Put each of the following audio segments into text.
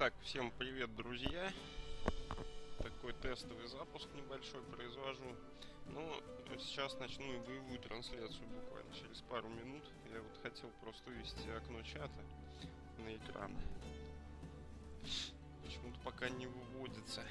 Итак, всем привет, друзья. Такой тестовый запуск небольшой произвожу. Ну, сейчас начну боевую трансляцию буквально через пару минут. Я вот хотел просто вывести окно чата на экран. Почему-то пока не выводится.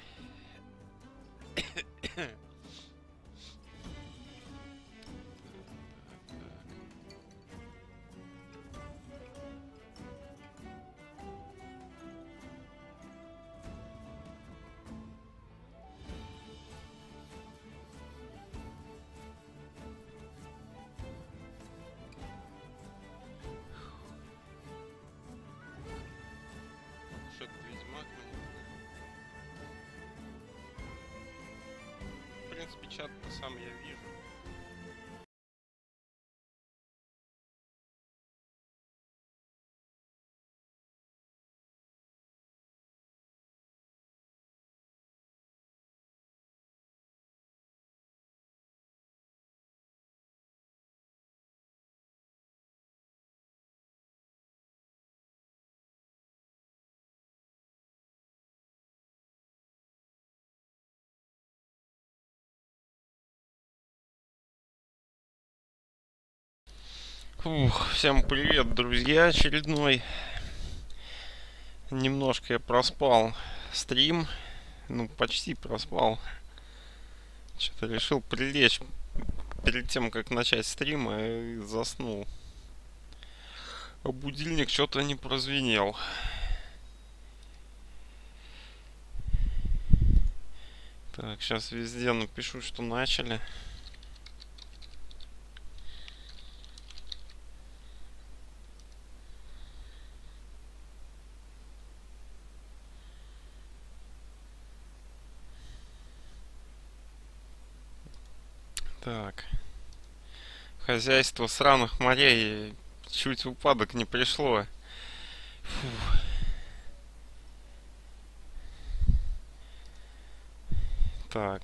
В принципе, чат-то сам я вижу. Фух, всем привет, друзья, очередной. Немножко я проспал стрим. Ну, почти проспал. Что-то решил прилечь перед тем, как начать стрим, и заснул. А будильник что-то не прозвенел. Так, сейчас везде напишу, что начали. Так. Хозяйство сраных морей чуть упадок не пришло. Фу. Так.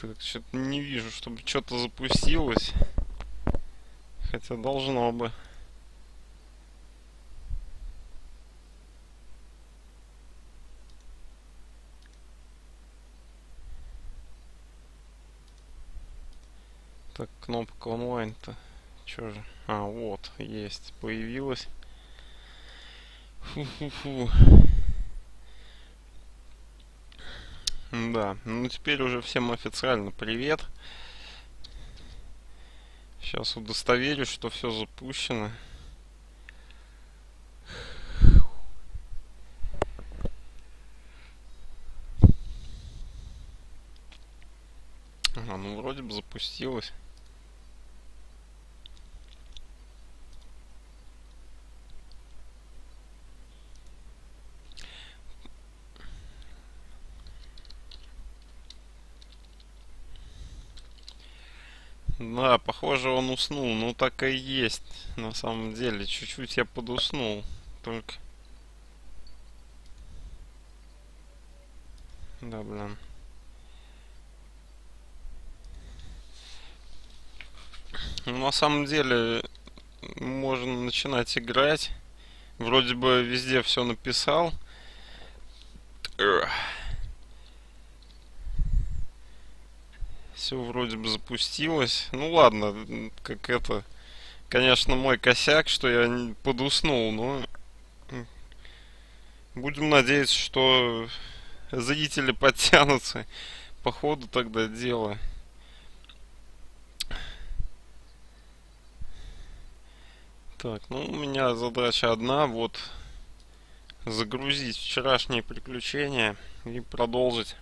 Так, что-то не вижу, чтобы что-то запустилось. Хотя должно бы. Так, кнопка онлайн-то. Чё же? А, вот, есть, появилась. Фу-фу-фу. Да, ну теперь уже всем официально привет. Сейчас удостоверюсь, что все запущено. Ага, ну вроде бы запустилось. Да, похоже, он уснул. Ну, так и есть. На самом деле, чуть-чуть я подуснул. Только... Да, блин. Ну, на самом деле, можно начинать играть. Вроде бы везде все написал. Все вроде бы запустилось. Ну ладно, как это... Конечно, мой косяк, что я подуснул, но... Будем надеяться, что зрители подтянутся по ходу тогда дела. Так, ну у меня задача одна, вот загрузить вчерашние приключения и продолжить.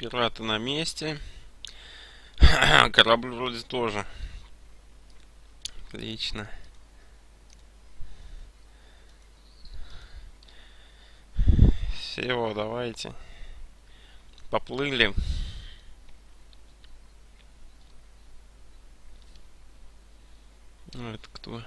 Пираты на месте. Корабль вроде тоже. Отлично. Все, давайте. Поплыли. Ну, это кто?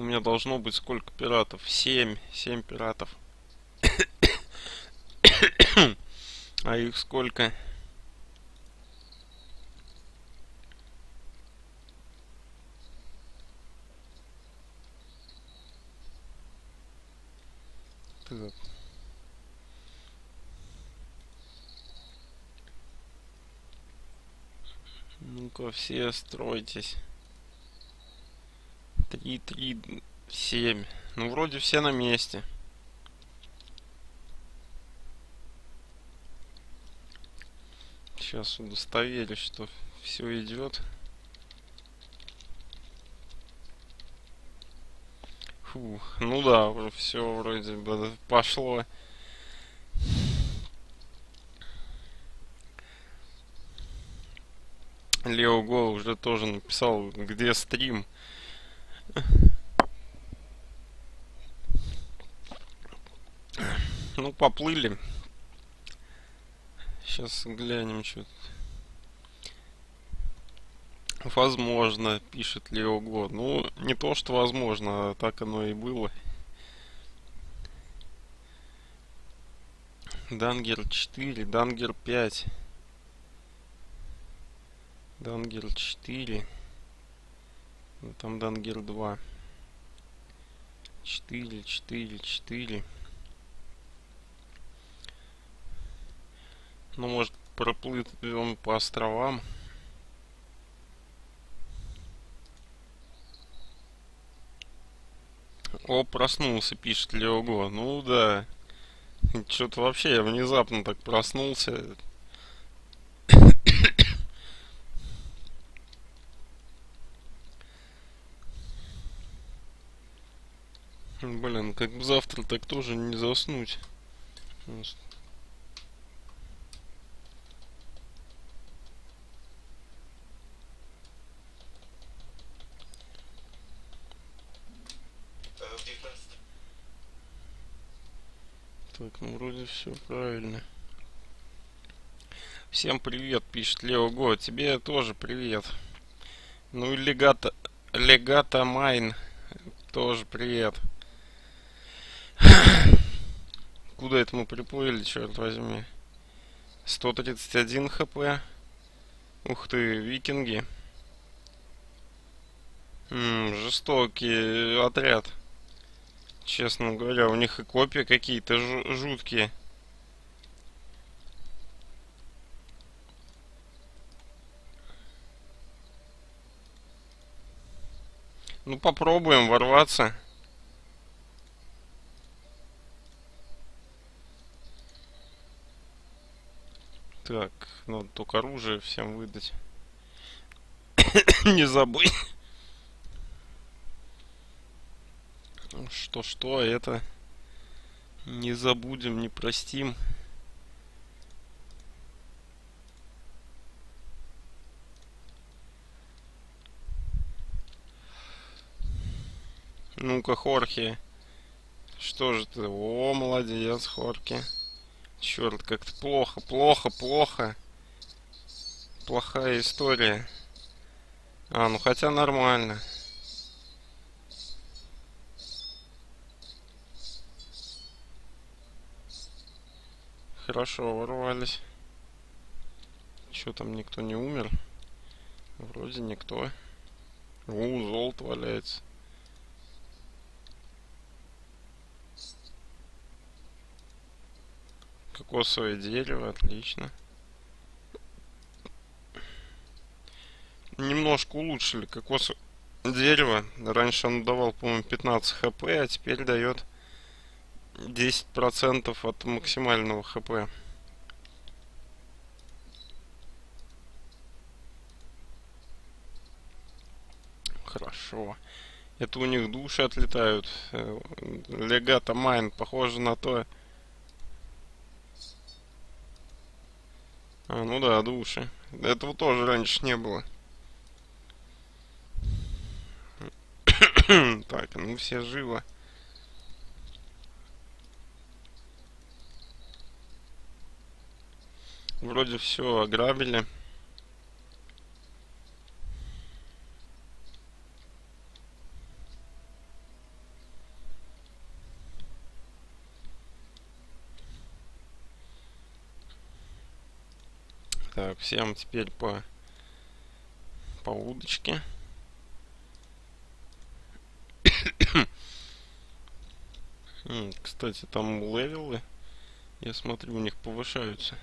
У меня должно быть сколько пиратов? Семь. Семь пиратов. а их сколько? Так. Ну-ка, все стройтесь. Три, три, семь. Ну, вроде все на месте. Сейчас удостоверюсь, что все идет. Фу, ну да, уже все вроде бы пошло. Лео Гол уже тоже написал, где стрим. Ну, поплыли. Сейчас глянем, что Возможно, пишет Лео Го. Ну, не то, что возможно, а так оно и было. Дангер 4, Дангер 5. Дангер 4. Там Дангер 2. 4, 4, 4. Ну, может, проплывем по островам. О, проснулся, пишет Леого. Ну да. Что-то вообще я внезапно так проснулся. Блин, как бы завтра так тоже не заснуть. Так, ну вроде все правильно. Всем привет, пишет Лео Го. Тебе тоже привет. Ну и Легата, Легата Майн тоже привет. Куда это мы приплыли, черт возьми? 131 хп. Ух ты, викинги. М -м, жестокий отряд. Честно говоря, у них и копии какие-то жуткие. Ну, попробуем ворваться. Так, надо только оружие всем выдать. Не забыть. Что-что, а это не забудем, не простим. Ну-ка, Хорхе. Что же ты? О, молодец, Хорки. Черт, как-то плохо, плохо, плохо. Плохая история. А, ну хотя нормально. Хорошо, ворвались. Че там никто не умер? Вроде никто. У, золото валяется. Кокосовое дерево, отлично. Немножко улучшили кокосовое дерево. Раньше оно давал, по-моему, 15 хп, а теперь дает 10% от максимального хп. Хорошо. Это у них души отлетают. Э, Легата Майн, похоже на то. А, ну да, души. Этого тоже раньше не было. так, ну все живо. Вроде все ограбили. Так, всем теперь по, по удочке. Кстати, там левелы, я смотрю, у них повышаются.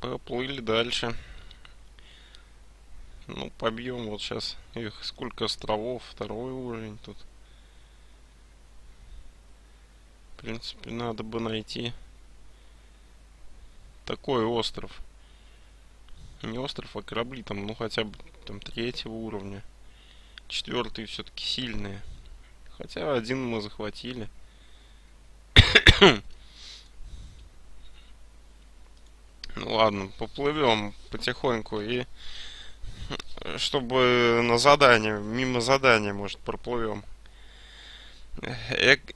Поплыли дальше. Ну, побьем вот сейчас их сколько островов, второй уровень тут. В принципе, надо бы найти такой остров. Не остров, а корабли там, ну хотя бы там третьего уровня. Четвертый все-таки сильные. Хотя один мы захватили. ну ладно, поплывем потихоньку и чтобы на задание, мимо задания, может, проплывем.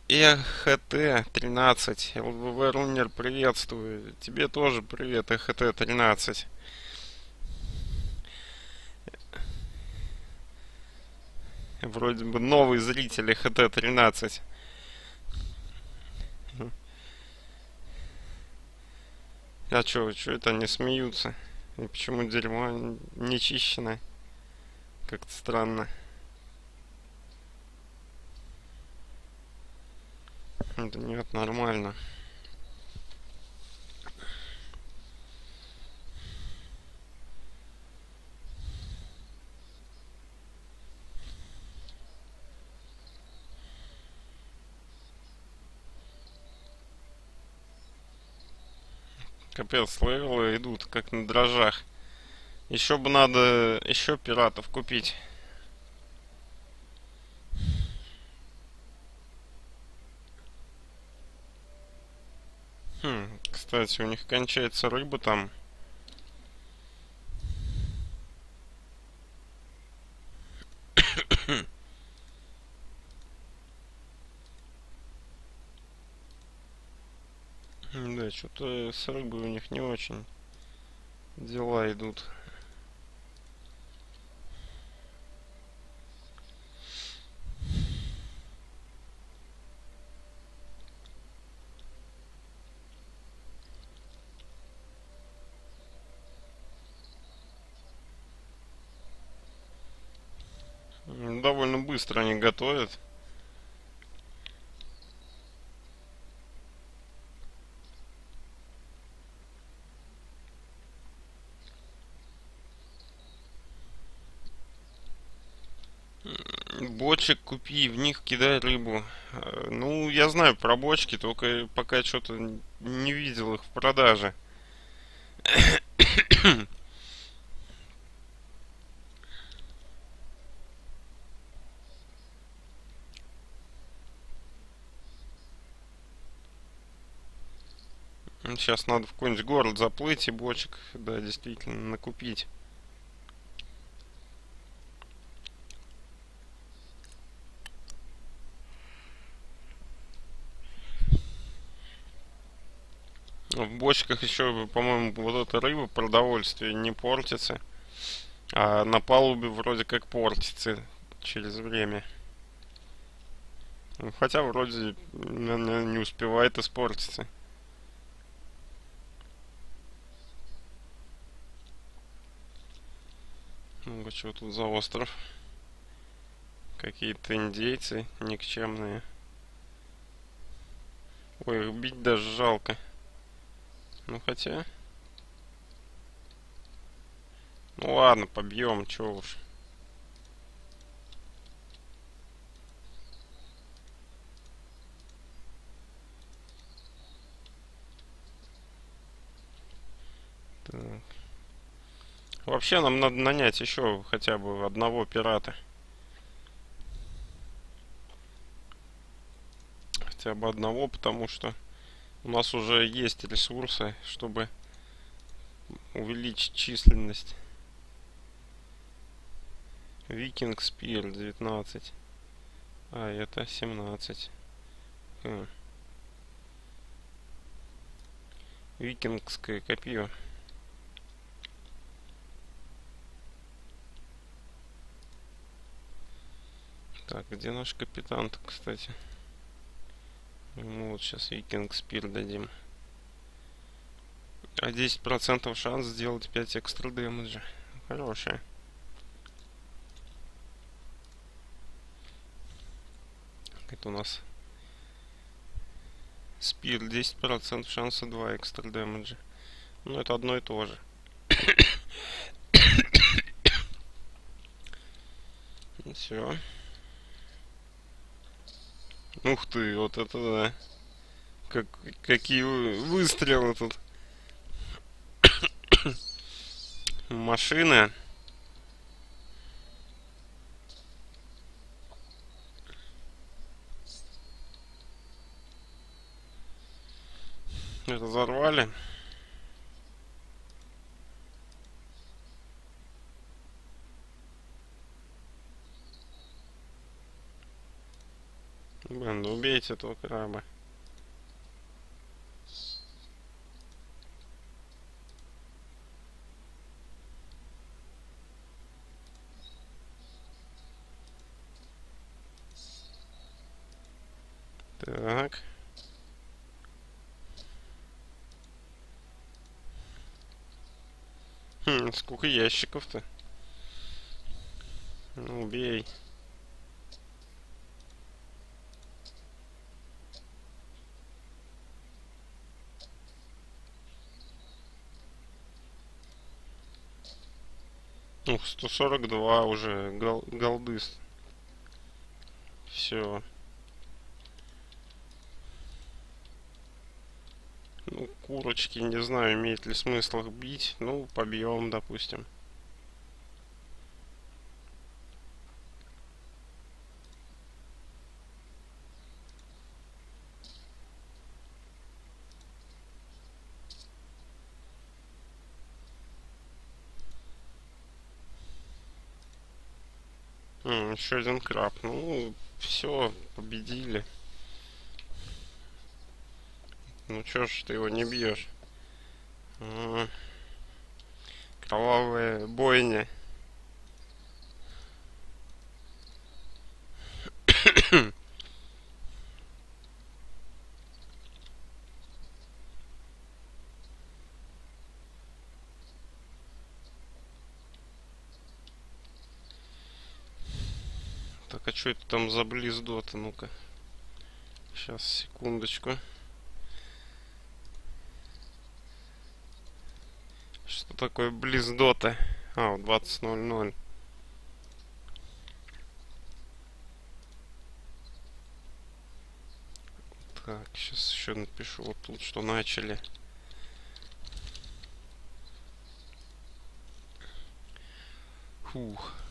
ЭХТ-13. ЛВВ Рунер, приветствую. Тебе тоже привет, ЭХТ-13. Вроде бы новый зритель ЭХТ-13. А чё, чё это они смеются? И почему дерьмо не чищено? Как-то странно. Да нет, нормально. Капец, левелы идут как на дрожжах. Еще бы надо еще пиратов купить. Хм, кстати, у них кончается рыба там. да, что-то с рыбой у них не очень дела идут. довольно быстро они готовят. Бочек купи, в них кидай рыбу. Э, ну, я знаю про бочки, только пока что-то не видел их в продаже. Сейчас надо в какой-нибудь город заплыть и бочек, да, действительно, накупить. В бочках еще, по-моему, вот эта рыба, продовольствие не портится. А на палубе вроде как портится через время. Хотя вроде не успевает испортиться. Ну, что тут за остров? Какие-то индейцы никчемные. Ой, их бить даже жалко. Ну хотя... Ну ладно, побьем, чё уж. Так. Вообще нам надо нанять еще хотя бы одного пирата. Хотя бы одного, потому что у нас уже есть ресурсы, чтобы увеличить численность. Викинг Спир 19. А, это 17. Хм. Викингское копье. Так, где наш капитан кстати? Ему вот сейчас Викинг Спир дадим. А 10% шанс сделать 5 экстра дэмэджа. Хорошая. Это у нас Спир 10% шанса 2 экстра дэмэджа. Ну, это одно и то же. Все. Ух ты, вот это да. Как, какие выстрелы тут. Машины. Разорвали. Блин, ну убейте этого краба. Так. Хм, сколько ящиков-то? Ну, убей. Ух, 142 уже гол голдыс. Все. Ну, курочки, не знаю, имеет ли смысл их бить. Ну, побьем, допустим. Еще один краб. Ну, все, победили. Ну чё ж ты его не бьешь? Кровавая бойня. Так, а что это там за близдота? Ну-ка. Сейчас, секундочку. Что такое близдота? А, 20.00. Так, сейчас еще напишу вот тут, что начали. Фух.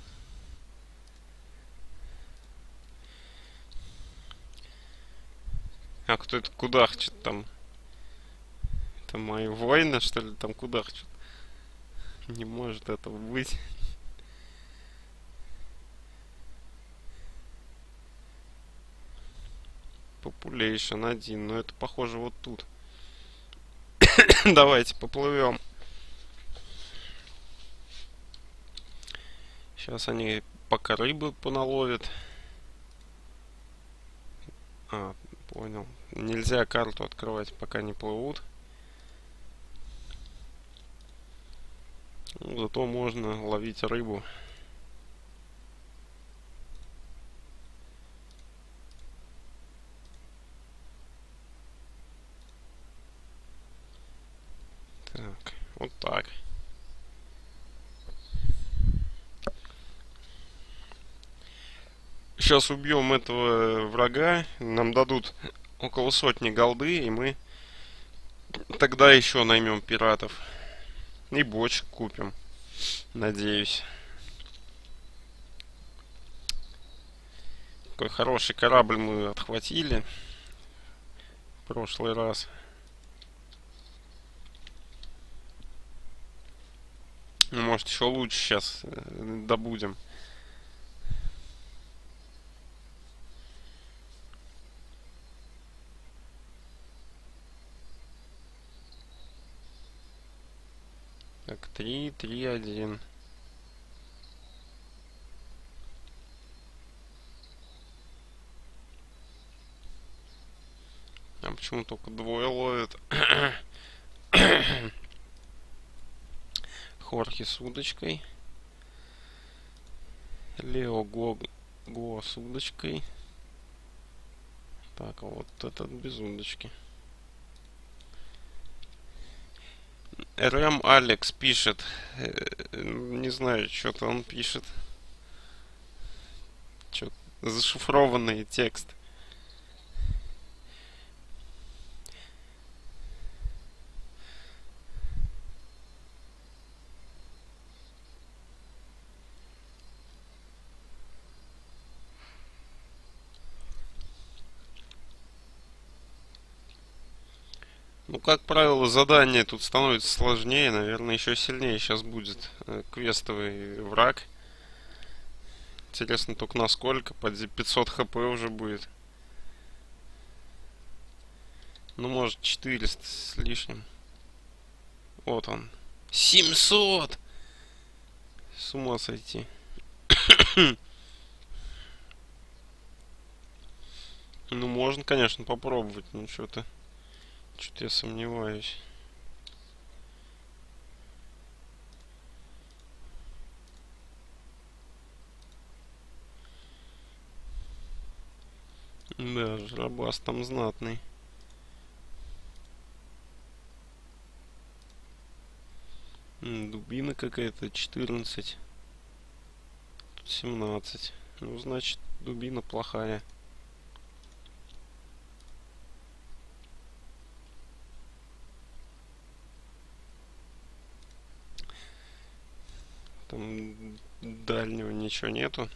А кто это кудахчет там? Это мои воины, что ли, там кудахчет? Не может этого быть. Population один, но это похоже вот тут. Давайте поплывем. Сейчас они пока рыбы поналовят. А, понял. Нельзя карту открывать, пока не плывут. Зато можно ловить рыбу. Так, вот так. Сейчас убьем этого врага, нам дадут около сотни голды, и мы тогда еще наймем пиратов. И бочек купим. Надеюсь. Какой хороший корабль мы отхватили. В прошлый раз. Может, еще лучше сейчас э, добудем. Так, три, три, один. А почему только двое ловят? Хорхи с удочкой. Лео Го, Го с удочкой. Так, вот этот без удочки. РМ Алекс пишет. Э, не знаю, что-то он пишет. Что зашифрованный текст. Как правило, задание тут становится сложнее, наверное, еще сильнее сейчас будет э, квестовый враг. Интересно только насколько, под 500 хп уже будет. Ну, может, 400 с лишним. Вот он. 700! С ума сойти. ну, можно, конечно, попробовать, но что-то... Что-то я сомневаюсь. Да, жрабас там знатный. Дубина какая-то 14. Тут 17. Ну, значит, дубина плохая. Там дальнего ничего нету.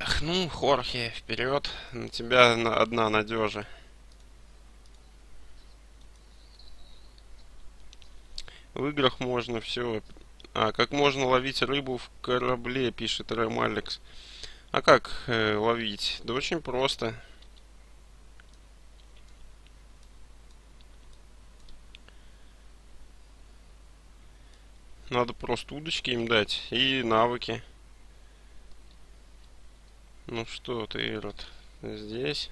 Эх, ну, Хорхе, вперед. На тебя одна надежа. В играх можно все. А, как можно ловить рыбу в корабле, пишет Рэм Алекс. А как э, ловить? Да очень просто. Надо просто удочки им дать и навыки. Ну что ты, Ирод, здесь?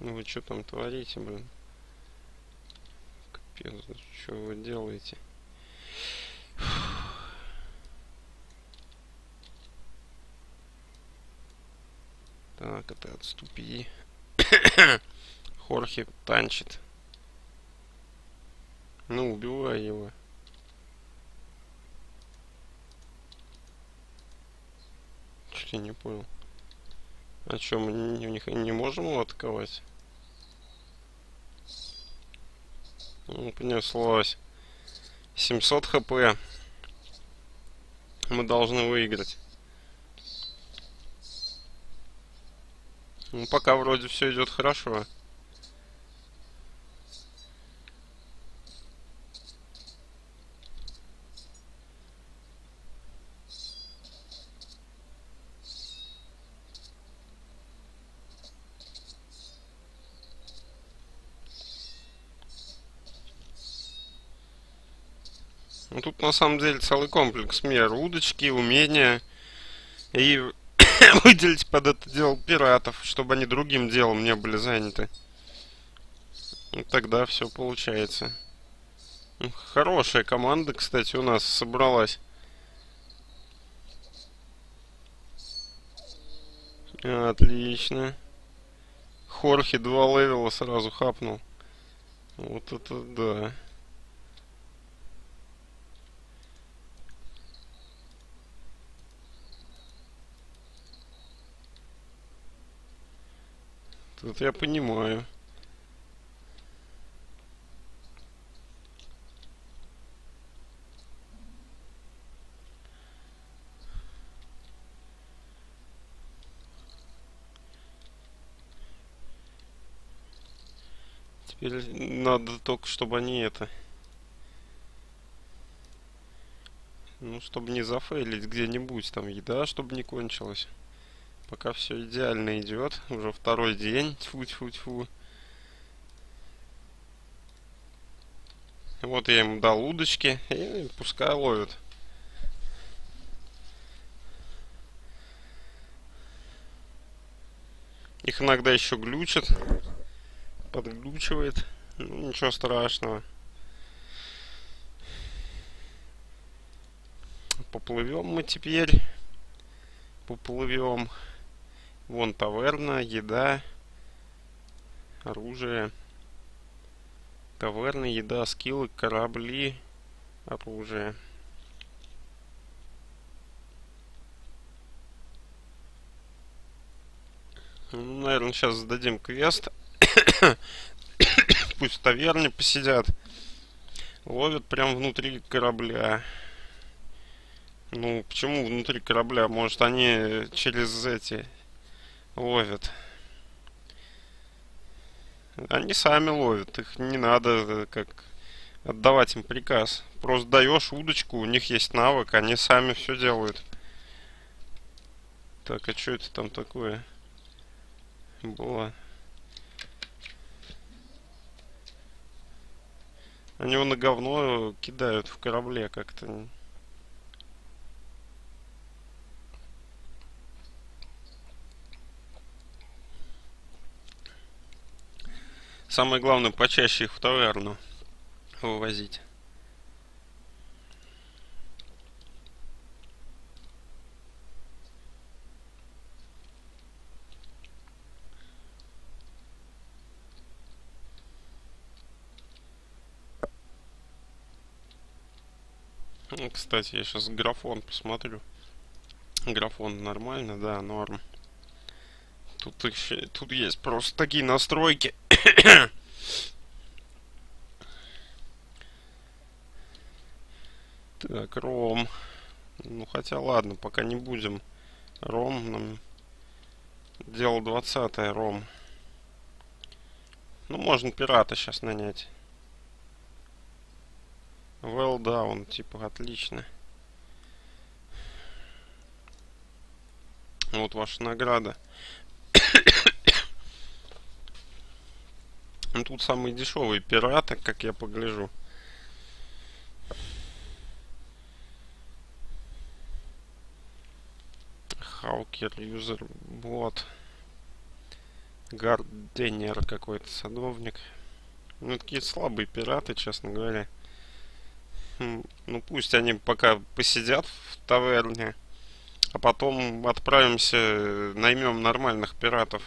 Ну вы что там творите, блин? Капец, что вы делаете? Так, это отступи. Хорхе танчит. Ну, убивай его. Чуть я не понял. А что, мы не, не, не можем его атаковать? Ну, понеслось. 700 хп. Мы должны выиграть. Ну, пока вроде все идет хорошо. Ну, тут на самом деле целый комплекс мер. Удочки, умения и выделить под это дело пиратов, чтобы они другим делом не были заняты. И тогда все получается. Хорошая команда, кстати, у нас собралась. Отлично. Хорхи два левела сразу хапнул. Вот это да. Тут я понимаю. Теперь надо только, чтобы они это... Ну, чтобы не зафейлить где-нибудь, там еда, чтобы не кончилась. Пока все идеально идет. Уже второй день. Тьфу-тьфу-тьфу. Вот я ему дал удочки, и пускай ловят. Их иногда еще глючат. Подглючивает. Ну, ничего страшного. Поплывем мы теперь. Поплывем. Вон таверна, еда, оружие. Таверна, еда, скиллы, корабли, оружие. Ну, наверное, сейчас сдадим квест. Пусть в таверне посидят. Ловят прям внутри корабля. Ну, почему внутри корабля? Может, они через эти ловят. Они сами ловят, их не надо э, как отдавать им приказ. Просто даешь удочку, у них есть навык, они сами все делают. Так, а что это там такое? Было. Они его на говно кидают в корабле как-то. Самое главное, почаще их в таверну вывозить. Ну, кстати, я сейчас графон посмотрю. Графон нормально, да, норм. Тут еще, тут есть просто такие настройки. так, ром. Ну, хотя ладно, пока не будем. Ром нам... Дело 20 ром. Ну, можно пирата сейчас нанять. Well down, типа, отлично. Вот ваша награда. Ну, тут самые дешевые пираты, как я погляжу. Хаукер, юзер, бот. Гарденер какой-то, садовник. Ну, такие слабые пираты, честно говоря. Хм, ну, пусть они пока посидят в таверне. А потом отправимся, наймем нормальных пиратов.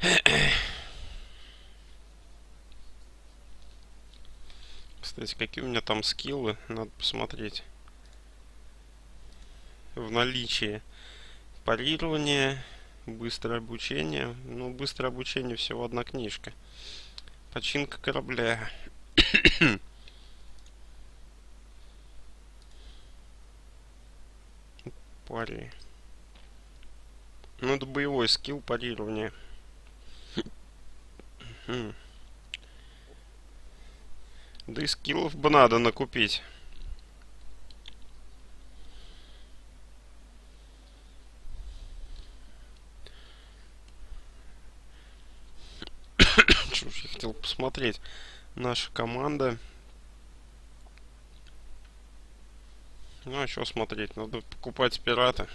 Кстати, какие у меня там скиллы, надо посмотреть. В наличии. Парирование, быстрое обучение. Ну, быстрое обучение всего одна книжка. Починка корабля. Пари. Ну, это боевой скилл парирования. Да и скиллов бы надо накупить. Ж, я хотел посмотреть. Наша команда. Ну, а что смотреть? Надо покупать пирата.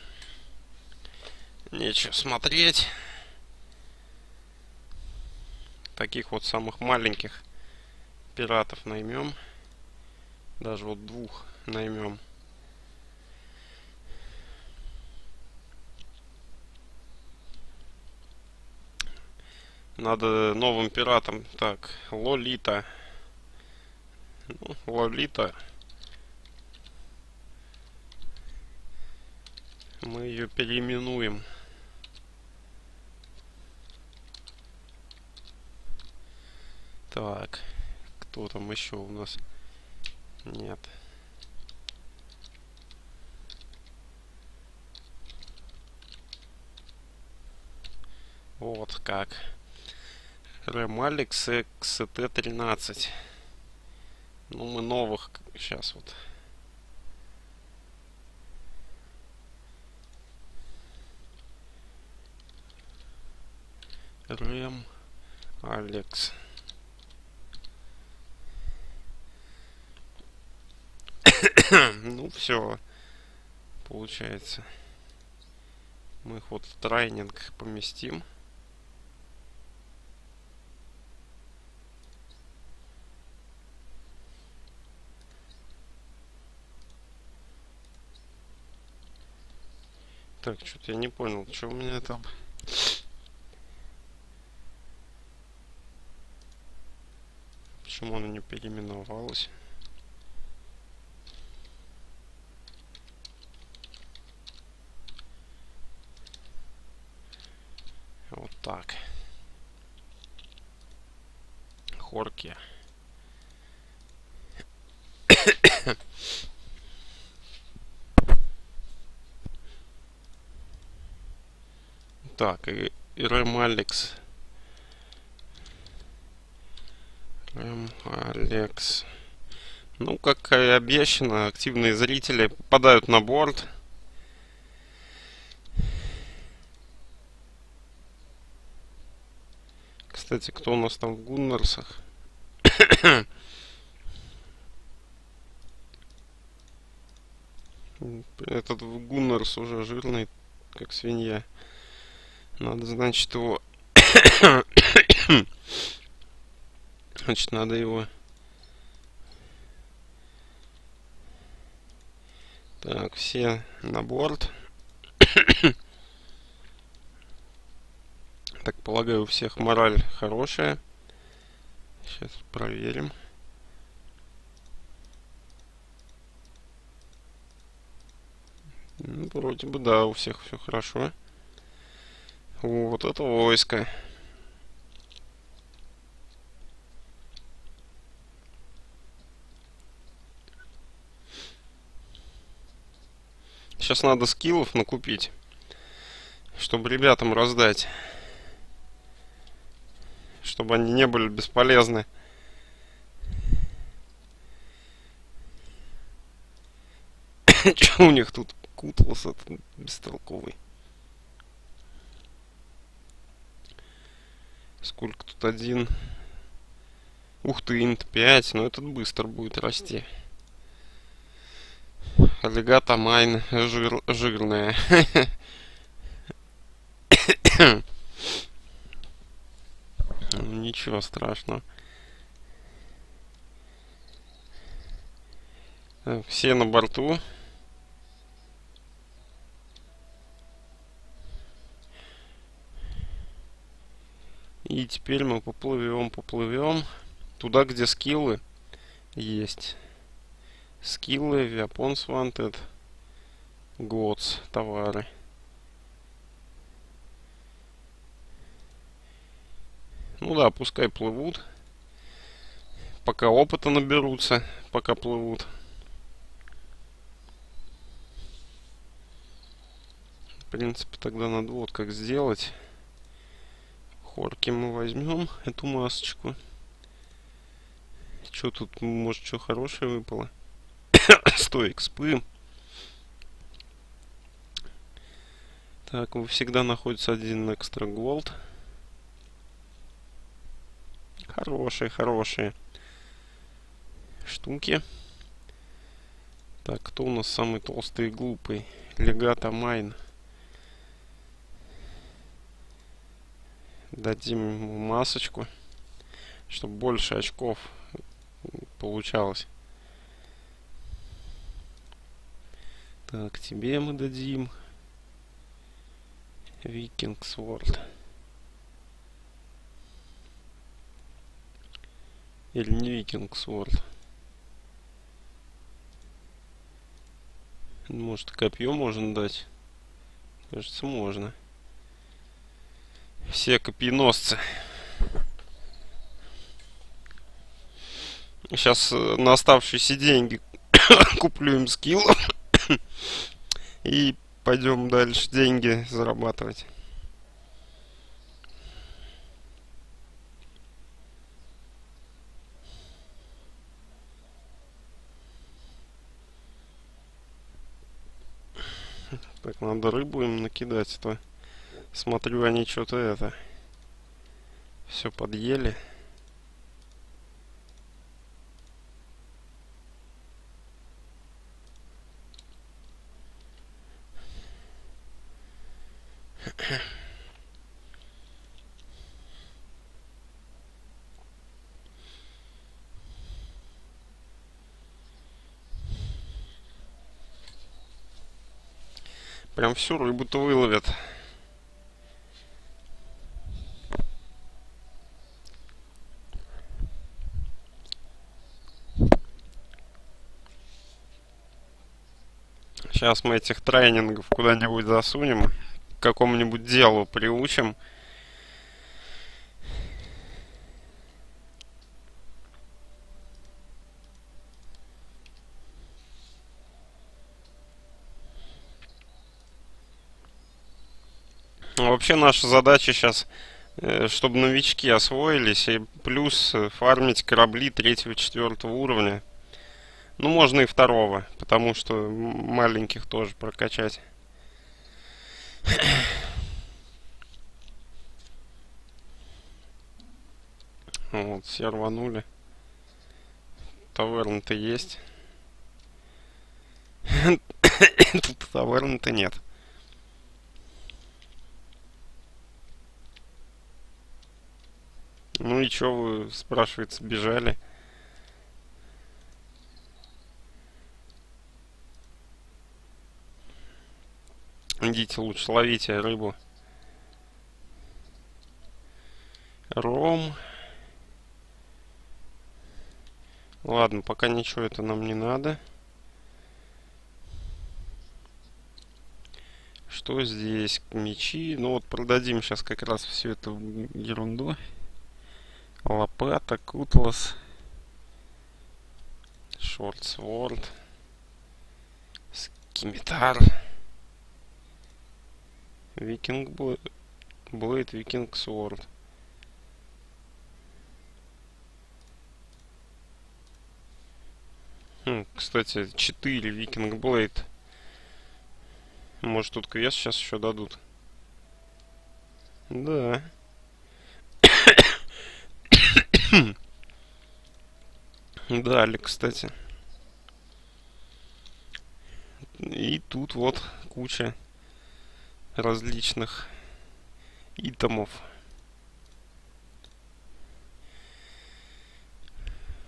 Нечего смотреть. Таких вот самых маленьких пиратов наймем. Даже вот двух наймем. Надо новым пиратам. Так, Лолита. Ну, Лолита. мы ее переименуем. Так, кто там еще у нас? Нет. Вот как. Ремалик XT13. Ну, мы новых сейчас вот Рэм Алекс. ну, все. Получается. Мы их вот в трайнинг поместим. Так, что-то я не понял, что у меня там... Почему оно не переименовалось? Вот так. Хорки. Так, и, и Рэм Алекс. Рэм Алекс. Ну, как и обещано, активные зрители попадают на борт. Кстати, кто у нас там в Гуннерсах? Этот Гуннерс уже жирный, как свинья. Надо, значит, его... значит, надо его... Так, все на борт. так, полагаю, у всех мораль хорошая. Сейчас проверим. Ну, вроде бы да, у всех все хорошо. Вот это войско. Сейчас надо скиллов накупить, чтобы ребятам раздать. Чтобы они не были бесполезны. Че у них тут кутлас этот бестолковый? Сколько тут один? Ух ты, инт 5, но этот быстро будет расти. Аллигата майн жир, жирная. Ничего страшного. Все на борту. И теперь мы поплывем, поплывем туда, где скиллы есть. Скиллы, Weapons Wanted, Gods, товары. Ну да, пускай плывут. Пока опыта наберутся, пока плывут. В принципе, тогда надо вот как сделать хорки мы возьмем эту масочку. Что тут, может, что хорошее выпало? 100 экспы. Так, всегда находится один экстра голд. Хорошие, хорошие штуки. Так, кто у нас самый толстый и глупый? Легата Майн. дадим ему масочку, чтобы больше очков получалось. Так, тебе мы дадим Викингс World. Или не Викингс World. Может, копье можно дать? Кажется, можно все копьеносцы. Сейчас э, на оставшиеся деньги куплю им скилл. И пойдем дальше деньги зарабатывать. Так, надо рыбу им накидать, а то смотрю, они что-то это все подъели. Прям всю рыбу-то выловят. Сейчас мы этих тренингов куда-нибудь засунем, какому-нибудь делу приучим. Вообще наша задача сейчас, э, чтобы новички освоились, и плюс э, фармить корабли третьего-четвертого уровня. Ну, можно и второго, потому что маленьких тоже прокачать. Вот, все рванули. Таверн-то есть. Тут таверн-то нет. Ну и чё вы, спрашивается, бежали? Идите лучше ловите рыбу. Ром. Ладно, пока ничего это нам не надо. Что здесь? Мечи. Ну вот продадим сейчас как раз всю эту ерунду. Лопата, кутлас. Шортсворд. Скимитар. Викинг Блейд, Викинг Сворд. Хм, кстати, 4 Викинг Блейд. Может тут квест сейчас еще дадут. Да. Дали, кстати. И тут вот куча различных итемов.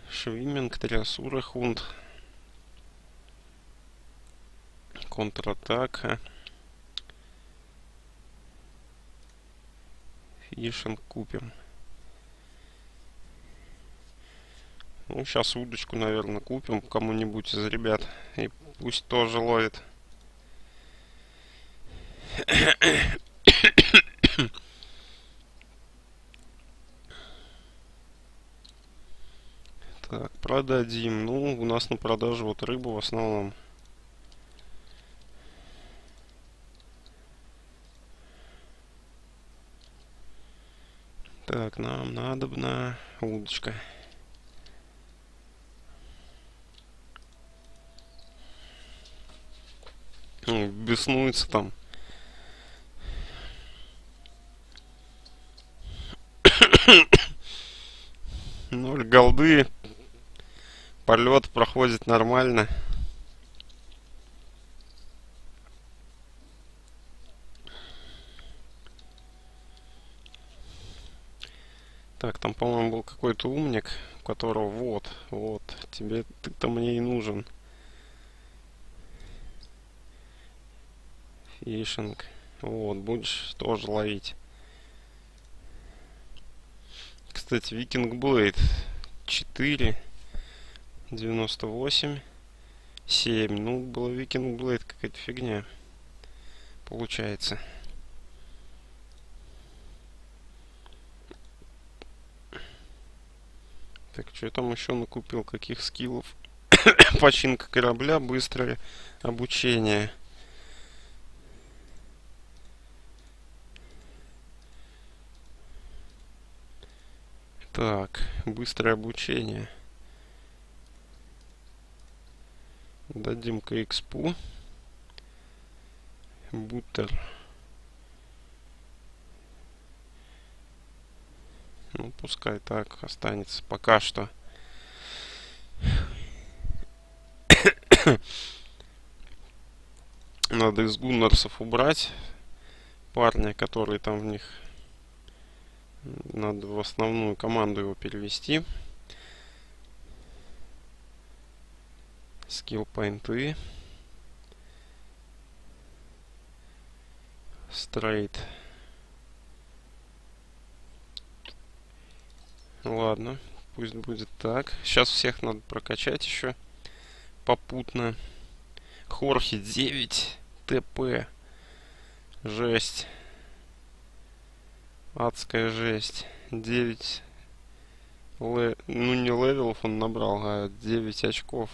Швиминг, Триасура, Хунд. Контратака. Фишинг купим. Ну, сейчас удочку, наверное, купим кому-нибудь из ребят. И пусть тоже ловит. Так, продадим. Ну, у нас на продажу вот рыбу в основном. Так, нам надо на удочка. Ну, беснуется там. Ноль голды. Полет проходит нормально. Так, там, по-моему, был какой-то умник, у которого вот, вот, тебе ты-то мне и нужен. Фишинг. Вот, будешь тоже ловить. Кстати, Викинг Блейд 4, 98, 7. Ну, было Викинг Блейд какая-то фигня. Получается. Так, что я там еще накупил? Каких скиллов? Починка корабля, быстрое обучение. Так, быстрое обучение. Дадим-ка экспу. Бутер. Ну, пускай так останется пока что. Надо из гуннерсов убрать парня, который там в них... Надо в основную команду его перевести. Скилл поинты. Стрейт. Ладно, пусть будет так. Сейчас всех надо прокачать еще попутно. Хорхи 9 ТП. Жесть. Адская жесть. 9 ле... ну не левелов он набрал, а 9 очков.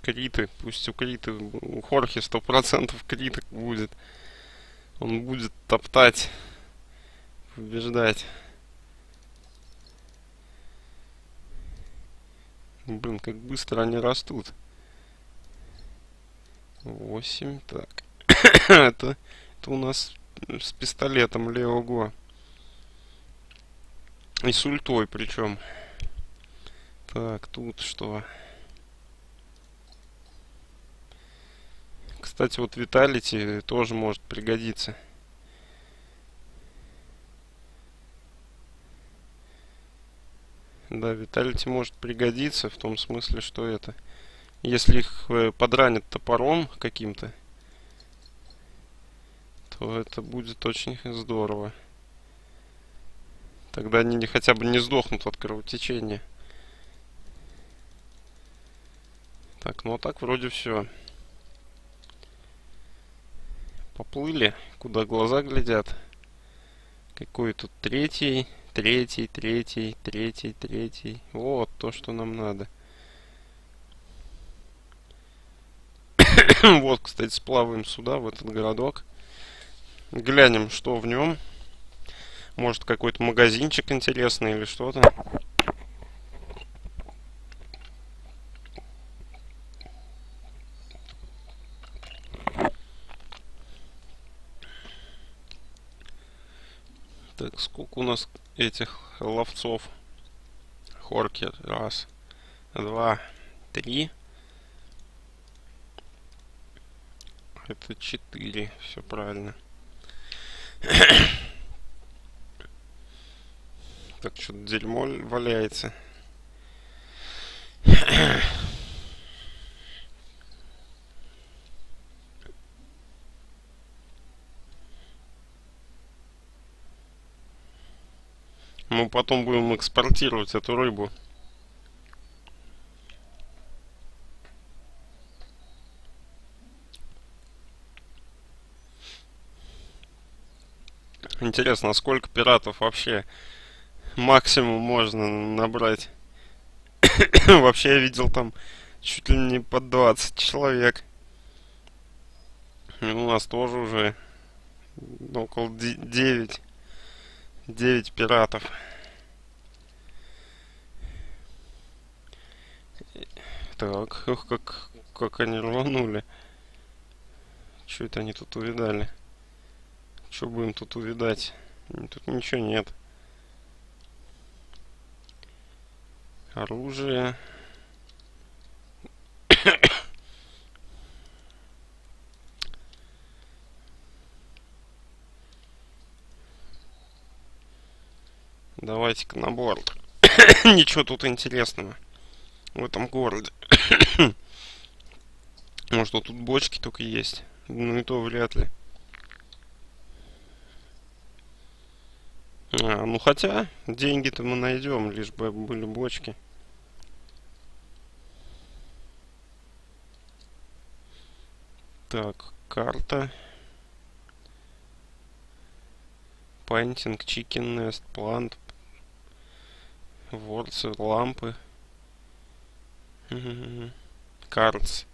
Криты, пусть у Криты, у Хорхи сто процентов криток будет. Он будет топтать, побеждать. Блин, как быстро они растут. 8, так. это, это у нас с пистолетом Лео Го. И с ультой причем. Так, тут что? Кстати, вот Виталити тоже может пригодиться. Да, Виталити может пригодиться в том смысле, что это... Если их э, подранят топором каким-то, то это будет очень здорово. Тогда они хотя бы не сдохнут от кровотечения. Так, ну а так вроде все. Поплыли, куда глаза глядят. Какой тут третий, третий, третий, третий, третий. Вот то, что нам надо. вот, кстати, сплаваем сюда, в этот городок. Глянем, что в нем. Может, какой-то магазинчик интересный или что-то. Так, сколько у нас этих ловцов? Хорки. Раз, два, три. Это четыре. Все правильно. так, что-то дерьмо валяется. Мы потом будем экспортировать эту рыбу. Интересно, сколько пиратов вообще максимум можно набрать? вообще я видел там чуть ли не под 20 человек. И у нас тоже уже около 9. 9 пиратов. Так, ох, как, как они рванули. Что это они тут увидали? Что будем тут увидать? Тут ничего нет. Оружие. Давайте-ка на борт. Ничего тут интересного в этом городе. Может, тут бочки только есть. Ну и то вряд ли. А, ну хотя, деньги-то мы найдем, лишь бы были бочки. Так, карта. Пантинг, чикен нест, плант, ворцы, лампы. Картс.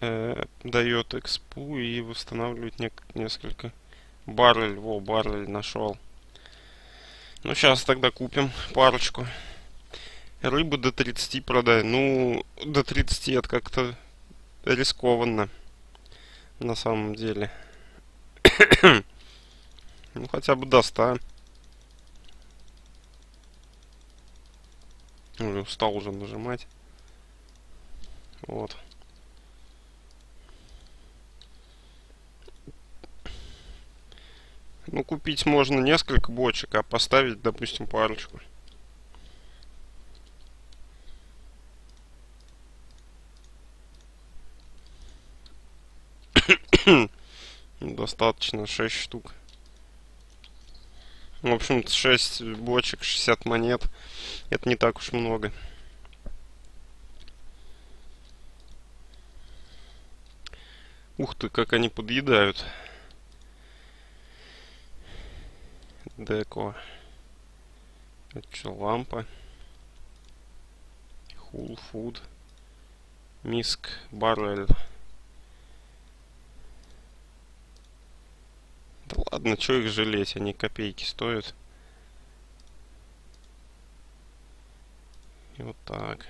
Э, дает экспу и восстанавливает не несколько. Баррель, во, баррель нашел. Ну, сейчас тогда купим парочку. Рыбы до 30 продай. Ну, до 30 это как-то рискованно. На самом деле. ну, хотя бы до 100. Уже устал уже нажимать. Вот. Ну, купить можно несколько бочек, а поставить, допустим, парочку. Достаточно 6 штук. В общем-то, 6 бочек, 60 монет. Это не так уж много. Ух ты, как они подъедают. Деко. Это что, лампа? Хул фуд. Миск, баррель. Ладно, что их жалеть, они копейки стоят. И вот так.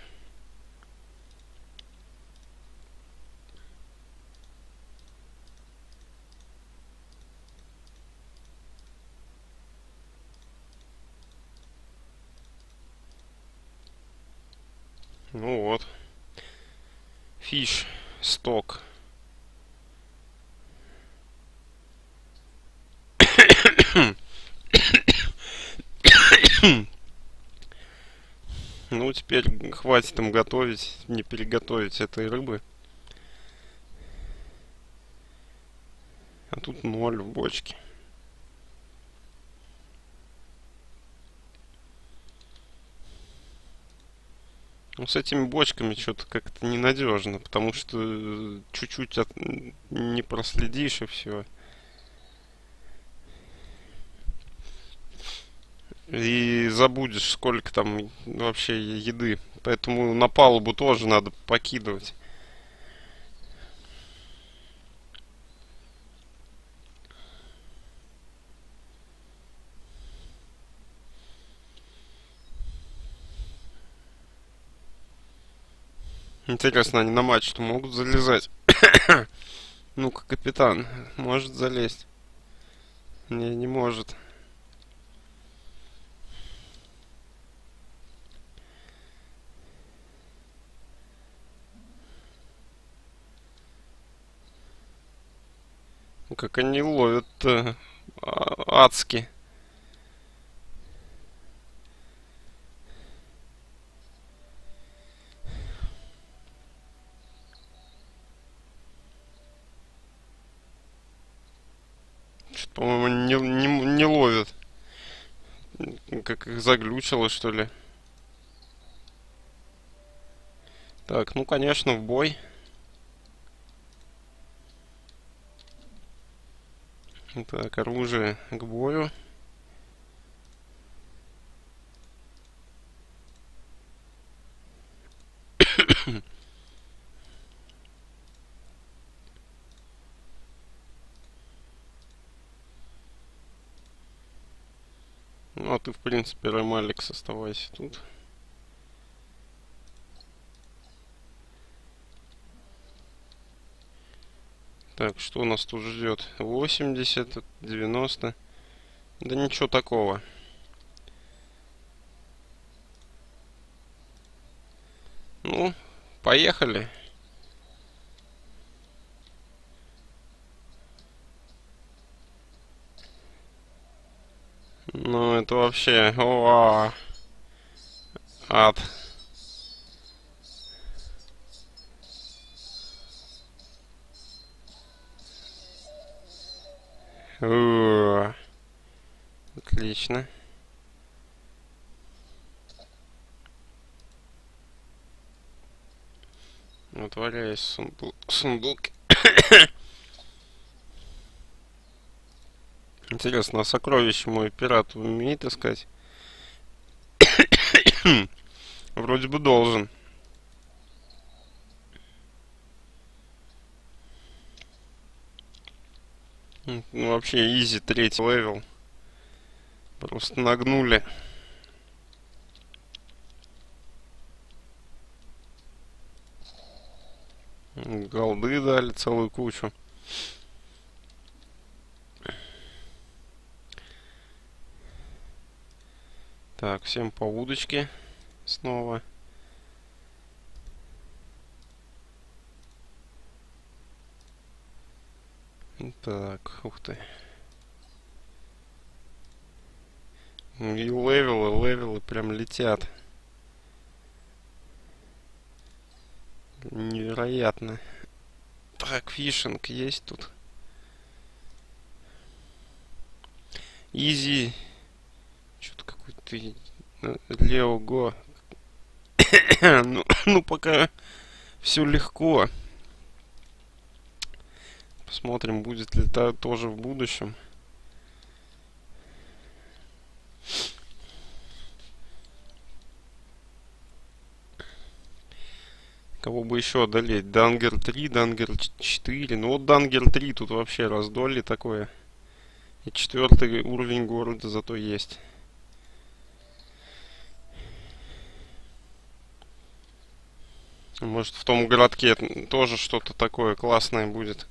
Ну вот. Фиш, сток. Ну, теперь хватит им готовить, не переготовить этой рыбы. А тут ноль в бочке. Ну, с этими бочками что-то как-то ненадежно, потому что э, чуть-чуть от... не проследишь и все. И забудешь, сколько там вообще еды. Поэтому на палубу тоже надо покидывать. Интересно, они на мачту могут залезать? Ну-ка, капитан, может залезть? Не, не может. Как они ловят -то, а, адски. По-моему, не, не, не ловят. Как их заглючило, что ли. Так, ну, конечно, в бой. Так, оружие к бою. Ну, а ты, в принципе, Ромаликс, оставайся тут. Так, что у нас тут ждет? 80, 90. Да ничего такого. Ну, поехали. Ну, это вообще... О, ад. Отлично. Отворяюсь сундук. сундук. Интересно, а сокровище мой пират умеет искать? Вроде бы должен. Ну, вообще, easy третий level. Просто нагнули. Голды дали целую кучу. Так, всем по удочке снова. Так, ух ты. И левелы, левелы прям летят. Невероятно. Так, fishing есть тут. Изи. Что-то какой-то э, Лео Го. ну, ну, пока все легко. Посмотрим, будет ли это тоже в будущем. Кого бы еще одолеть? Дангер 3, Дангер 4. Ну вот Дангер 3 тут вообще раздолье такое. И четвертый уровень города зато есть. Может в том городке тоже что-то такое классное будет.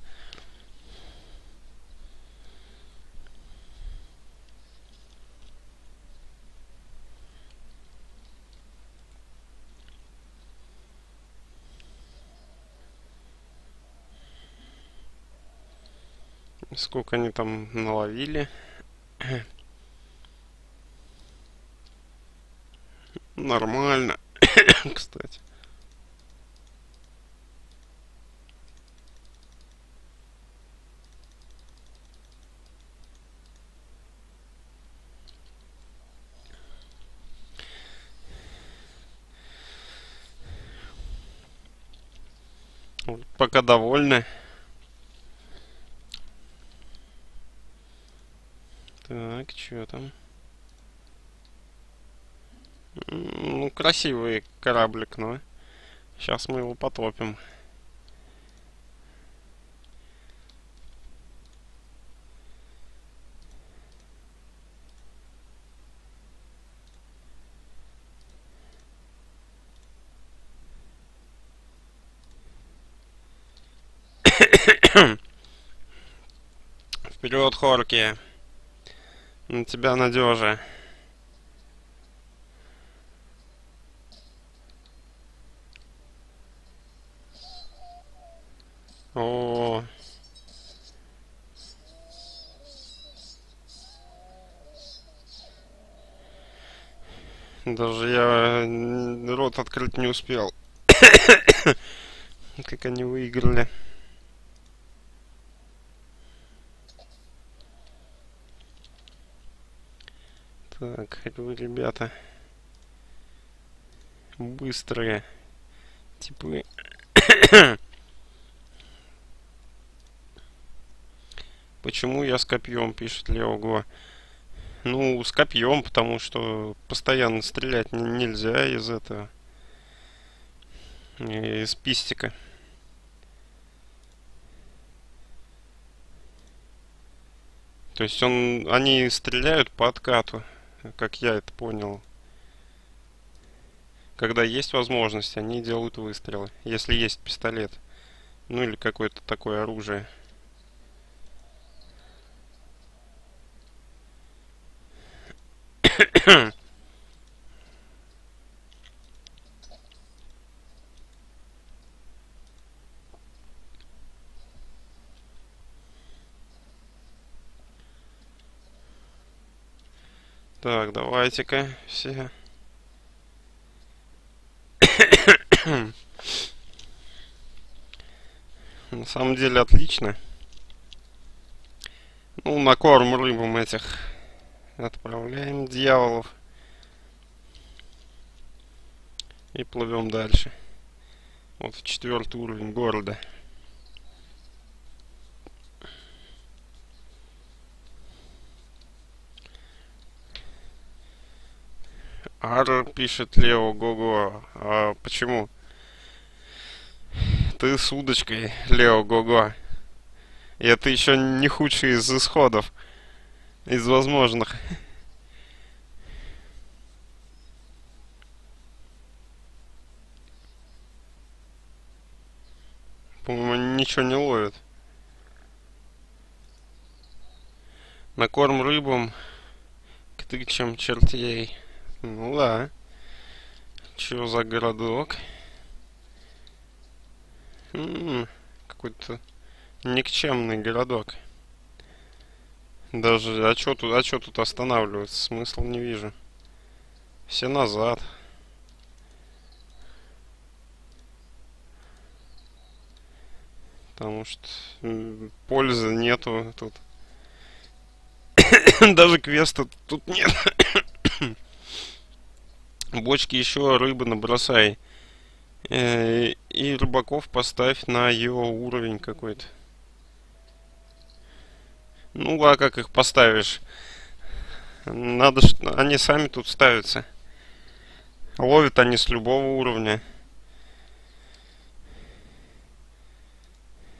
Сколько они там наловили. Нормально, кстати. Пока довольны. Так, что там? Ну, красивый кораблик, но сейчас мы его потопим. Вперед, Хорки! На тебя надежа. О. Даже я рот открыть не успел. как они выиграли. Так, вы, ребята, быстрые типы. Почему я с копьем, пишет Леого. Ну, с копьем, потому что постоянно стрелять нельзя из этого. Из пистика. То есть он, они стреляют по откату как я это понял. Когда есть возможность, они делают выстрелы. Если есть пистолет. Ну или какое-то такое оружие. Так, давайте-ка все. На самом деле отлично. Ну, на корм рыбам этих отправляем дьяволов. И плывем дальше. Вот в четвертый уровень города. Ар, пишет Лео Гого. А почему? Ты с удочкой, Лео Гого. И это еще не худший из исходов. Из возможных. По-моему, ничего не ловит. На корм рыбам к тычам чертей. Ну да. Чё за городок? Какой-то никчемный городок. Даже, а чё тут, а чё тут останавливаться? Смысла не вижу. Все назад. Потому что пользы нету тут. Даже квеста тут нет. Бочки еще рыбы набросай. Э, и рыбаков поставь на ее уровень какой-то. Ну, а как их поставишь? Надо, они сами тут ставятся. Ловят они с любого уровня.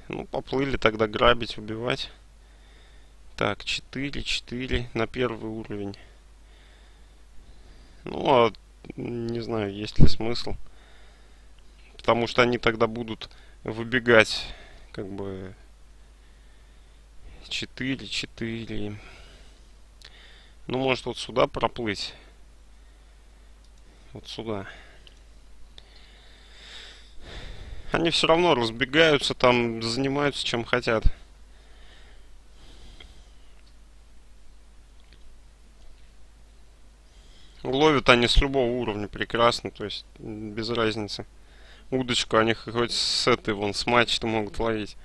Ну, поплыли тогда грабить, убивать. Так, 4, 4 на первый уровень. Ну, а не знаю, есть ли смысл. Потому что они тогда будут выбегать, как бы, 4, 4. Ну, может, вот сюда проплыть. Вот сюда. Они все равно разбегаются, там занимаются чем хотят. Ловят они с любого уровня прекрасно, то есть без разницы. Удочку они хоть с этой вон, с мачты могут ловить.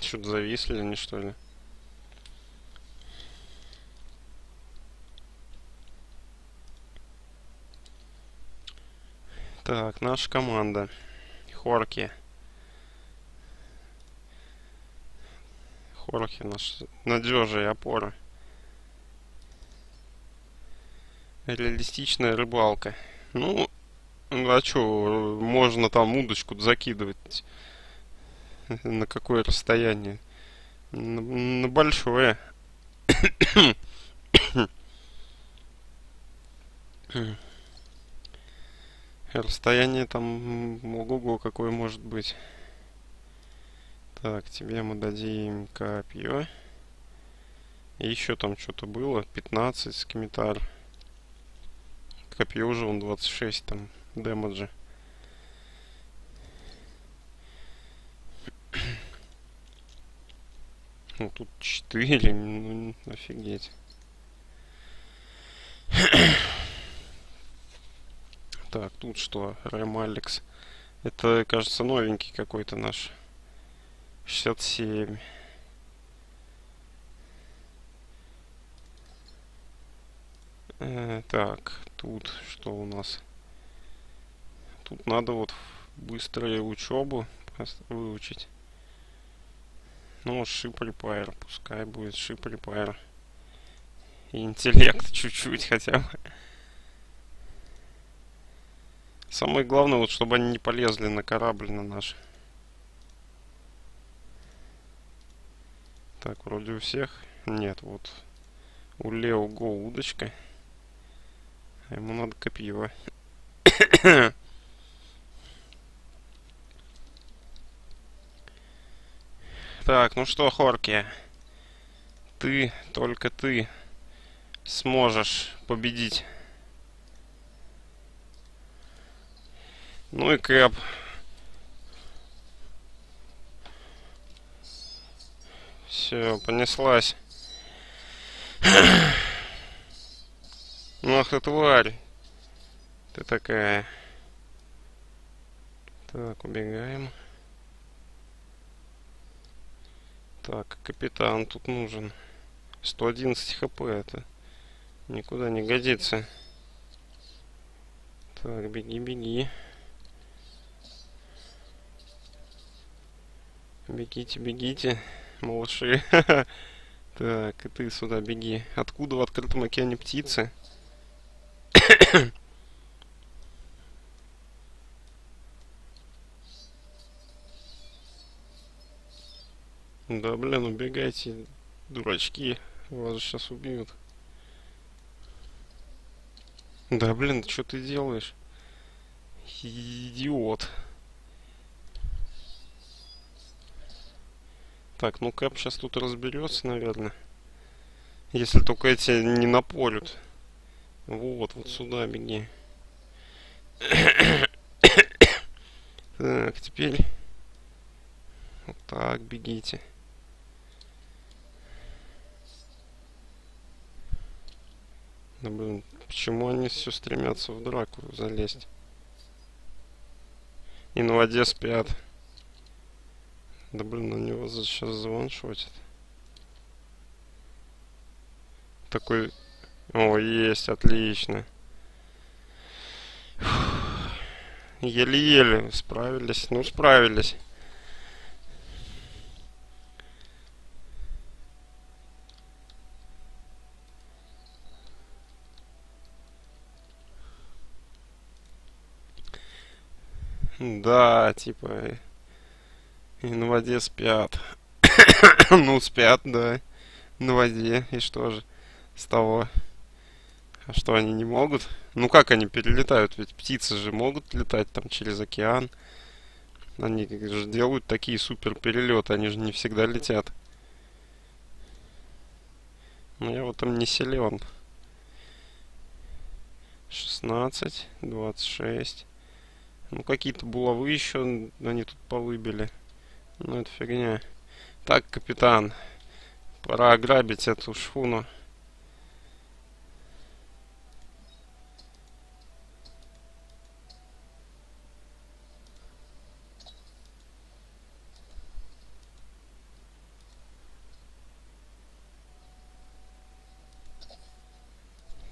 Что-то зависли они, что ли? Так, наша команда. Хорки. Хорки наш надежная опора. Реалистичная рыбалка. Ну, а что, можно там удочку закидывать на какое расстояние? На, на большое. Расстояние там ого-го какое может быть. Так, тебе мы дадим копье. И еще там что-то было. 15 скимитар. Копье уже он 26 там демеджа. Ну тут 4, ну офигеть. Так, тут что? Рэм Алекс. Это, кажется, новенький какой-то наш. 67. Э, так, тут что у нас? Тут надо вот быструю учебу выучить. Ну, шип репайр, пускай будет шип репайр. интеллект чуть-чуть хотя бы. Самое главное, вот чтобы они не полезли на корабль на наш. Так, вроде у всех. Нет, вот у Лео Го удочка. А ему надо копье. так, ну что, Хорки? Ты, только ты сможешь победить Ну и кэп. Все, понеслась. Ну ах ты тварь. Ты такая. Так, убегаем. Так, капитан тут нужен. 111 хп это. Никуда не годится. Так, беги, беги. Бегите, бегите, малыши. Так, и ты сюда беги. Откуда в открытом океане птицы? Да, блин, убегайте, дурачки. Вас же сейчас убьют. Да, блин, что ты делаешь? Идиот. Так, ну Кэп сейчас тут разберется, наверное. Если только эти не напорют. Вот, вот сюда беги. так, теперь... Вот так, бегите. Да блин, почему они все стремятся в драку залезть? И на воде спят. Да блин, на него сейчас заваншотит. Такой... О, есть, отлично. Еле-еле справились. Ну, справились. Да, типа, и на воде спят. ну, спят, да, на воде, и что же с того? А что, они не могут? Ну, как они перелетают? Ведь птицы же могут летать там через океан. Они же делают такие супер перелеты, они же не всегда летят. Ну, я в этом не силен. 16, 26. Ну, какие-то булавы еще они тут повыбили. Ну, это фигня. Так, капитан, пора ограбить эту шхуну.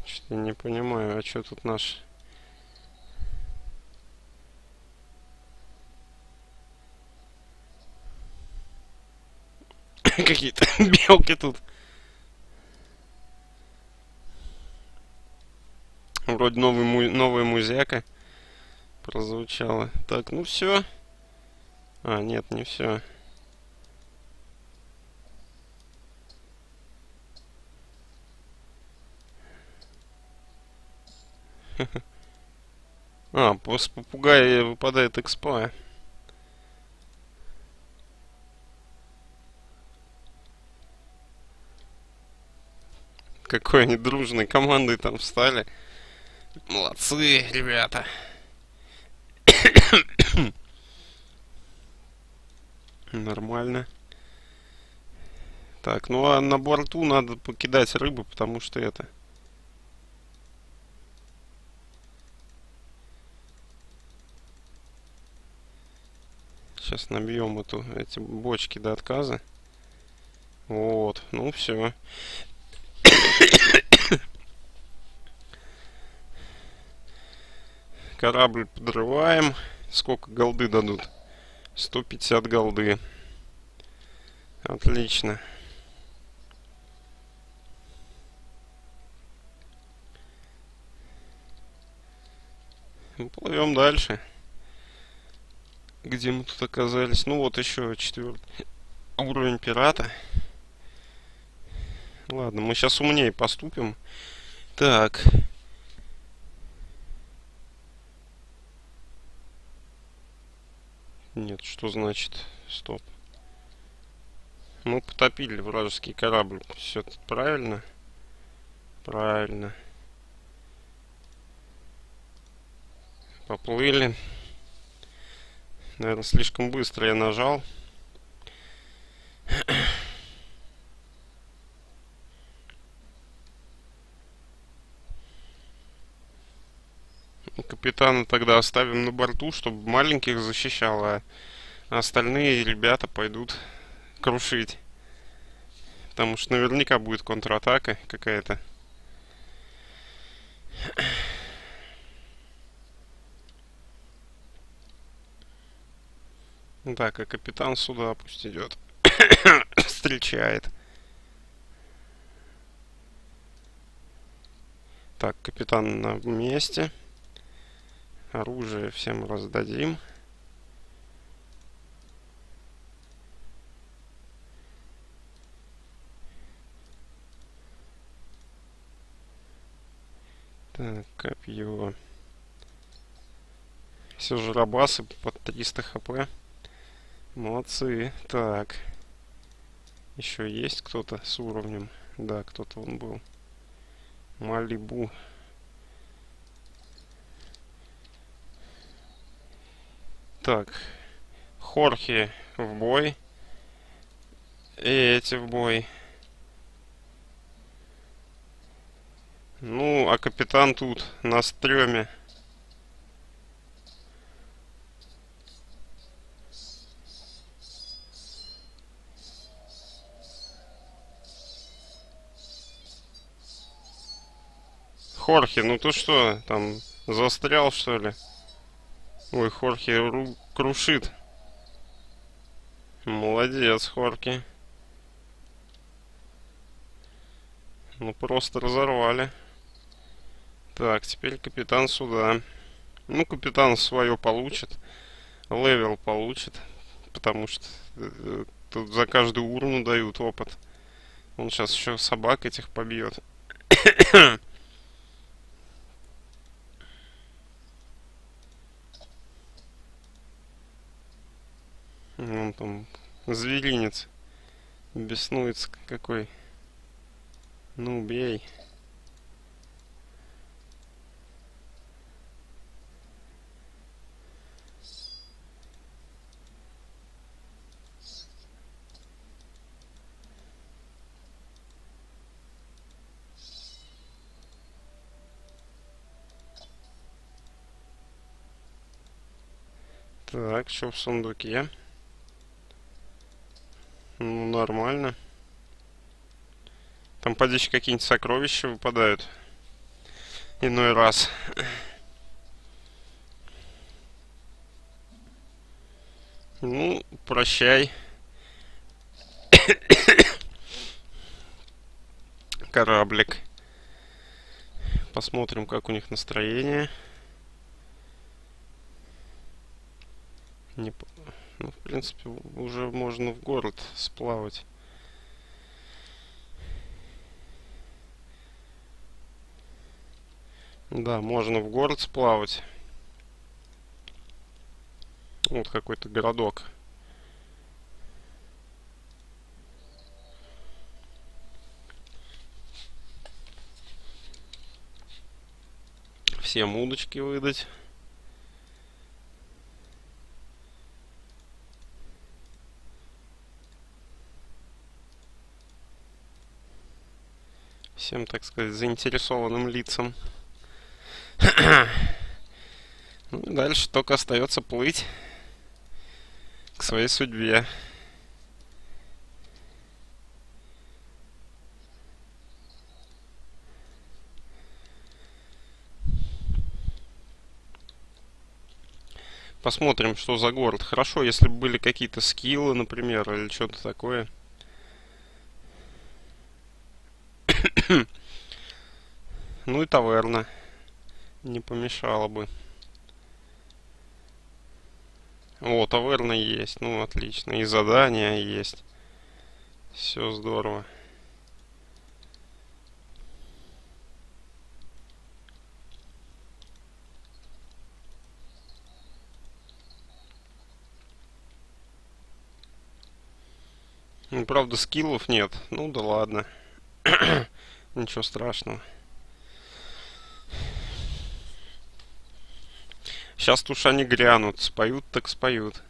Что-то не понимаю, а что тут наш какие-то белки тут. Вроде новый, му новая музяка прозвучала. Так, ну все. А, нет, не все. А, после попугая выпадает экспа. Какой они дружной командой там встали. Молодцы, ребята. Нормально. Так, ну а на борту надо покидать рыбу, потому что это... Сейчас набьем эту, эти бочки до отказа. Вот, ну все. Корабль подрываем. Сколько голды дадут? 150 голды. Отлично. Плывем дальше. Где мы тут оказались? Ну вот еще четвертый уровень пирата. Ладно, мы сейчас умнее поступим. Так. Нет, что значит стоп? Мы потопили вражеский корабль. Все правильно? Правильно. Поплыли. Наверное, слишком быстро я нажал. капитана тогда оставим на борту, чтобы маленьких защищал, а остальные ребята пойдут крушить. Потому что наверняка будет контратака какая-то. Так, а капитан сюда, пусть идет. Встречает. Так, капитан на месте. Оружие всем раздадим. Так, копье. Все же рабасы под 300 хп. Молодцы. Так. Еще есть кто-то с уровнем? Да, кто-то он был. Малибу. Так. Хорхи в бой. И эти в бой. Ну, а капитан тут на стреме. Хорхе, ну ты что, там застрял что ли? Ой, Хорхе крушит. Молодец, Хорки. Ну просто разорвали. Так, теперь капитан сюда. Ну, капитан свое получит. Левел получит. Потому что э, тут за каждую урну дают опыт. Он сейчас еще собак этих побьет. Вон там зверинец. Беснуется какой. Ну, бей. Так, что в сундуке? Ну, нормально. Там подичь какие-нибудь сокровища выпадают. Иной раз. Ну, прощай. Кораблик. Посмотрим, как у них настроение. Не... Ну, в принципе, уже можно в город сплавать. Да, можно в город сплавать. Вот какой-то городок. Всем удочки выдать. Всем, так сказать, заинтересованным лицам. ну, дальше только остается плыть к своей судьбе. Посмотрим, что за город. Хорошо, если бы были какие-то скиллы, например, или что-то такое. Ну и таверна. Не помешало бы. О, таверна есть. Ну, отлично. И задания есть. Все здорово. Ну, правда, скиллов нет. Ну да ладно. Ничего страшного. Сейчас уж они грянут. Споют так споют.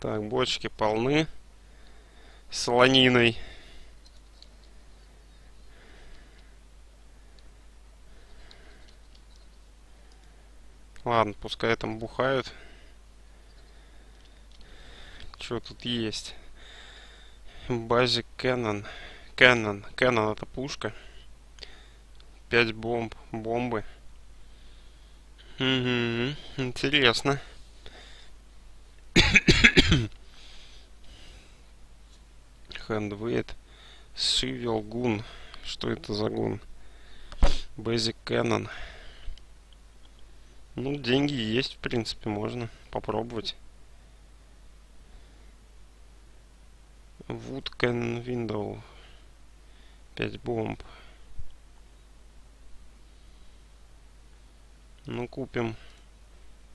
Так, бочки полны. Солониной. Ладно, пускай там бухают. Что тут есть? Базик Кэннон. Кэннон. Кэннон это пушка. пять бомб. Бомбы. Угу. Интересно. Хэндвейт, Сивил гун. Что это за гун? Basic Cannon. Ну, деньги есть, в принципе, можно попробовать. Wood Can Window. 5 бомб. Ну, купим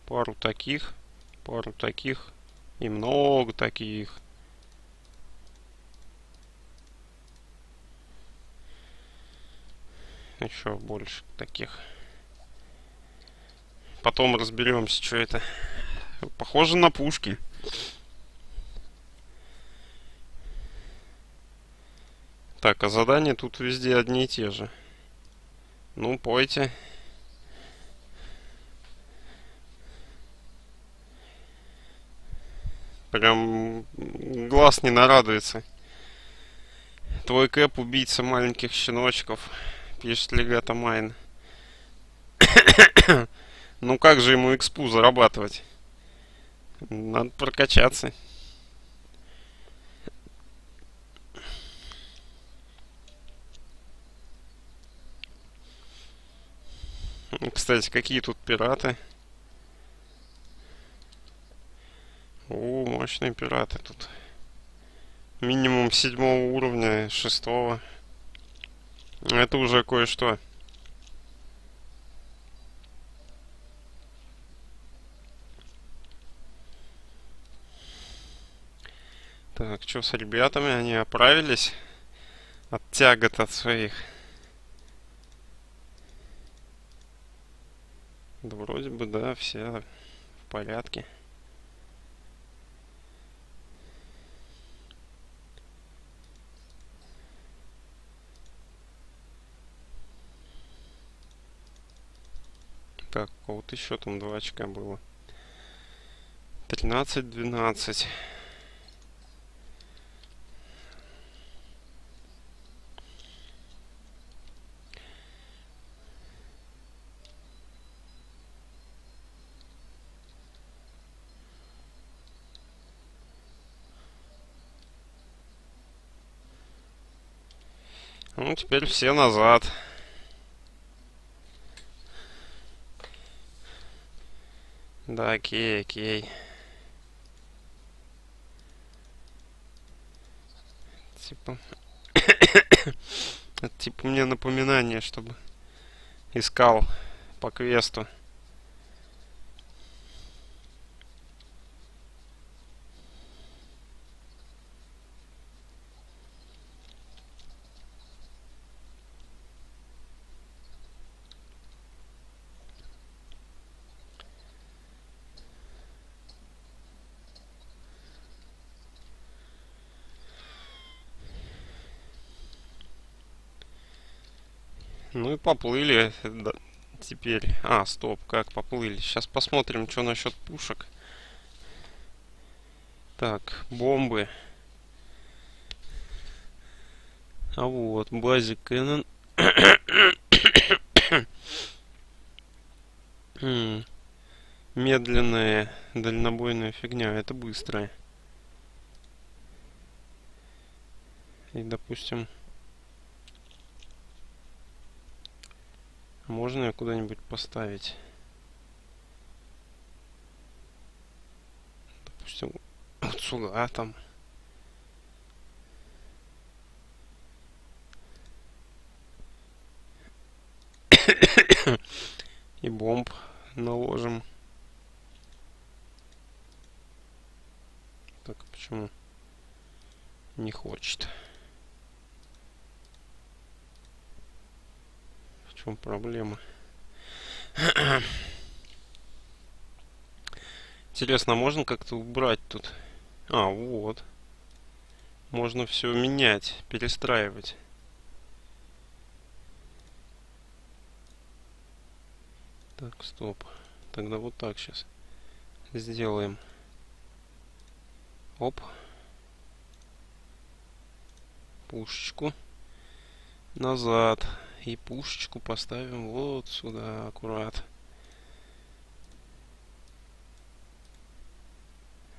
пару таких, пару таких и много таких. Еще больше таких. Потом разберемся, что это. Похоже на пушки. Так, а задания тут везде одни и те же. Ну, пойте. Прям глаз не нарадуется. Твой кэп убийца маленьких щеночков. Пишет Легата Майн. ну как же ему экспу зарабатывать? Надо прокачаться. Кстати, какие тут пираты? О, мощные пираты тут. Минимум седьмого уровня, шестого. Это уже кое-что. Так, что с ребятами? Они оправились от тягот от своих. Да вроде бы, да, все в порядке. Так, кого-то еще там два очка было. 13-12. Теперь все назад. Да, окей, окей. Типа... Это типа мне напоминание, чтобы искал по квесту. Поплыли. Да, теперь. А, стоп, как поплыли. Сейчас посмотрим, что насчет пушек. Так, бомбы. А вот, базик Canon. Медленная дальнобойная фигня, это быстрая. И, допустим, Можно ее куда-нибудь поставить? Допустим, вот сюда там. И бомб наложим. Так, почему не хочет? Чем проблема. Интересно, а можно как-то убрать тут? А, вот. Можно все менять, перестраивать. Так, стоп. Тогда вот так сейчас сделаем. Оп. Пушечку. Назад. И пушечку поставим вот сюда, аккурат.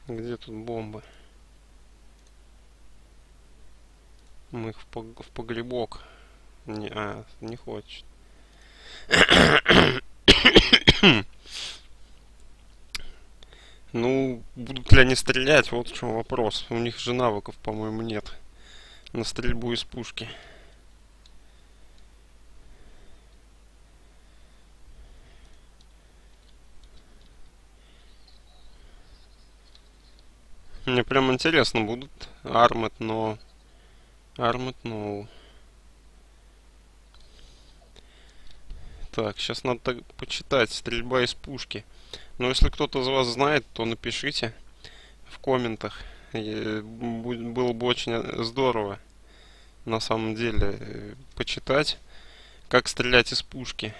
Где тут бомбы? Мы их в, пог- в погребок. Не, а, не хочет. Ну, будут ли они стрелять, вот в чем вопрос. У них же навыков, по-моему, нет. На стрельбу из пушки. Мне прям интересно, будут армат, но... Армат, но... Так, сейчас надо так почитать. Стрельба из пушки. Но если кто-то из вас знает, то напишите в комментах. И было бы очень э, здорово на самом деле э, почитать, как стрелять из пушки.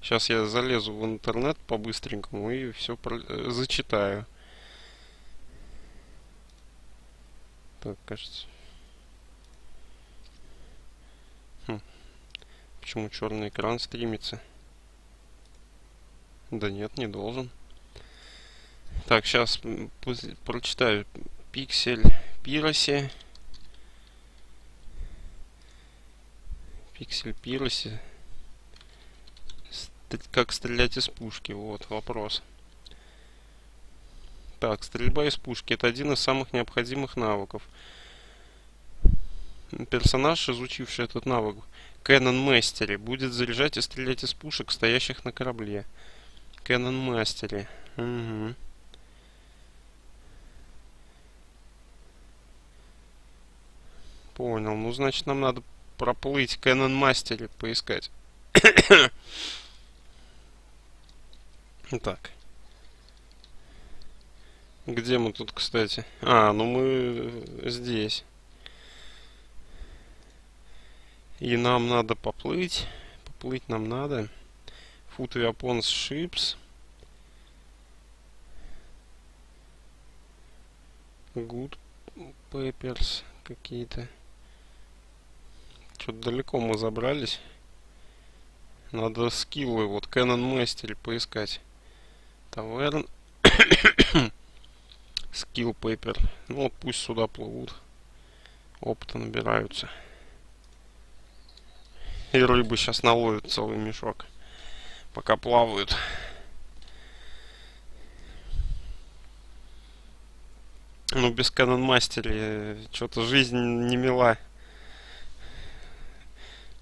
Сейчас я залезу в интернет по-быстренькому и все зачитаю. Так, кажется. Хм. Почему черный экран стримится? Да нет, не должен. Так, сейчас прочитаю. Пиксель Пироси. Пиксель Пироси. Как стрелять из пушки? Вот вопрос. Так, стрельба из пушки. Это один из самых необходимых навыков. Персонаж, изучивший этот навык, Кэнон Мастере, будет заряжать и стрелять из пушек, стоящих на корабле. Кэнон Мастере. Угу. Понял. Ну, значит, нам надо проплыть Кэнон Мастере поискать. Так. Где мы тут, кстати? А, ну мы здесь. И нам надо поплыть. Поплыть нам надо. Food Weapons Ships. Good Papers какие-то. Что-то далеко мы забрались. Надо скиллы, вот Canon Master поискать. Таверн. Скилл пейпер. Ну пусть сюда плывут. Опыта набираются. И рыбы сейчас наловят целый мешок. Пока плавают. Ну, без Canon Master что-то жизнь не мила.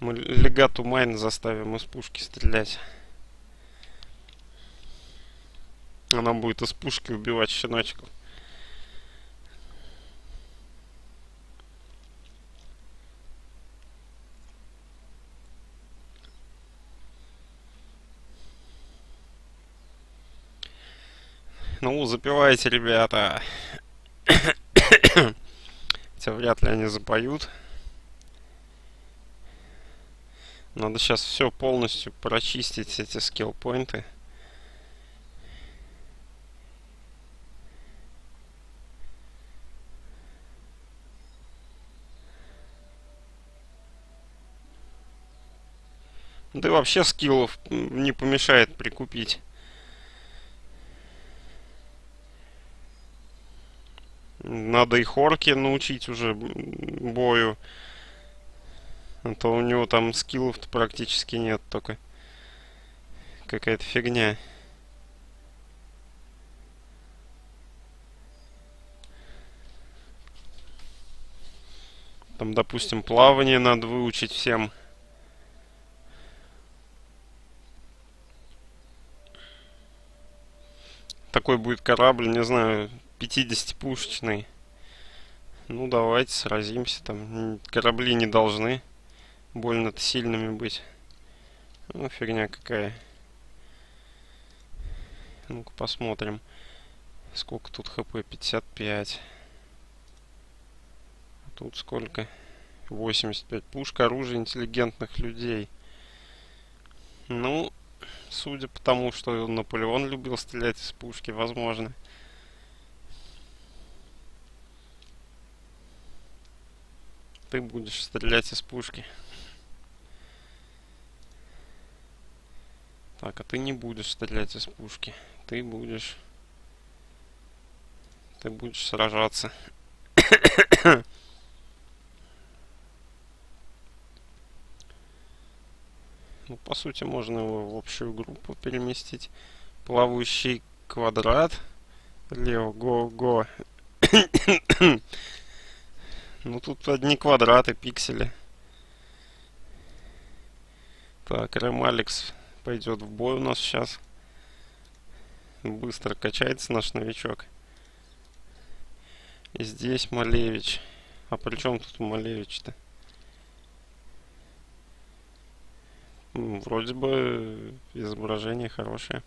Мы легату майн заставим из пушки стрелять. Она будет из пушки убивать щеночков. Ну, запивайте, ребята. Хотя вряд ли они запоют. Надо сейчас все полностью прочистить, эти скилл-поинты. Да и вообще скиллов не помешает прикупить. Надо и хорки научить уже бою. А то у него там скиллов-то практически нет, только какая-то фигня. Там, допустим, плавание надо выучить всем. Такой будет корабль, не знаю, 50-пушечный. Ну, давайте сразимся. Там корабли не должны больно-то сильными быть. Ну, фигня какая. Ну-ка посмотрим. Сколько тут хп? 55. А тут сколько? 85. Пушка, оружие интеллигентных людей. Ну, судя по тому, что Наполеон любил стрелять из пушки, возможно. Ты будешь стрелять из пушки. Так, а ты не будешь стрелять из пушки. Ты будешь... Ты будешь сражаться. Ну, по сути, можно его в общую группу переместить. Плавающий квадрат. Лео, го, го. ну, тут одни квадраты, пиксели. Так, Рэм Алекс пойдет в бой у нас сейчас. Быстро качается наш новичок. И здесь Малевич. А при чем тут Малевич-то? Вроде бы изображение хорошее.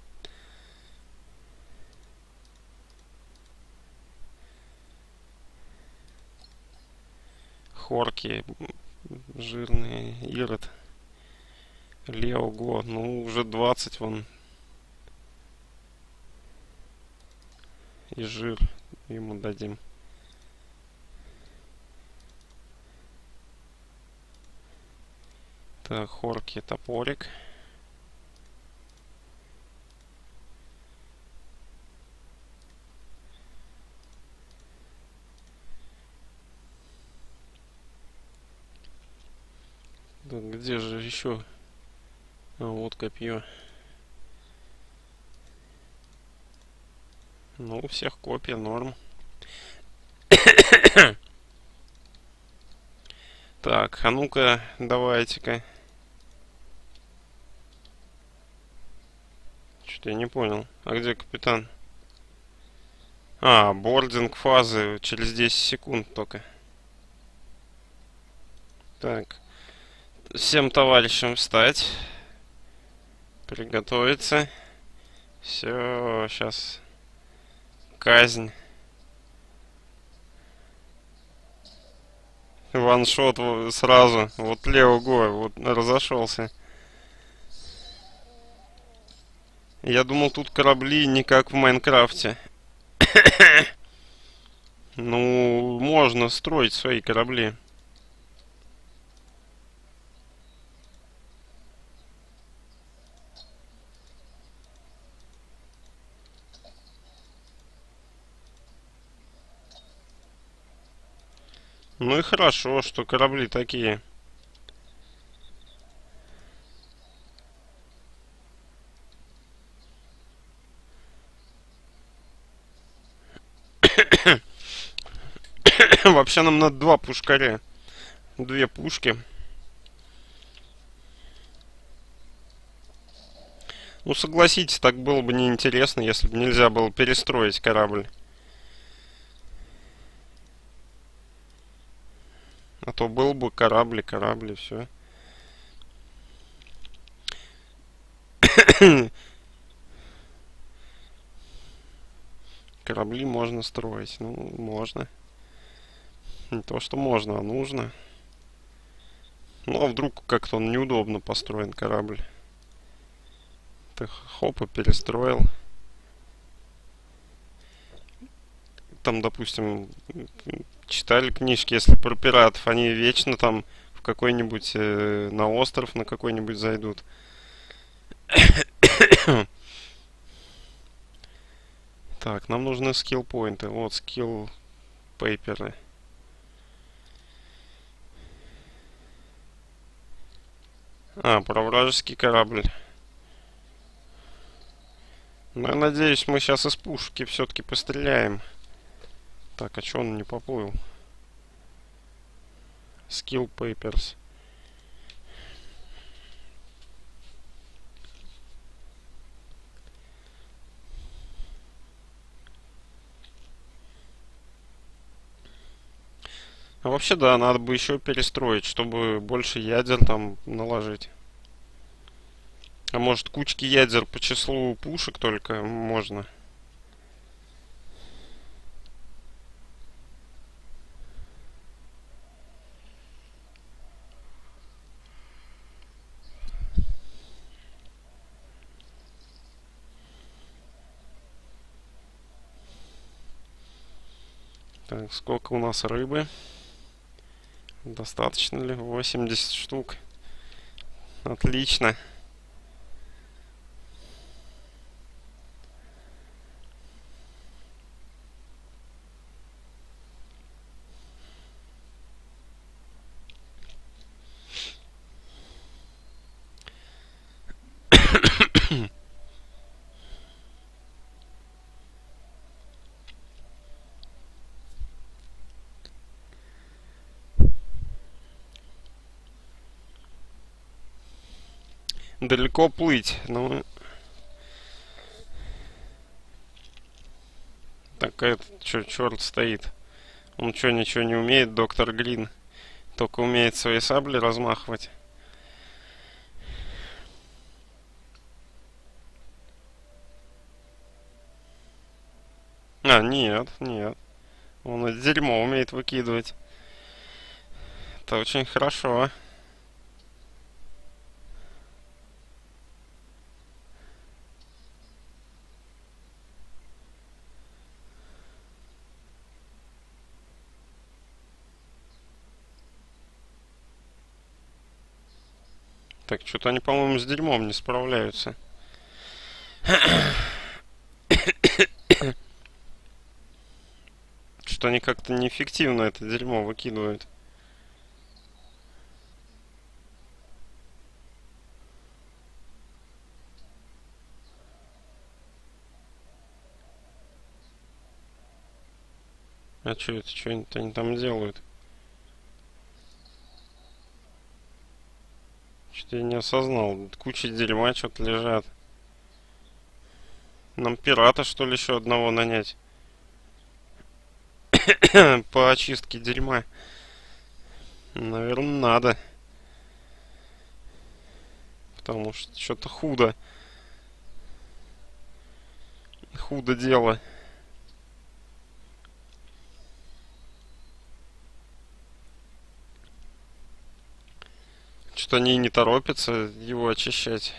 Хорки жирные, Ирод. Лео Го, ну уже 20 вон. И жир ему дадим. Так, хорки, топорик. Так, где же еще? А, вот копье. Ну, у всех копья, норм. так, а ну-ка, давайте-ка. Что-то я не понял. А где капитан? А, бординг фазы через 10 секунд только. Так. Всем товарищам встать. Приготовиться. Все, сейчас. Казнь. Ваншот сразу. Вот Лео Го, вот разошелся. Я думал, тут корабли не как в Майнкрафте. ну, можно строить свои корабли. Ну и хорошо, что корабли такие. Вообще нам надо два пушкаря. Две пушки. Ну, согласитесь, так было бы неинтересно, если бы нельзя было перестроить корабль. А то был бы корабль, корабль, все. Корабли можно строить. Ну, можно. Не то, что можно, а нужно. Ну, а вдруг как-то он неудобно построен корабль. Ты хопа перестроил. Там, допустим, читали книжки, если про пиратов, они вечно там в какой-нибудь э, на остров на какой-нибудь зайдут. так, нам нужны скилл поинты. Вот скилл пейперы. А, про вражеский корабль. Ну, я надеюсь, мы сейчас из пушки все-таки постреляем. Так, а что он не поплыл? Skill Papers. А вообще, да, надо бы еще перестроить, чтобы больше ядер там наложить. А может, кучки ядер по числу пушек только можно? Так, сколько у нас рыбы? Достаточно ли? 80 штук. Отлично. Далеко плыть. Ну, так этот чё, черт стоит. Он что, ничего не умеет, доктор Грин? Только умеет свои сабли размахивать. А, нет, нет. Он это дерьмо умеет выкидывать. Это очень хорошо. Так, что-то они, по-моему, с дерьмом не справляются. Что они как-то неэффективно это дерьмо выкидывают. А что это? Что они, там делают? Что-то я не осознал. Куча дерьма что-то лежат. Нам пирата, что ли, еще одного нанять? По очистке дерьма. Наверное, надо. Потому что что-то худо. Худо дело. Что они не торопятся его очищать.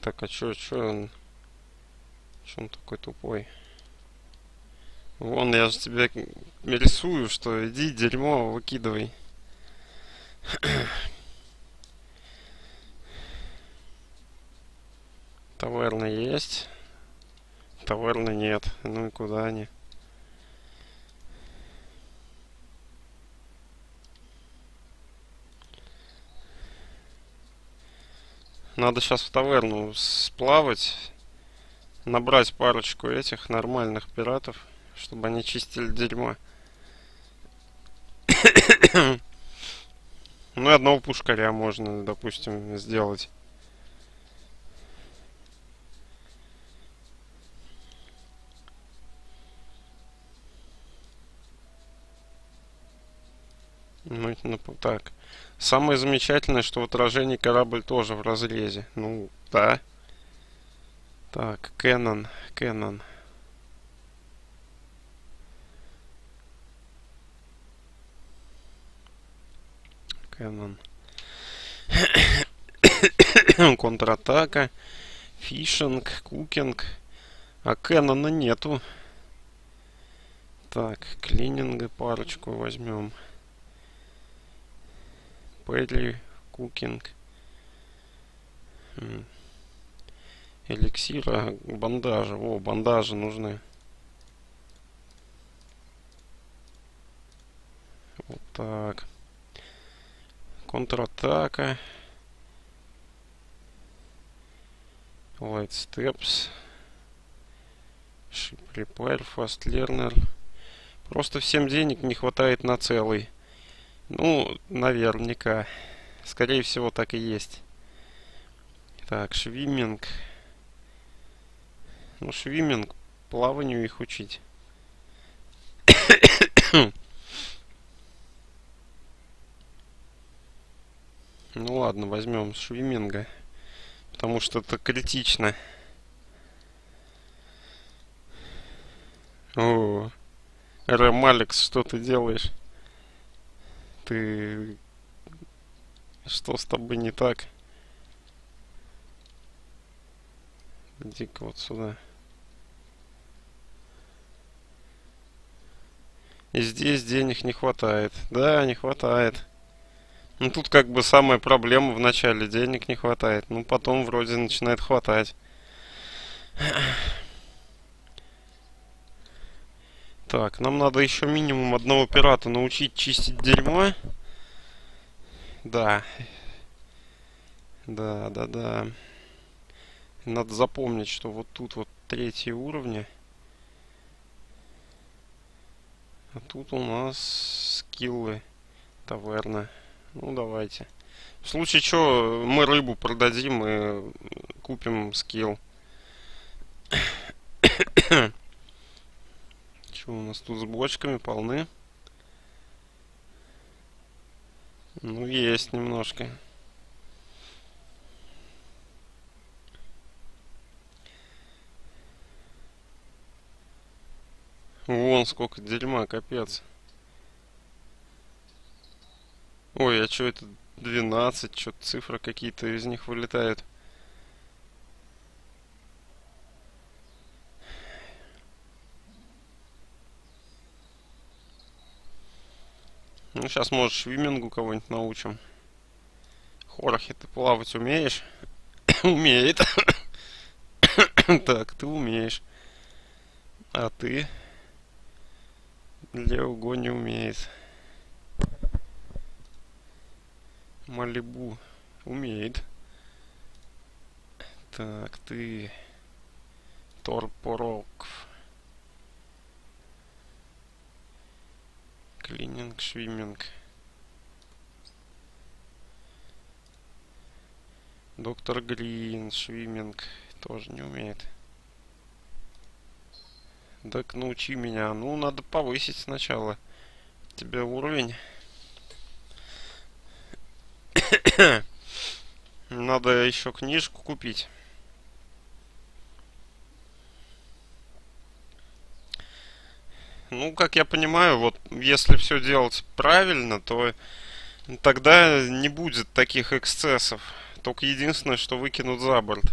Так, а чё, чё он... Чё он такой тупой? Вон, я же тебе рисую, что иди дерьмо выкидывай. Таверна есть. Таверны нет. Ну и куда они? Надо сейчас в таверну сплавать. Набрать парочку этих нормальных пиратов. Чтобы они чистили дерьмо. ну и одного пушкаря можно, допустим, сделать. Ну, ну, так. Самое замечательное, что в отражении корабль тоже в разрезе. Ну, да. Так, Canon, Canon. Canon. Контратака. Фишинг, кукинг. А Кэнона нету. Так, клининга парочку возьмем. Пэлли, кукинг. Эликсира, бандажи. О, бандажи нужны. Вот так. Контратака. Light Steps. Ship Repair, Fast Learner. Просто всем денег не хватает на целый. Ну, наверняка. Скорее всего, так и есть. Так, швиминг. Ну, швиминг, плаванию их учить. ну ладно, возьмем швиминга. Потому что это критично. О, Рэм Алекс, что ты делаешь? Ты... Что с тобой не так? Иди-ка вот сюда. И здесь денег не хватает. Да, не хватает. Ну тут как бы самая проблема в начале. Денег не хватает. Ну потом вроде начинает хватать. Так, нам надо еще минимум одного пирата научить чистить дерьмо. Да. Да, да, да. Надо запомнить, что вот тут вот третьи уровни. А тут у нас скиллы таверна. Ну, давайте. В случае чего, мы рыбу продадим и купим скилл. Что у нас тут с бочками полны? Ну, есть немножко. Вон сколько дерьма, капец. Ой, а что это 12, что-то цифры какие-то из них вылетают. Ну, сейчас, может, швимингу кого-нибудь научим. Хорохи, ты плавать умеешь? Умеет. так, ты умеешь. А ты? Лео не умеет. Малибу умеет. Так, ты... Торпорок. Клининг, швиминг. Доктор Грин, швиминг тоже не умеет. Так научи меня. Ну, надо повысить сначала. Тебе уровень. Надо еще книжку купить. Ну, как я понимаю, вот если все делать правильно, то тогда не будет таких эксцессов. Только единственное, что выкинут за борт.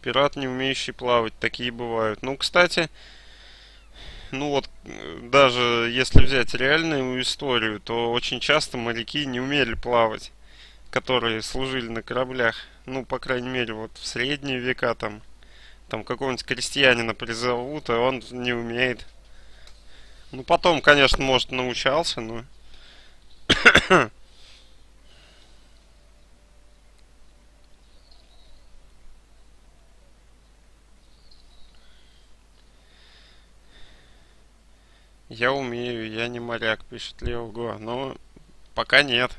Пират, не умеющий плавать, такие бывают. Ну, кстати, ну вот, даже если взять реальную историю, то очень часто моряки не умели плавать которые служили на кораблях, ну, по крайней мере, вот в средние века там, там какого-нибудь крестьянина призовут, а он не умеет. Ну, потом, конечно, может, научался, но... Я умею, я не моряк, пишет Лео Го, но пока нет.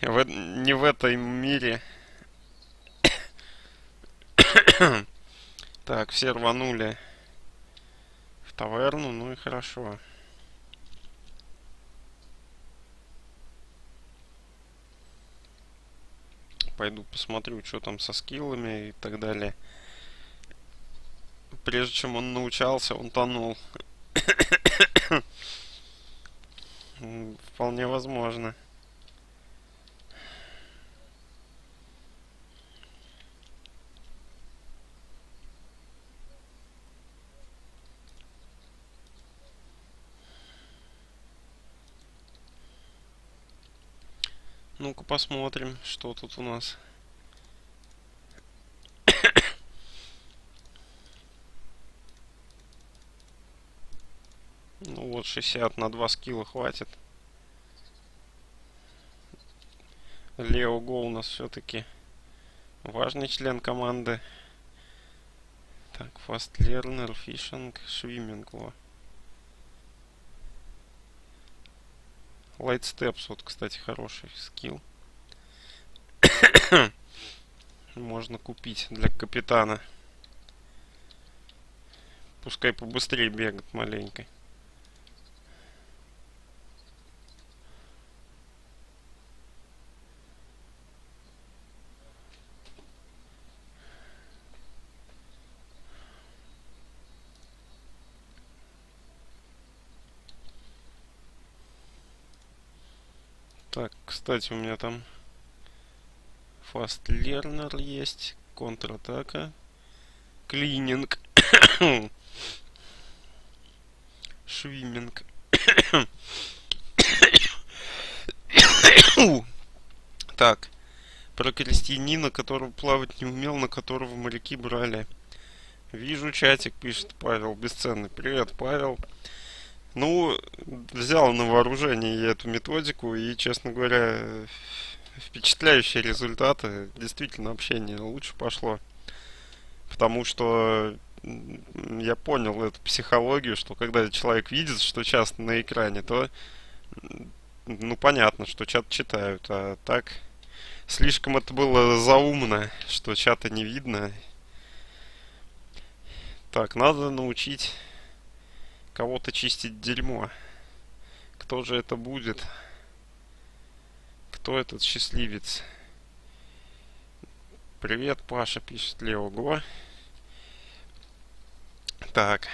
В, не в этом мире. так, все рванули таверну, ну и хорошо. Пойду посмотрю, что там со скиллами и так далее. Прежде чем он научался, он тонул. Вполне возможно. Ну-ка посмотрим, что тут у нас. ну вот 60 на 2 скилла хватит. Лео Го у нас все-таки важный член команды. Так, Learner, Fishing, Swimming. Во. Light Steps, вот, кстати, хороший скилл. Можно купить для капитана. Пускай побыстрее бегает маленько. Так, кстати, у меня там Fast Learner есть, контратака, клининг, швиминг. так, про крестьянина, которого плавать не умел, на которого моряки брали. Вижу чатик, пишет Павел, бесценный. Привет, Павел. Ну, взял на вооружение я эту методику и, честно говоря, впечатляющие результаты. Действительно, общение лучше пошло. Потому что я понял эту психологию, что когда человек видит, что часто на экране, то ну понятно, что чат читают, а так слишком это было заумно, что чата не видно. Так, надо научить кого-то чистить дерьмо. Кто же это будет? Кто этот счастливец? Привет, Паша, пишет Лео Го. Так.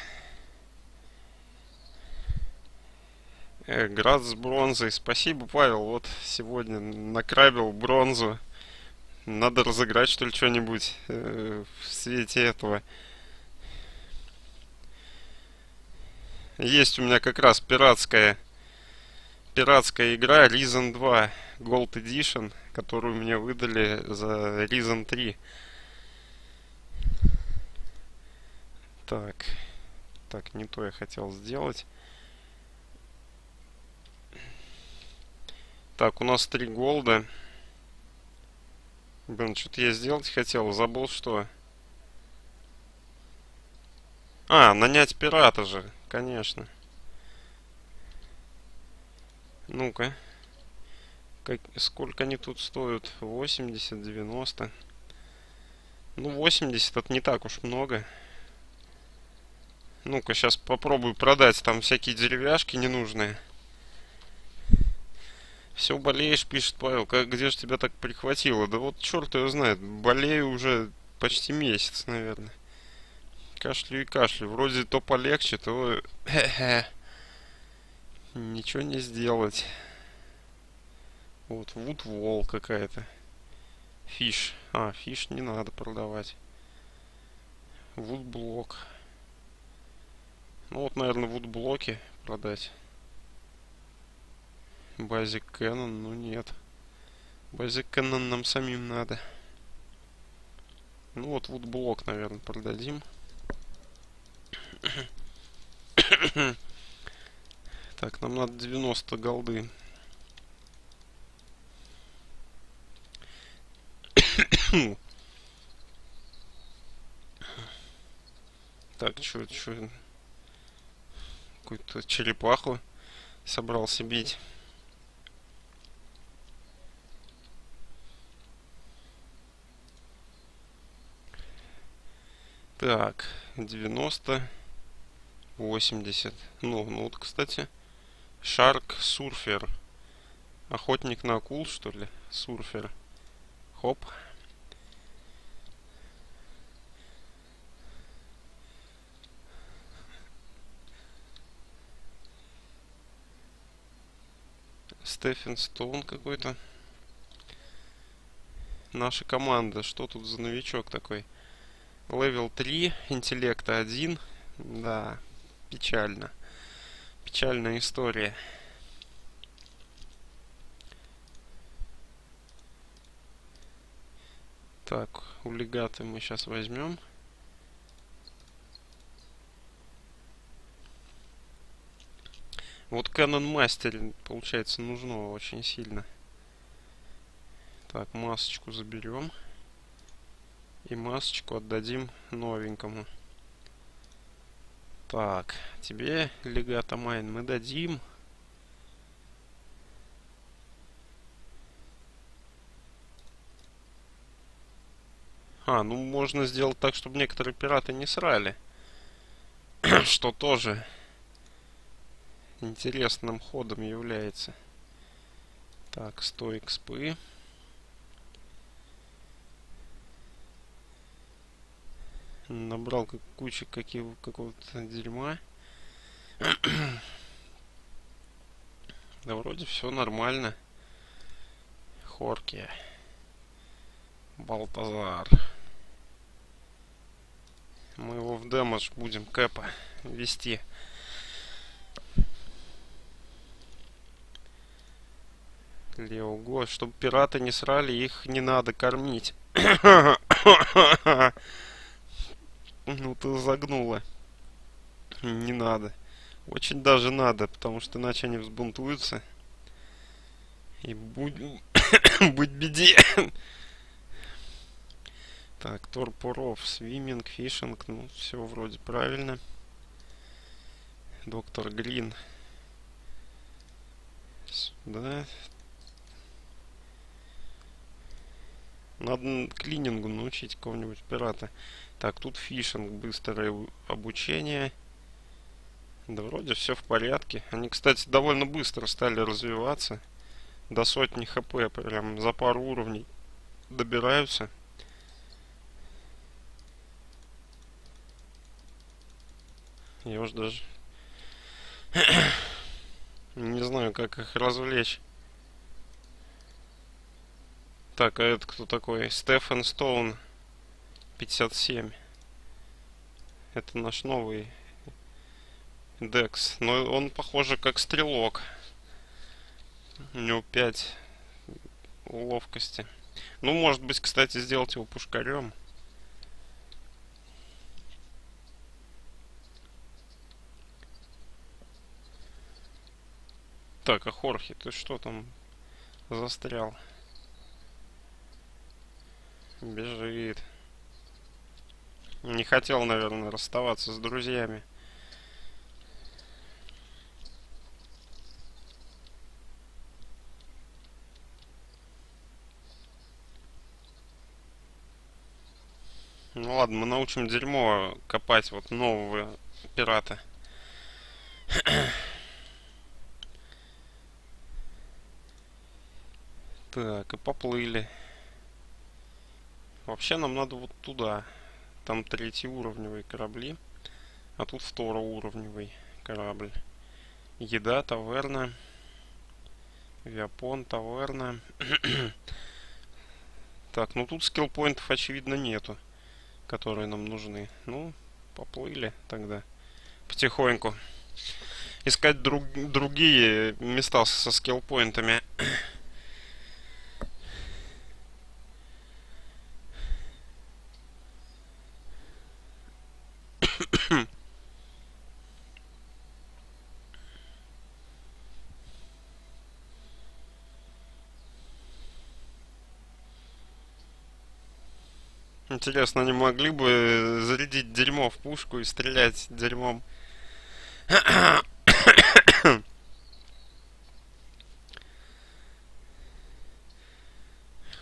Э, град с бронзой. Спасибо, Павел. Вот сегодня накрабил бронзу. Надо разыграть, что ли, что-нибудь э, в свете этого. Есть у меня как раз пиратская пиратская игра Reason 2 Gold Edition, которую мне выдали за Reason 3. Так. Так, не то я хотел сделать. Так, у нас три голда. Блин, что-то я сделать хотел, забыл что. А, нанять пирата же, конечно. Ну-ка. Сколько они тут стоят? 80, 90. Ну, 80 это не так уж много. Ну-ка, сейчас попробую продать там всякие деревяшки ненужные. Все болеешь, пишет Павел. Как, где же тебя так прихватило? Да вот черт его знает. Болею уже почти месяц, наверное. Кашлю и кашлю. Вроде то полегче, то... Ничего не сделать. Вот, вудвол какая-то. Фиш. А, фиш не надо продавать. Вудблок. Ну вот, наверное, вудблоки продать. Базик Canon, ну нет. Базик Canon нам самим надо. Ну вот, вудблок, наверное, продадим. так, нам надо 90 голды. так, что, что... Какую-то черепаху собрался бить. Так, 90, 80. Ну, ну вот, кстати, Шарк Сурфер. Охотник на акул, что ли? Сурфер. Хоп. Стефен Стоун какой-то. Наша команда. Что тут за новичок такой? Левел 3, интеллекта 1. Да, печально. Печальная история. Так, улигаты мы сейчас возьмем. Вот Canon Master, получается, нужно очень сильно. Так, масочку заберем. И масочку отдадим новенькому. Так, тебе легато майн мы дадим. А, ну можно сделать так, чтобы некоторые пираты не срали. Что тоже интересным ходом является. Так, 100 экспы. Набрал как кучу какого-то дерьма. да вроде все нормально. Хорки. Балтазар. Мы его в демаш будем кэпа вести. Лео Го, чтобы пираты не срали, их не надо кормить. Ну ты загнула. Не надо. Очень даже надо, потому что иначе они взбунтуются. И будь... будь беде. Так, Торпуров, свиминг, фишинг, ну, все вроде правильно. Доктор Грин. Сюда. Надо клинингу научить кого-нибудь пирата. Так, тут фишинг, быстрое обучение. Да вроде все в порядке. Они, кстати, довольно быстро стали развиваться. До сотни хп прям за пару уровней добираются. Я уж даже не знаю, как их развлечь. Так, а это кто такой? Стефан Стоун. 57. Это наш новый Декс. Но он, похоже, как стрелок. У него 5 ловкости. Ну, может быть, кстати, сделать его пушкарем. Так, а Хорхи, ты что там застрял? Бежит. Не хотел, наверное, расставаться с друзьями. Ну ладно, мы научим дерьмо копать вот нового пирата. Так, и поплыли. Вообще нам надо вот туда. Там третьеуровневые корабли. А тут второуровневый корабль. Еда, таверна. Виапон, таверна. так, ну тут скиллпоинтов очевидно нету. Которые нам нужны. Ну, поплыли тогда. Потихоньку. Искать друг, другие места со скиллпоинтами. Интересно, они могли бы зарядить дерьмо в пушку и стрелять дерьмом?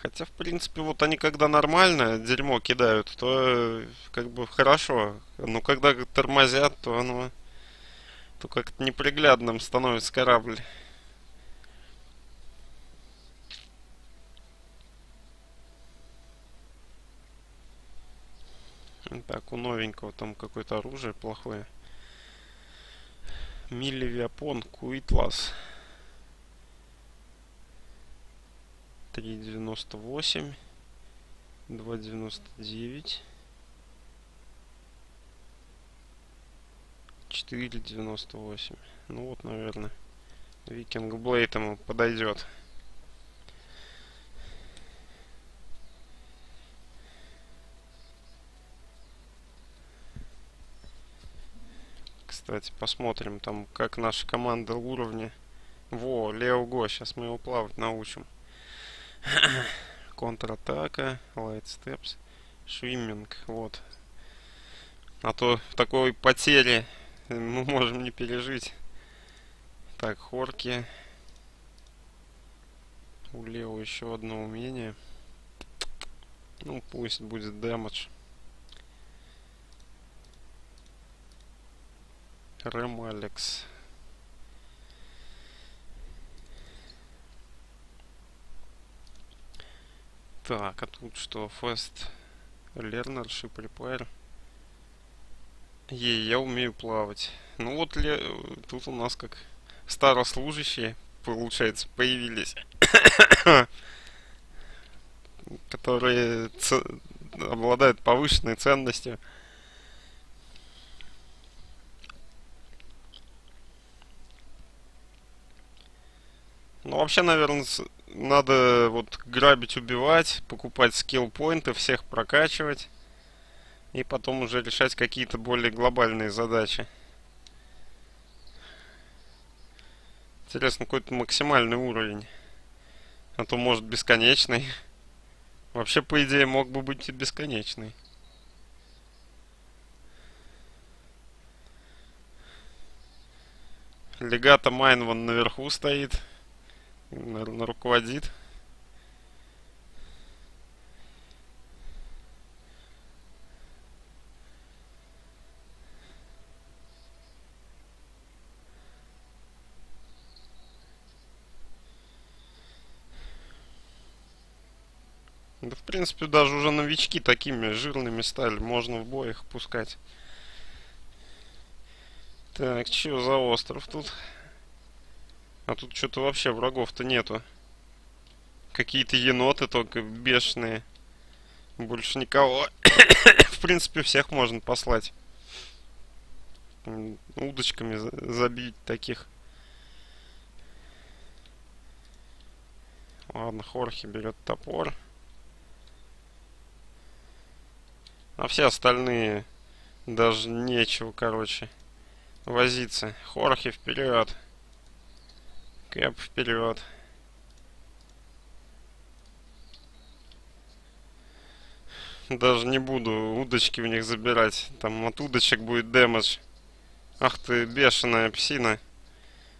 Хотя, в принципе, вот они когда нормально дерьмо кидают, то как бы хорошо. Но когда тормозят, то оно то как-то неприглядным становится корабль. Так, у новенького там какое-то оружие плохое. Милливиапон Куитлас. 3.98. 2.99. 4.98. Ну вот, наверное. Викинг Блейд ему подойдет. Кстати, посмотрим там, как наша команда уровня. Во, Лео Го, сейчас мы его плавать научим. Контратака, лайт степс, швимминг, вот. А то такой потери мы можем не пережить. Так, хорки. У Лео еще одно умение. Ну, пусть будет дэмэдж. Рэм Алекс. Так, а тут что? Fast Learner, Ship Repair. Ей, я умею плавать. Ну вот ле... тут у нас как старослужащие, получается, появились. которые обладают повышенной ценностью. Ну, вообще, наверное, надо вот грабить, убивать, покупать скилл-поинты, всех прокачивать. И потом уже решать какие-то более глобальные задачи. Интересно, какой-то максимальный уровень. А то может бесконечный. Вообще, по идее, мог бы быть и бесконечный. Легата Майн вон наверху стоит. Наверное, руководит. Да, в принципе, даже уже новички такими жирными стали. Можно в бой их пускать. Так, что за остров тут? А тут что-то вообще врагов-то нету. Какие-то еноты только бешеные. Больше никого. в принципе, всех можно послать. Удочками забить таких. Ладно, Хорхи берет топор. А все остальные даже нечего, короче, возиться. Хорхи вперед. Кэп вперед. Даже не буду удочки у них забирать. Там от удочек будет дэмэдж. Ах ты, бешеная псина.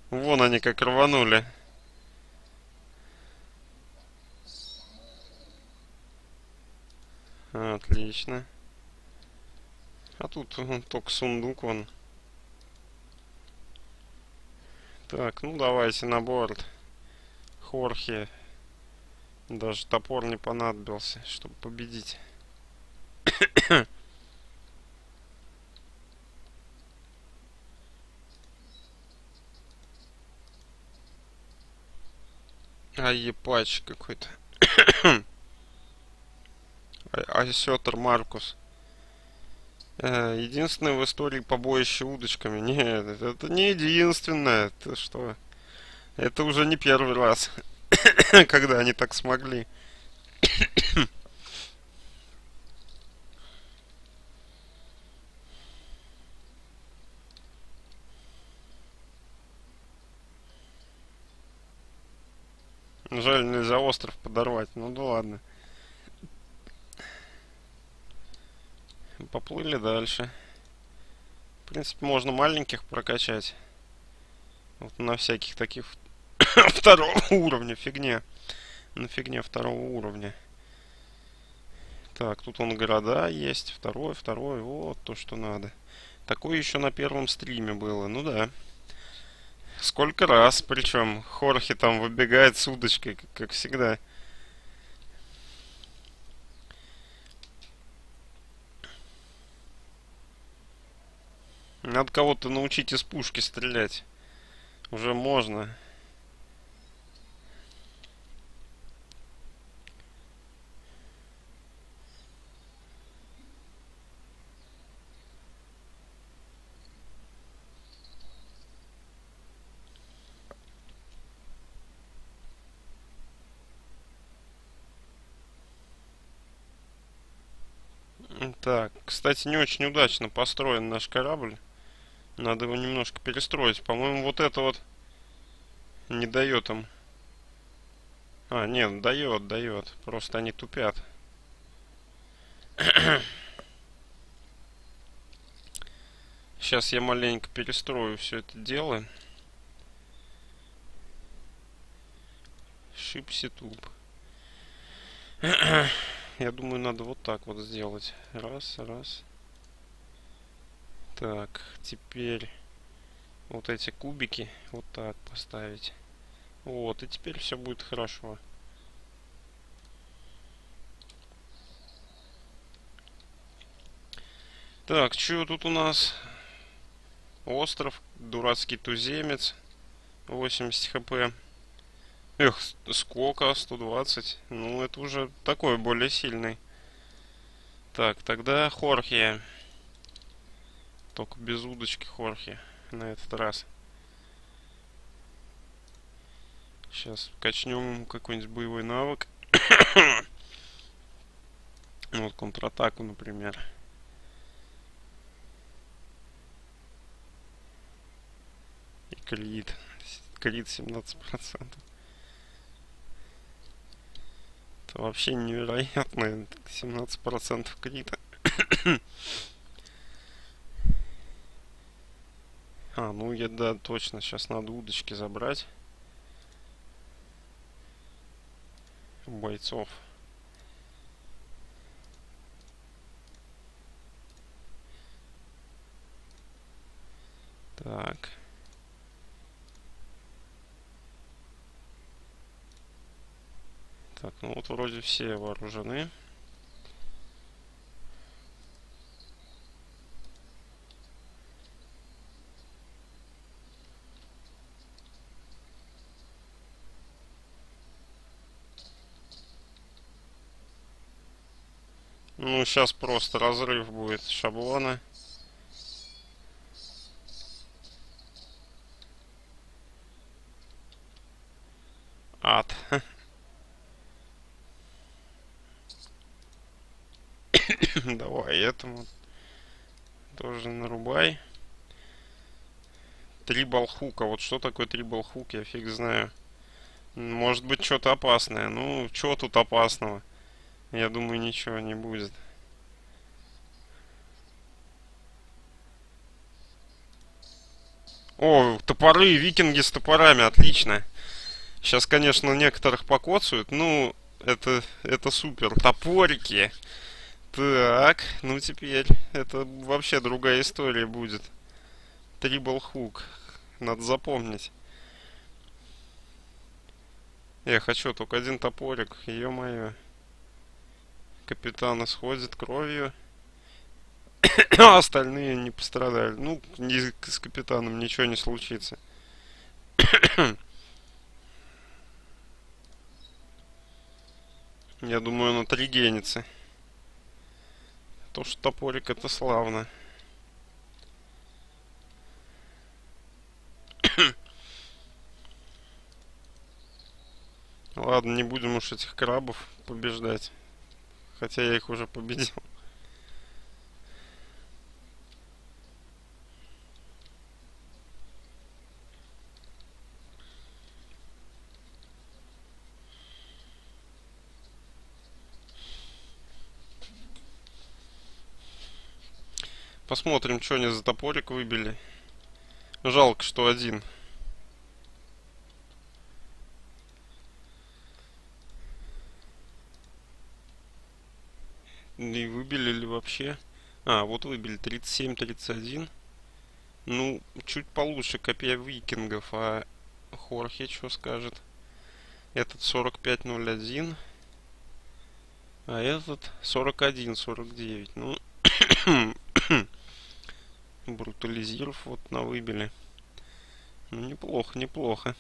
Вон они как рванули. Отлично. А тут он, только сундук он. Так, ну давайте на борт. Хорхе. Даже топор не понадобился, чтобы победить. А епач какой-то. Асетр Маркус. Э, единственное в истории побоище удочками. Нет, это не единственное. Это что? Это уже не первый раз, когда они так смогли. Жаль, нельзя остров подорвать. Ну да ладно. Поплыли дальше. В принципе, можно маленьких прокачать. Вот на всяких таких второго уровня фигне. На фигне второго уровня. Так, тут он города есть. Второй, второй. Вот то, что надо. Такое еще на первом стриме было. Ну да. Сколько раз, причем Хорхи там выбегает с удочкой, как, как всегда. Надо кого-то научить из пушки стрелять. Уже можно. Так, кстати, не очень удачно построен наш корабль. Надо его немножко перестроить. По-моему, вот это вот не дает им. А, нет, дает, дает. Просто они тупят. Сейчас я маленько перестрою все это дело. Шипси туп. Я думаю, надо вот так вот сделать. Раз, раз. Так, теперь вот эти кубики вот так поставить. Вот, и теперь все будет хорошо. Так, что тут у нас? Остров, дурацкий туземец, 80 хп. Эх, сколько? 120. Ну, это уже такой более сильный. Так, тогда Хорхия. Только без удочки Хорхи на этот раз. Сейчас качнем какой-нибудь боевой навык. вот контратаку, например. И крит. Крит 17%. Это вообще невероятно. 17% крита. а, ну я, да, точно. Сейчас надо удочки забрать. Бойцов. Так. Так, ну вот вроде все вооружены. Ну, сейчас просто разрыв будет шаблона. Ад. Давай этому тоже нарубай. Три балхука. Вот что такое три балхук, я фиг знаю. Может быть что-то опасное. Ну, что тут опасного? Я думаю, ничего не будет. О, топоры, викинги с топорами, отлично. Сейчас, конечно, некоторых покоцают. Ну, это, это супер. Топорики. Так, ну теперь это вообще другая история будет. Трибл хук. Надо запомнить. Я хочу только один топорик. Ё-моё. Капитан исходит кровью. а остальные не пострадали. Ну, ни, с капитаном ничего не случится. Я думаю, он отрегенится. То, что топорик это славно. Ладно, не будем уж этих крабов побеждать. Хотя я их уже победил. Посмотрим, что они за топорик выбили. Жалко, что один. И выбили ли вообще? А, вот выбили 37-31. Ну, чуть получше копия викингов. А Хорхе что скажет? Этот 45-01. А этот 41-49. Ну, Брутализиров вот на выбили. Ну, неплохо, неплохо.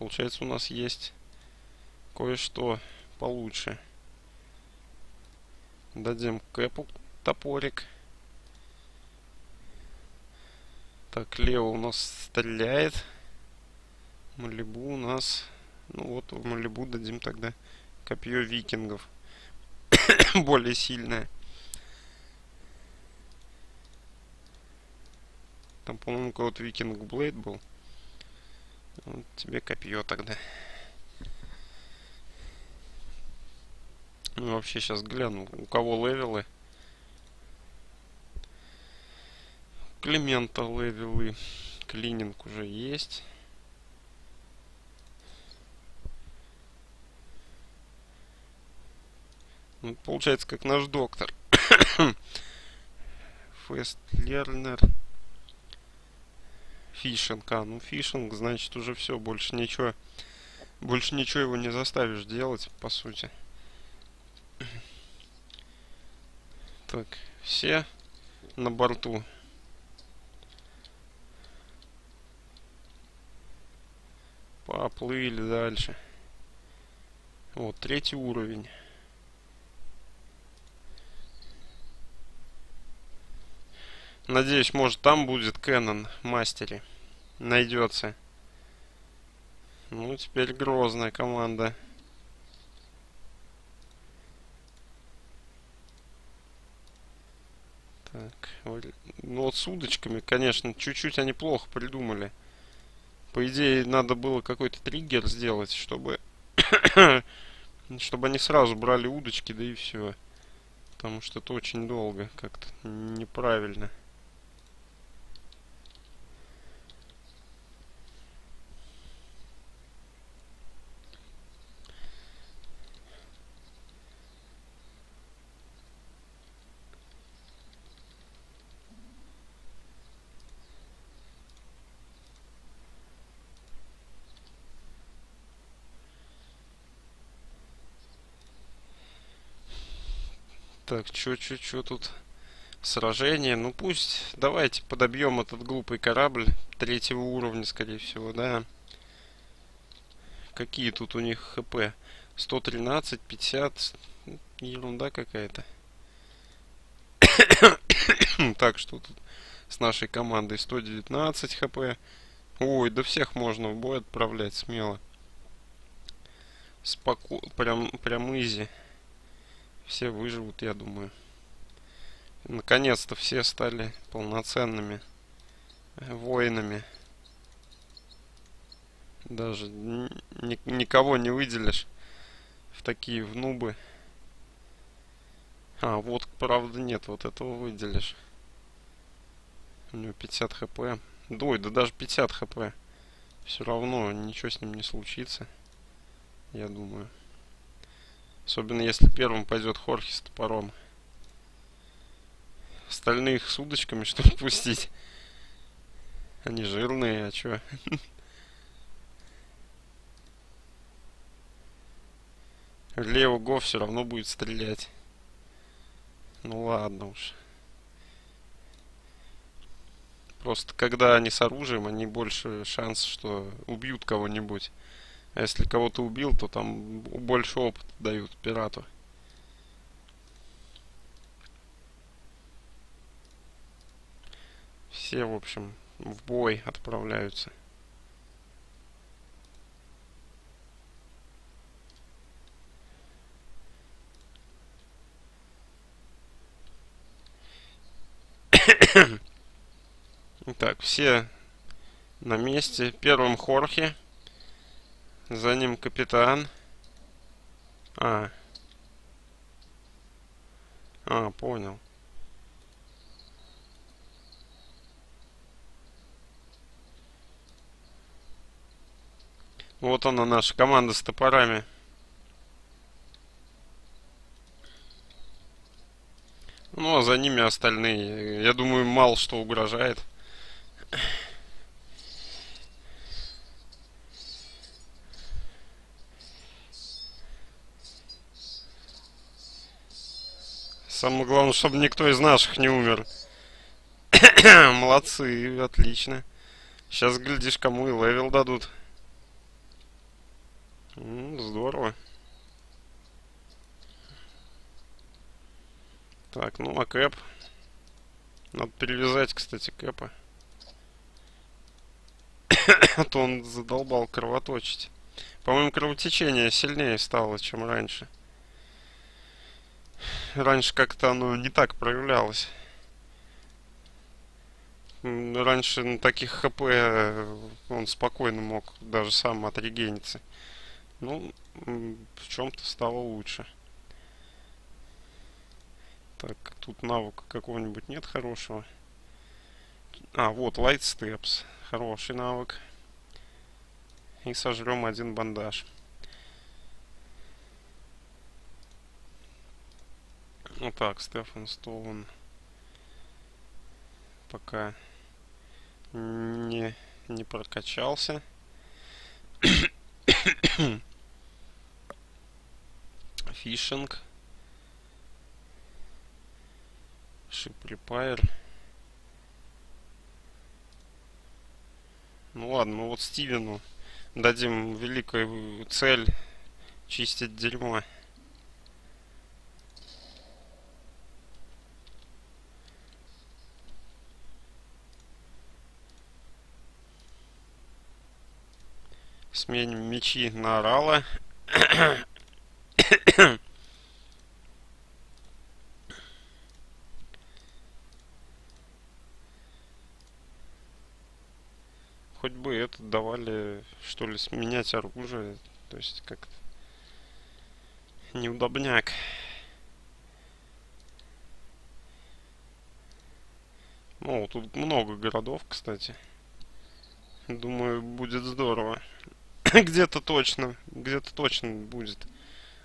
Получается, у нас есть кое-что получше. Дадим Кэпу топорик. Так, Лео у нас стреляет. Малибу у нас... Ну вот, в Малибу дадим тогда копье викингов. Более сильное. Там, по-моему, кого-то Viking Blade был. Вот тебе копье тогда. Ну, вообще сейчас гляну, у кого левелы. Климента левелы. Cleaning уже есть. Ну, получается, как наш доктор. Фест Лернер. Фишинг. А, ну фишинг, значит уже все, больше ничего. Больше ничего его не заставишь делать, по сути. Так, все на борту. Поплыли дальше. Вот, третий уровень. Надеюсь, может там будет Кэнон мастере. Найдется. Ну, теперь грозная команда. Так, ну вот с удочками, конечно, чуть-чуть они плохо придумали. По идее, надо было какой-то триггер сделать, чтобы Чтобы они сразу брали удочки, да и все. Потому что это очень долго, как-то неправильно. Так, чё, чё, чё тут? Сражение. Ну пусть, давайте подобьем этот глупый корабль третьего уровня, скорее всего, да. Какие тут у них хп? 113, 50, ерунда какая-то. так, что тут с нашей командой 119 хп. Ой, да всех можно в бой отправлять смело. Споко... Прям, прям изи все выживут, я думаю. Наконец-то все стали полноценными воинами. Даже ни никого не выделишь в такие внубы. А, вот, правда, нет, вот этого выделишь. У него 50 хп. Дой, да даже 50 хп. Все равно ничего с ним не случится. Я думаю. Особенно если первым пойдет Хорхе с топором. Остальных с удочками, чтобы пустить. Они жирные, а чё? Лео Го все равно будет стрелять. Ну ладно уж. Просто когда они с оружием, они больше шанс, что убьют кого-нибудь. А если кого-то убил, то там больше опыта дают пирату. Все, в общем, в бой отправляются. Так, все на месте. Первым Хорхе. За ним капитан. А. А, понял. Вот она, наша команда с топорами. Ну, а за ними остальные. Я думаю, мало что угрожает. Самое главное, чтобы никто из наших не умер. Молодцы, отлично. Сейчас, глядишь, кому и level дадут. -м, здорово. Так, ну а кэп? Надо перевязать, кстати, кэпа. а то он задолбал кровоточить. По-моему, кровотечение сильнее стало, чем раньше раньше как-то оно не так проявлялось. Раньше на таких ХП э, он спокойно мог даже сам отрегениться. Ну, в чем-то стало лучше. Так, тут навыка какого-нибудь нет хорошего. А, вот, Light Steps. Хороший навык. И сожрем один бандаж. Ну так, Стефан Стоун пока не, не прокачался. Фишинг. Шип Repair. Ну ладно, мы вот Стивену дадим великую цель чистить дерьмо. Сменим мечи на орала. Хоть бы это давали, что ли, сменять оружие. То есть как-то Неудобняк. О, тут много городов, кстати. Думаю, будет здорово. где-то точно, где-то точно будет.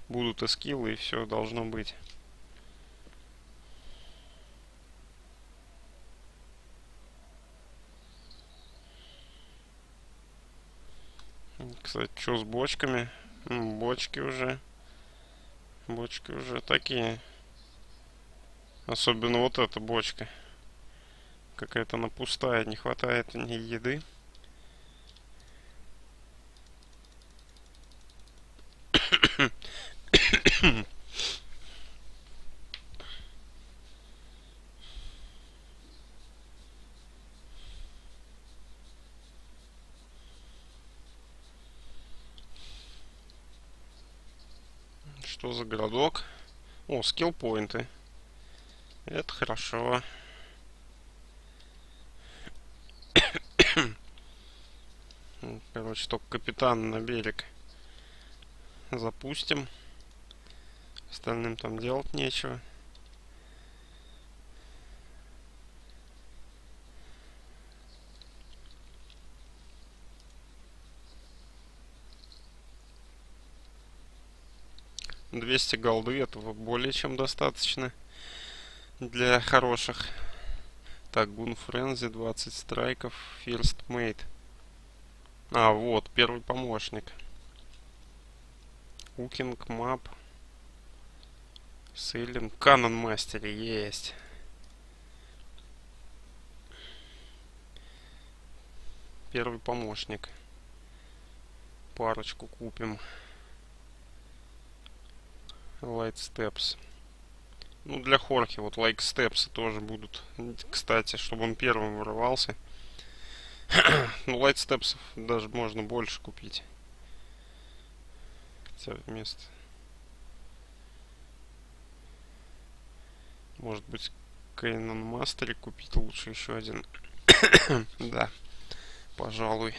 Будут и скиллы, и все должно быть. Кстати, что с бочками? Бочки уже. Бочки уже такие. Особенно вот эта бочка. Какая-то она пустая, не хватает ни еды. Что за городок? О, скилл-поинты. Это хорошо. Короче, только капитан на берег запустим. Остальным там делать нечего. Двести голды этого более чем достаточно для хороших. Так, Гун Френзи, 20 страйков, First Mate. А, вот, первый помощник. Кукинг, мап. Сейлинг, канон мастере есть. Первый помощник. Парочку купим. Light Steps. Ну, для Хорхи вот Like Steps тоже будут. Кстати, чтобы он первым вырывался. ну, Light Steps даже можно больше купить. Хотя вместо... Может быть, Кейнон Мастере купить лучше еще один. да, пожалуй.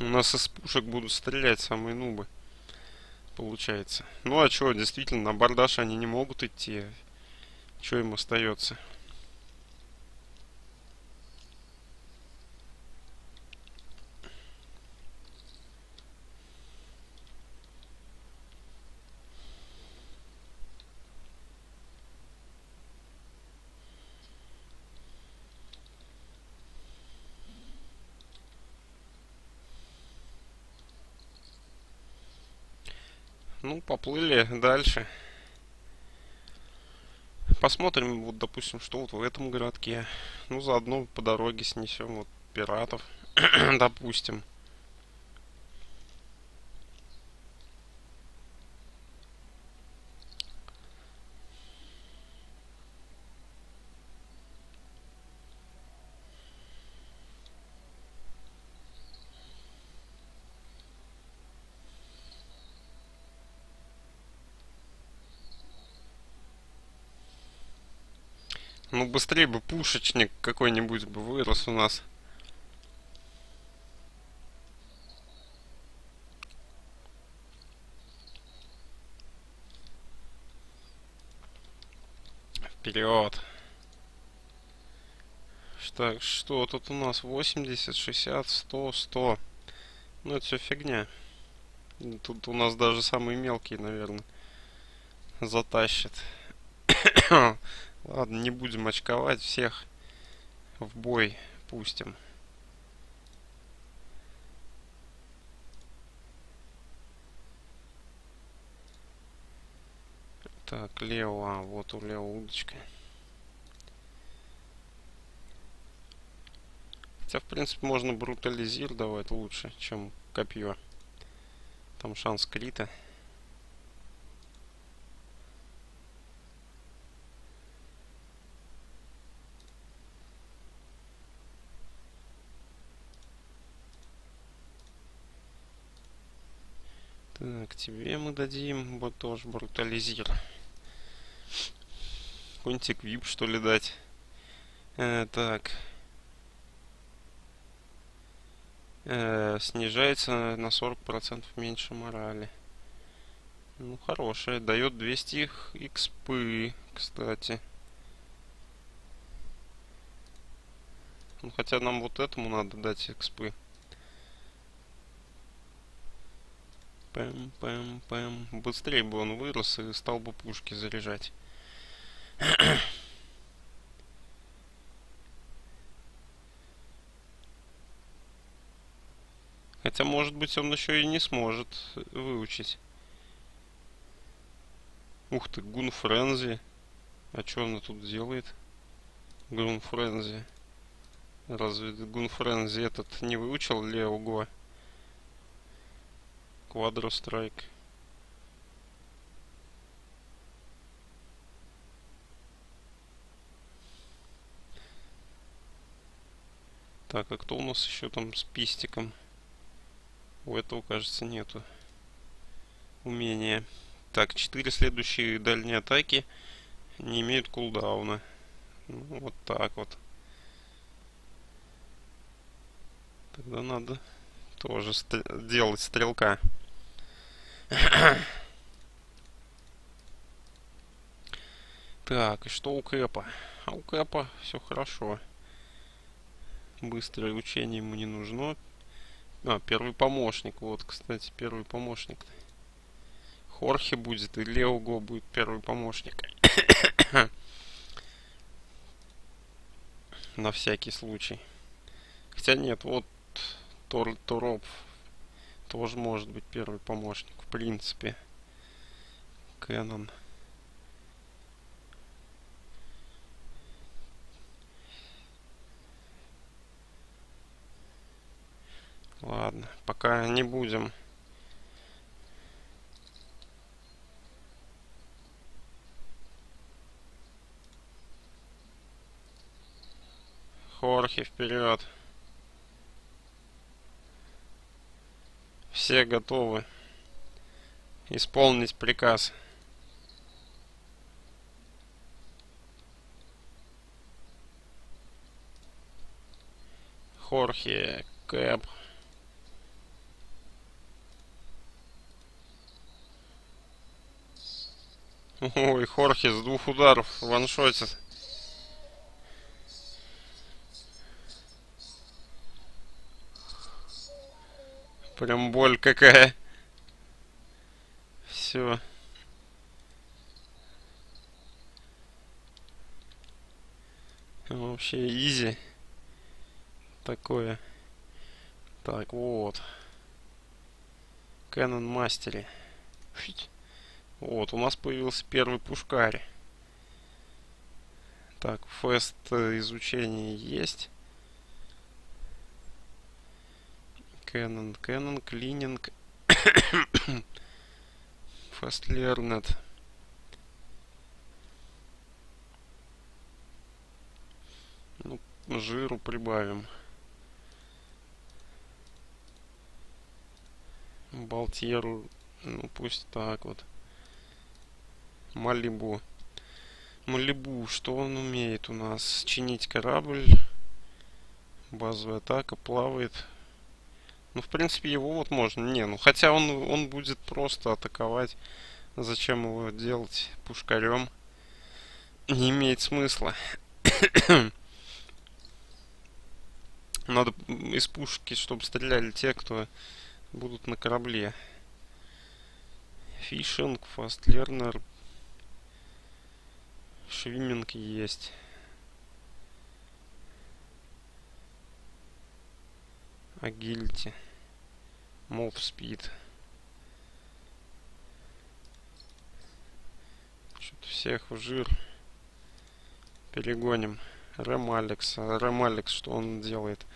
У нас из пушек будут стрелять самые нубы. Получается. Ну а что, действительно, на бардаш они не могут идти. Что им остается? Ну, поплыли дальше. Посмотрим, вот, допустим, что вот в этом городке. Ну, заодно по дороге снесем вот пиратов, допустим. Ну, быстрее бы пушечник какой-нибудь бы вырос у нас. Вперед. Так, что тут у нас? 80, 60, 100, 100. Ну, это все фигня. Тут у нас даже самые мелкие, наверное, затащат. Ладно, не будем очковать, всех в бой пустим. Так, Лео, а, вот у Лео удочка. Хотя, в принципе, можно брутализир давать лучше, чем копье. Там шанс крита. Так, тебе мы дадим вот тоже брутализир. Какой-нибудь эквип, что ли, дать. Э, так. Э, снижается на 40% меньше морали. Ну, хорошая. Дает 200 экспы, кстати. Ну, хотя нам вот этому надо дать экспы. Пэм, пэм, пэм. Быстрее бы он вырос и стал бы пушки заряжать. Хотя, может быть, он еще и не сможет выучить. Ух ты, Гун Френзи. А что она тут делает? Гун Френзи. Разве Гун Френзи этот не выучил Лео Го? Квадро Страйк. Так, а кто у нас еще там с пистиком? У этого, кажется, нету умения. Так, четыре следующие дальние атаки не имеют кулдауна. Ну, вот так вот. Тогда надо тоже стр делать стрелка. так, и что у Кэпа? А у Кэпа все хорошо. Быстрое учение ему не нужно. А, первый помощник. Вот, кстати, первый помощник. Хорхе будет и Леого будет первый помощник. На всякий случай. Хотя нет, вот Тор, Тороп тоже может быть первый помощник, в принципе. Кэнон. Ладно, пока не будем. Хорхе вперед. Все готовы исполнить приказ. Хорхе, Кэп. Ой, Хорхе с двух ударов ваншотит. Прям боль какая. Все. Вообще изи. Такое. Так, вот. Canon мастере. Вот, у нас появился первый пушкарь. Так, фест изучения есть. Canon, Canon, Cleaning, Fast Learned. Ну, жиру прибавим. Балтьеру, ну пусть так вот. Малибу. Малибу, что он умеет у нас? Чинить корабль. Базовая атака, плавает. Ну, в принципе, его вот можно. Не, ну хотя он, он будет просто атаковать. Зачем его делать пушкарем? Не имеет смысла. Надо из пушки, чтобы стреляли те, кто будут на корабле. Фишинг, фастлернер. Швиминг есть. Агильти. Move speed. Что-то всех в жир. Перегоним. Рэм Алекс. Рэм Алекс, что он делает?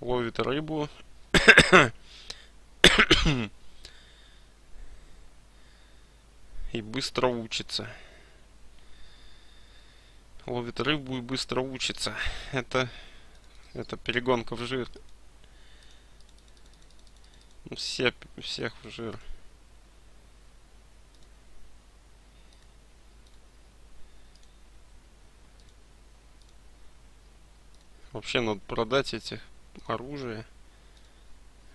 Ловит рыбу. и быстро учится. Ловит рыбу и быстро учится. Это, это перегонка в жир. Все, всех жир. Вообще надо продать эти оружия.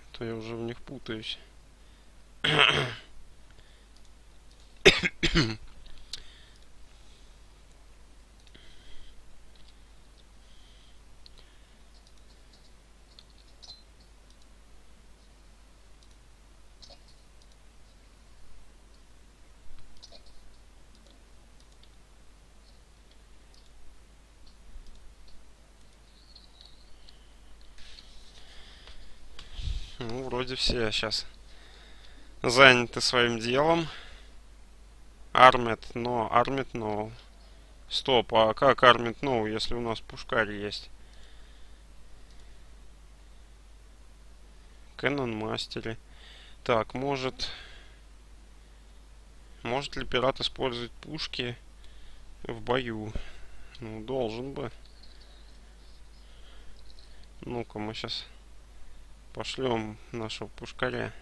А то я уже в них путаюсь. Ну, вроде все сейчас заняты своим делом. Армит, но, армит, но. Стоп, а как армит, но, если у нас пушкарь есть? Кэнон мастере. Так, может... Может ли пират использовать пушки в бою? Ну, должен бы. Ну-ка, мы сейчас пошлем нашего пушкаря.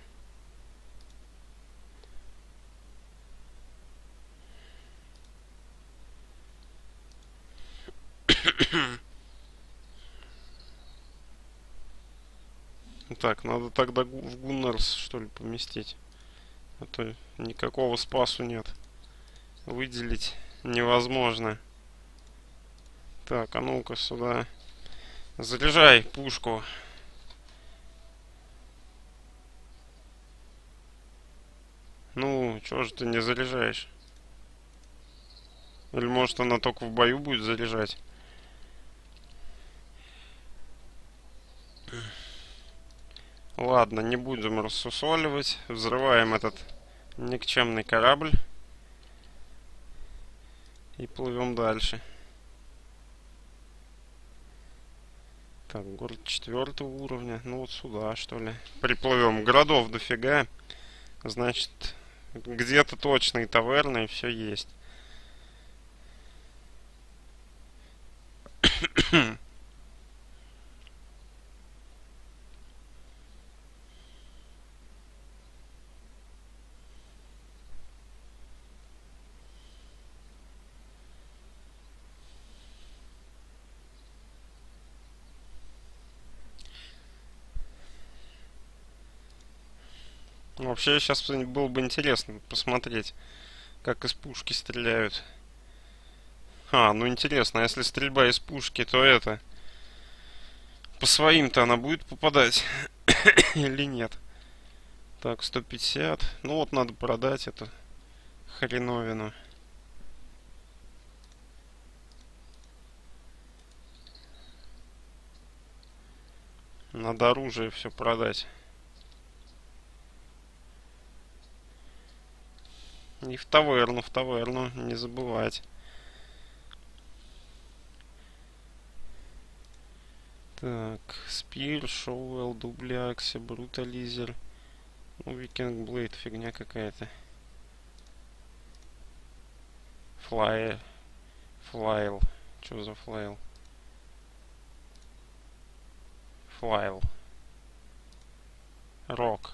Так, надо тогда в Гуннерс, что ли, поместить. А то никакого спасу нет. Выделить невозможно. Так, а ну-ка сюда. Заряжай пушку. Ну, чего же ты не заряжаешь? Или может она только в бою будет заряжать? Ладно, не будем рассусоливать. Взрываем этот никчемный корабль. И плывем дальше. Так, город четвертого уровня. Ну вот сюда, что ли. Приплывем. Городов дофига. Значит, где-то точно и таверны, и все есть. Вообще сейчас было бы интересно посмотреть, как из пушки стреляют. А, ну интересно, а если стрельба из пушки, то это... По своим-то она будет попадать или нет? Так, 150. Ну вот надо продать эту хреновину. Надо оружие все продать. И в таверну, в таверну, не забывать. Так, Спир, Шоуэлл, Дублякси, Брутализер. Ну, Викинг Блейд, фигня какая-то. Флай... Флайл. Что за флайл? Флайл. Рок.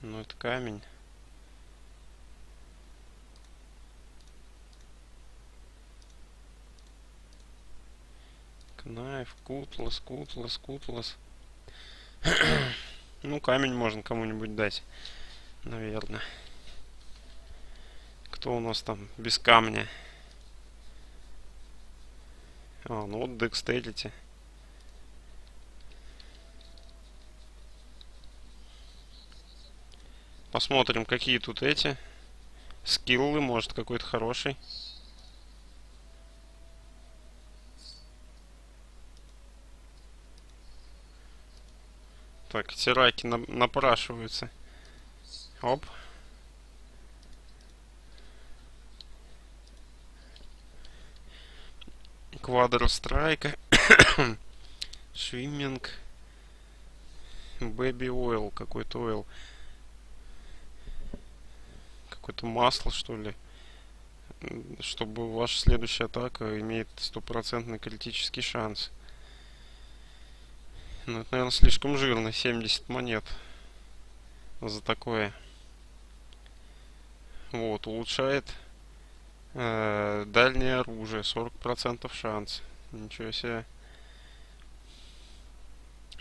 Ну, это камень. Найф, кутлас, кутлас, кутлас. ну, камень можно кому-нибудь дать. Наверное. Кто у нас там без камня? А, ну вот Dexterity. Посмотрим, какие тут эти. Скиллы, может, какой-то хороший. Так, эти раки на напрашиваются. Оп. Квадро страйка. Швимминг. Бэби ойл. Какой-то ойл. Какое-то масло, что ли. Чтобы ваша следующая атака имеет стопроцентный критический шанс. Ну, это, наверное, слишком жирно. 70 монет за такое. Вот, улучшает э, дальнее оружие. 40% шанс. Ничего себе.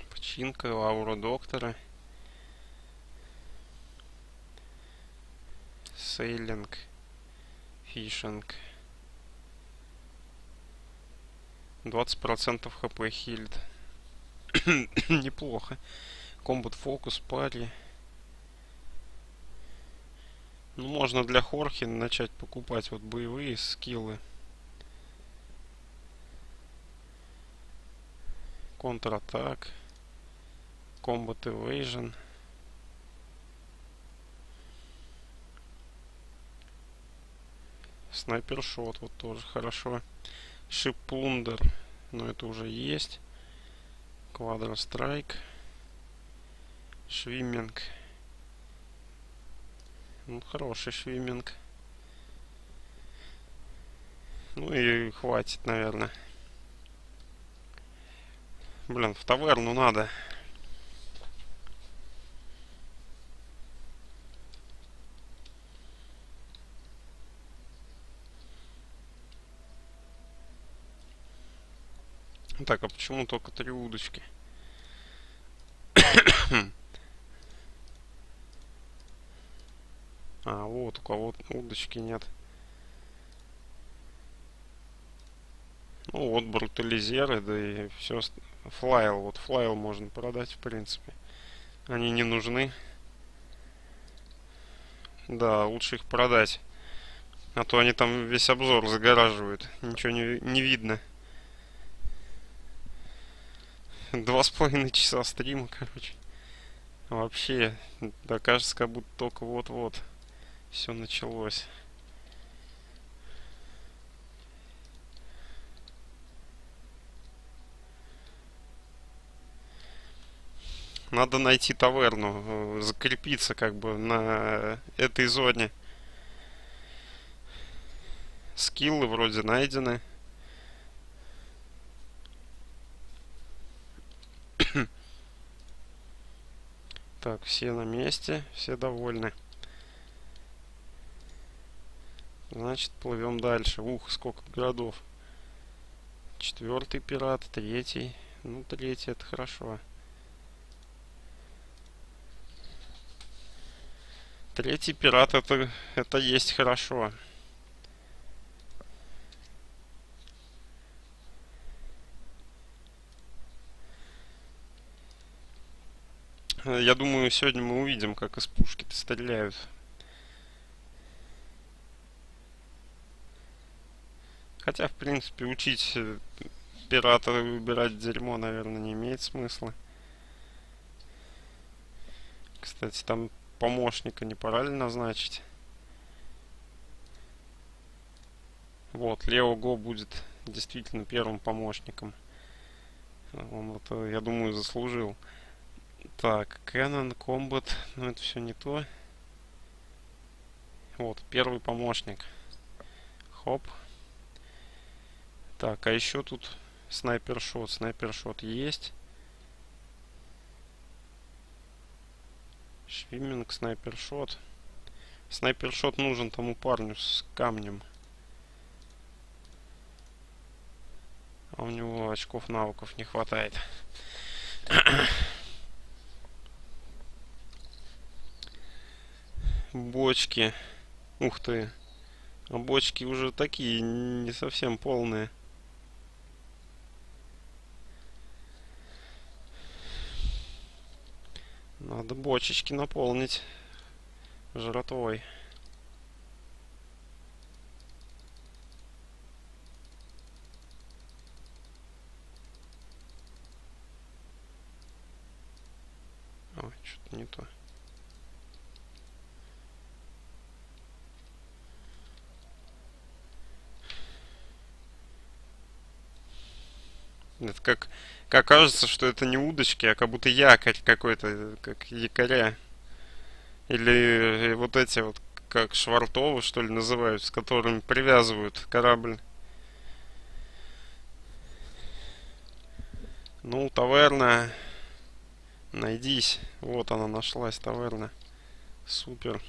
Починка, аура доктора. Сейлинг. Фишинг. 20% хп хилит. Неплохо. Комбат фокус, пари. Ну, можно для Хорхи начать покупать вот боевые скиллы. Контратак. Combat Evasion. Снайпершот вот тоже хорошо. Шипундер. Но это уже есть. Квадрострайк. Швимминг. Ну, хороший швимминг. Ну и хватит, наверное. Блин, в таверну надо. Так, а почему только три удочки? а, вот, у кого удочки нет. Ну вот, брутализеры, да и все. Флайл, вот флайл можно продать, в принципе. Они не нужны. Да, лучше их продать. А то они там весь обзор загораживают. Ничего не, не видно. Два с половиной часа стрима, короче. Вообще, да кажется, как будто только вот-вот все началось. Надо найти таверну, э, закрепиться как бы на этой зоне. Скиллы вроде найдены. Так, все на месте, все довольны. Значит, плывем дальше. Ух, сколько городов. Четвертый пират, третий. Ну, третий, это хорошо. Третий пират, это, это есть хорошо. Я думаю, сегодня мы увидим, как из пушки-то стреляют. Хотя, в принципе, учить э, пирата выбирать дерьмо, наверное, не имеет смысла. Кстати, там помощника не пора ли назначить? Вот, Лео Го будет действительно первым помощником. Он это, я думаю, заслужил. Так, Canon, Combat, ну это все не то. Вот, первый помощник. Хоп. Так, а еще тут снайпершот. Снайпершот есть. Швимминг, снайпершот. Снайпершот нужен тому парню с камнем. А у него очков навыков не хватает. бочки. Ух ты. А бочки уже такие, не совсем полные. Надо бочечки наполнить жратвой. Ой, что-то не то. Это как, как кажется, что это не удочки, а как будто якорь какой-то, как якоря. Или вот эти вот, как швартовы, что ли, называют, с которыми привязывают корабль. Ну, таверна. Найдись. Вот она нашлась, таверна. Супер.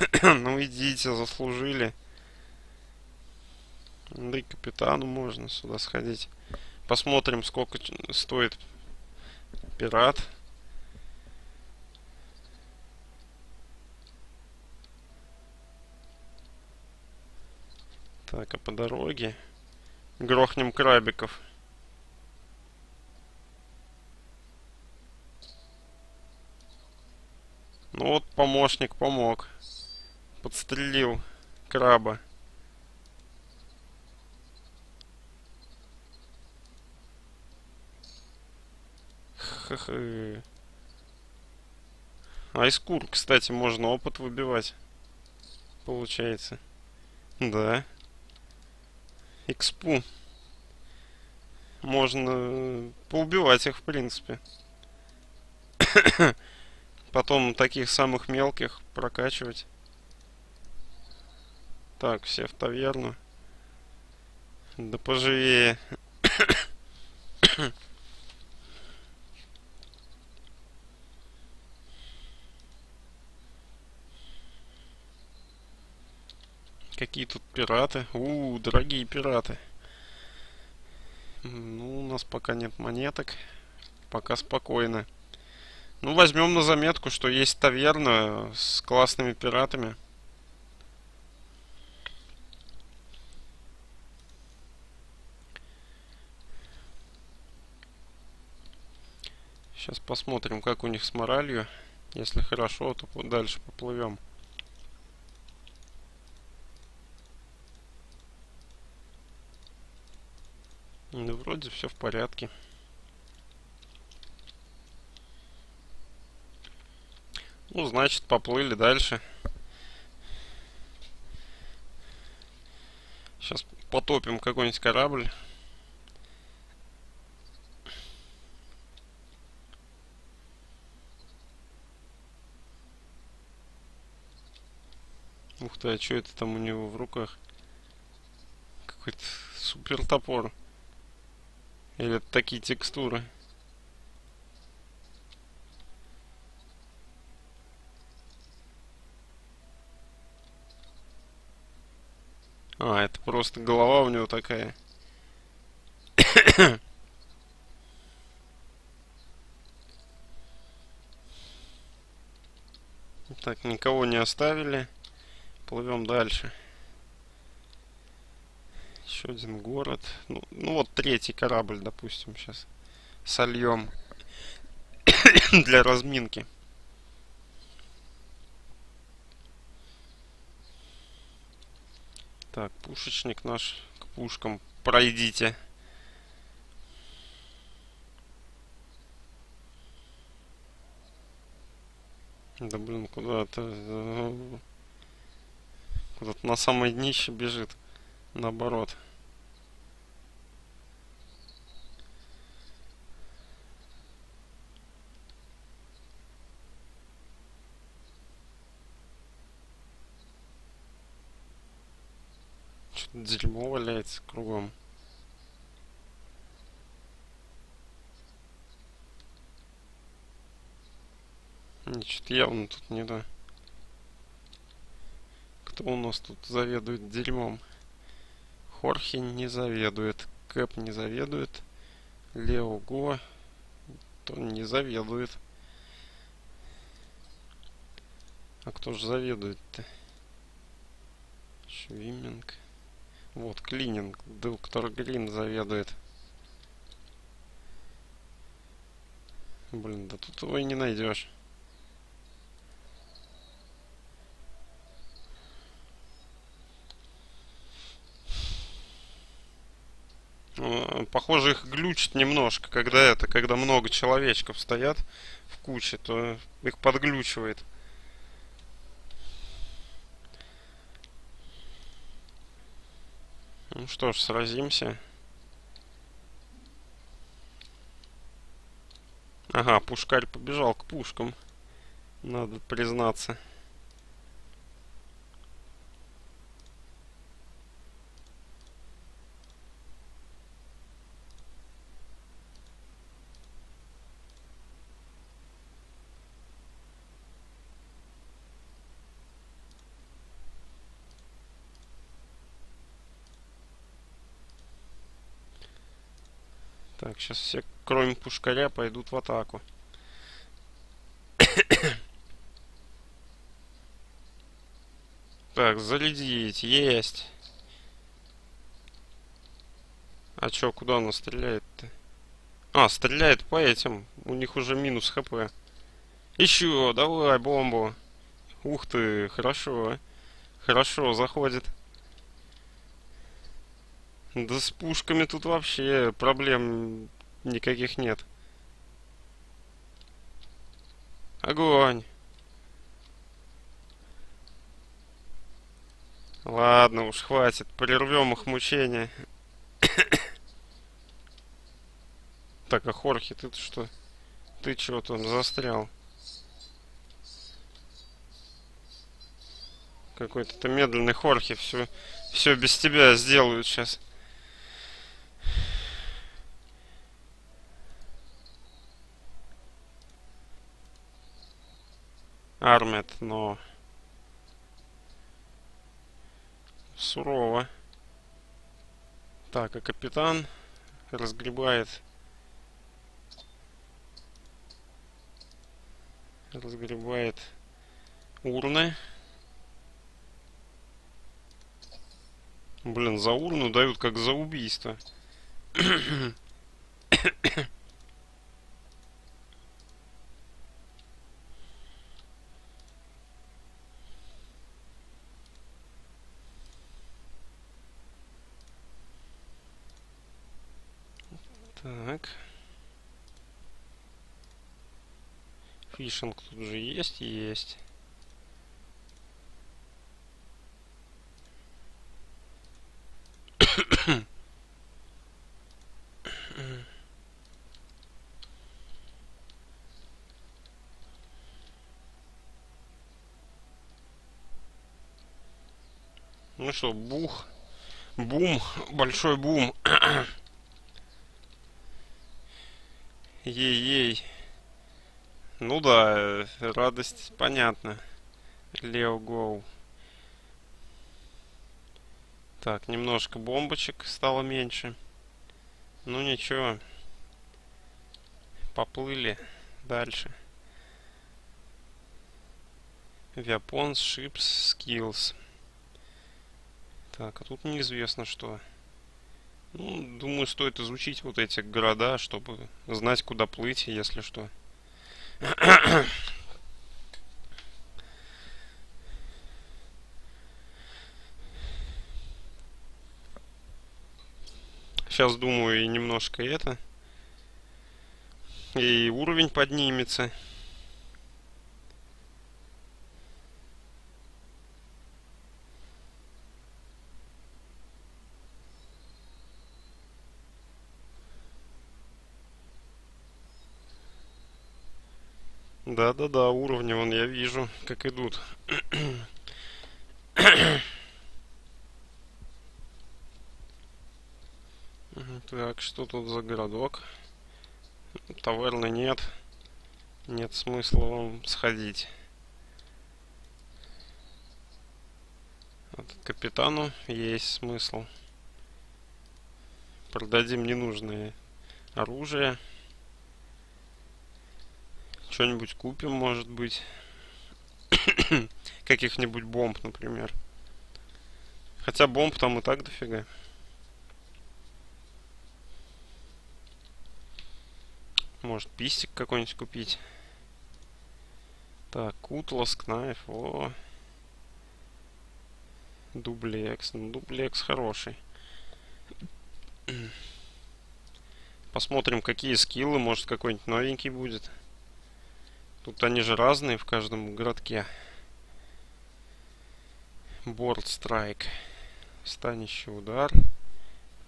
ну идите, заслужили. Да и капитану можно сюда сходить. Посмотрим, сколько стоит пират. Так, а по дороге грохнем крабиков. Ну вот помощник помог. Подстрелил краба. Ха-ха. А из кур, кстати, можно опыт выбивать. Получается. Да. Экспу. Можно поубивать их, в принципе. Потом таких самых мелких прокачивать. Так, все в таверну. Да поживее. Какие тут пираты? У, дорогие пираты. Ну, у нас пока нет монеток. Пока спокойно. Ну, возьмем на заметку, что есть таверна с классными пиратами. Сейчас посмотрим, как у них с моралью. Если хорошо, то дальше поплывем. Ну, вроде все в порядке. Ну, значит, поплыли дальше. Сейчас потопим какой-нибудь корабль. Ух ты, а что это там у него в руках? Какой-то супер топор. Или это такие текстуры? А, это просто голова у него такая. так, никого не оставили. Плывем дальше. Еще один город. Ну, ну вот третий корабль, допустим, сейчас сольем для разминки. Так, пушечник наш к пушкам. Пройдите. Да блин, куда-то... Куда-то на самое днище бежит. Наоборот. дерьмо валяется кругом. Ничего явно тут не да. Кто у нас тут заведует дерьмом? Хорхи не заведует. Кэп не заведует. Лео Го то не заведует. А кто же заведует-то? Швиминг. Вот, клининг. Доктор Грин заведует. Блин, да тут его и не найдешь. Похоже, их глючит немножко, когда это, когда много человечков стоят в куче, то их подглючивает. Ну что ж, сразимся. Ага, пушкарь побежал к пушкам. Надо признаться. Так, сейчас все, кроме пушкаря, пойдут в атаку. так, зарядить, есть. А чё, куда она стреляет-то? А, стреляет по этим. У них уже минус хп. Еще, давай, бомбу. Ух ты, хорошо. Хорошо, заходит. Да с пушками тут вообще проблем никаких нет. Огонь. Ладно уж, хватит. Прервем их мучения. так, а Хорхи, ты что? Ты чего там застрял? Какой-то медленный Хорхи. Все, все без тебя сделают сейчас. Армет, но... Сурово. Так, а капитан разгребает... Разгребает урны. Блин, за урну дают как за убийство. Так. Фишинг тут же есть, есть. Ну что, бух. Бум. Большой бум. Ей-ей. Ну да, радость понятно. Лео Гоу. Так, немножко бомбочек стало меньше. Ну ничего. Поплыли дальше. Weapons, Ships, Skills. Так, а тут неизвестно что. Ну, думаю, стоит изучить вот эти города, чтобы знать, куда плыть, если что. Сейчас думаю и немножко это. И уровень поднимется. Да-да-да, уровни вон я вижу, как идут. так, что тут за городок? Таверны нет. Нет смысла вам сходить. Капитану есть смысл. Продадим ненужное оружие. Что-нибудь купим, может быть. Каких-нибудь бомб, например. Хотя бомб там и так дофига. Может, пистик какой-нибудь купить. Так, кутлас, кнайф, о. Дублекс. Ну, дублекс хороший. Посмотрим, какие скиллы. Может, какой-нибудь новенький будет. Тут они же разные в каждом городке. Борт страйк. Станищий удар.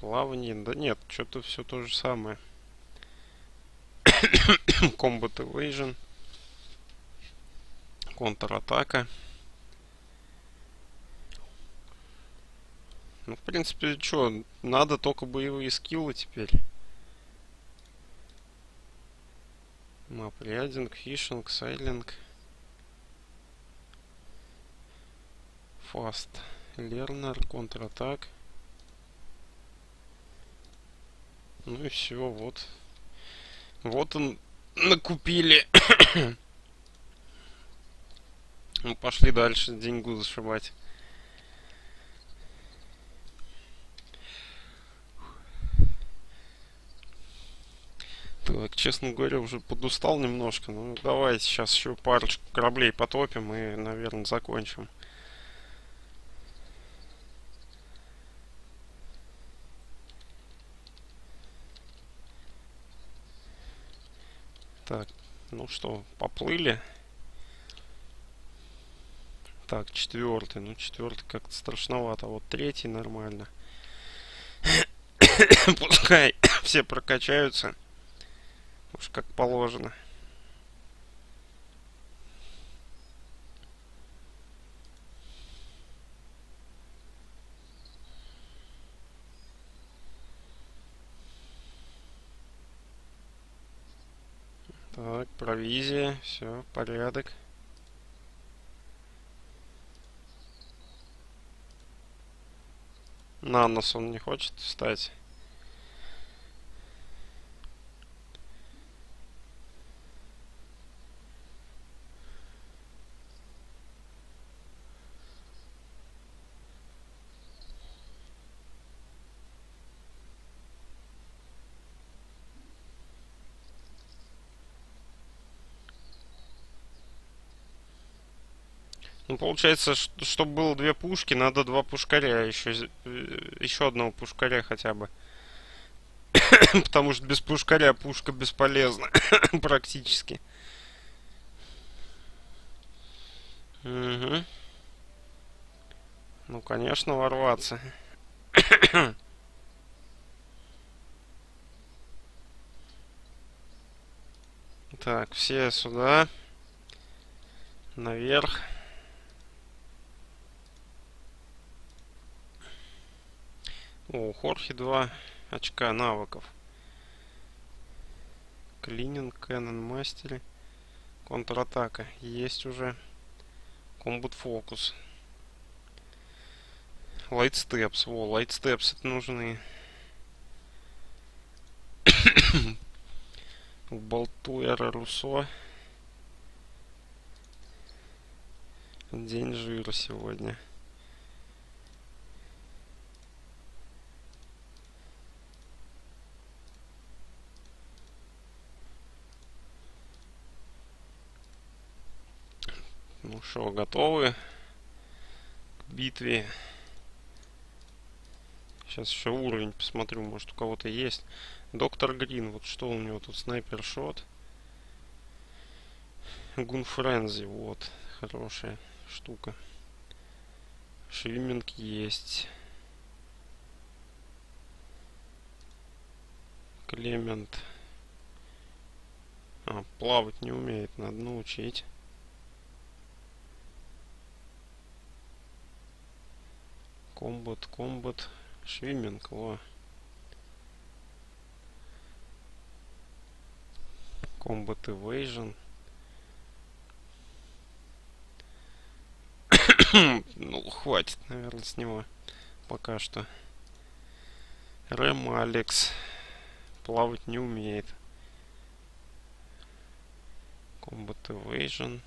Плавание. Да нет, что-то все то же самое. Combat Evasion. Контратака. Ну, в принципе, что, надо только боевые скиллы теперь. Reading, phishing, sailing. Fast learner, контратак. Ну и все, вот. Вот он накупили. ну, пошли дальше деньгу зашибать. Так, честно говоря, уже подустал немножко. Ну, давай сейчас еще парочку кораблей потопим и, наверное, закончим. Так, ну что, поплыли. Так, четвертый. Ну, четвертый как-то страшновато. Вот третий нормально. Пускай все прокачаются. Уж как положено. Так, провизия, все, порядок. На нос он не хочет встать. Ну, получается, чтобы было две пушки, надо два пушкаря. Еще, э, еще одного пушкаря хотя бы. Потому что без пушкаря пушка бесполезна. Практически. Угу. Ну, конечно, ворваться. так, все сюда. Наверх. О, Хорхи 2 очка навыков. Cleaning, Cannon Mastery. Контратака. Есть уже. Combat Focus. Light Steps. Во, light steps нужны. Болтуэра Руссо. День жира сегодня. Ну что, готовы к битве? Сейчас еще уровень посмотрю, может у кого-то есть. Доктор Грин, вот что у него тут? Снайпер-шот. Гунфрензи, вот, хорошая штука. Швиминг есть. Клемент. А, плавать не умеет, надо научить. Комбат, комбат, швиминг, во. Комбат Evasion. ну, хватит, наверное, с него пока что. Рэм Алекс. Плавать не умеет. Combat Evasion.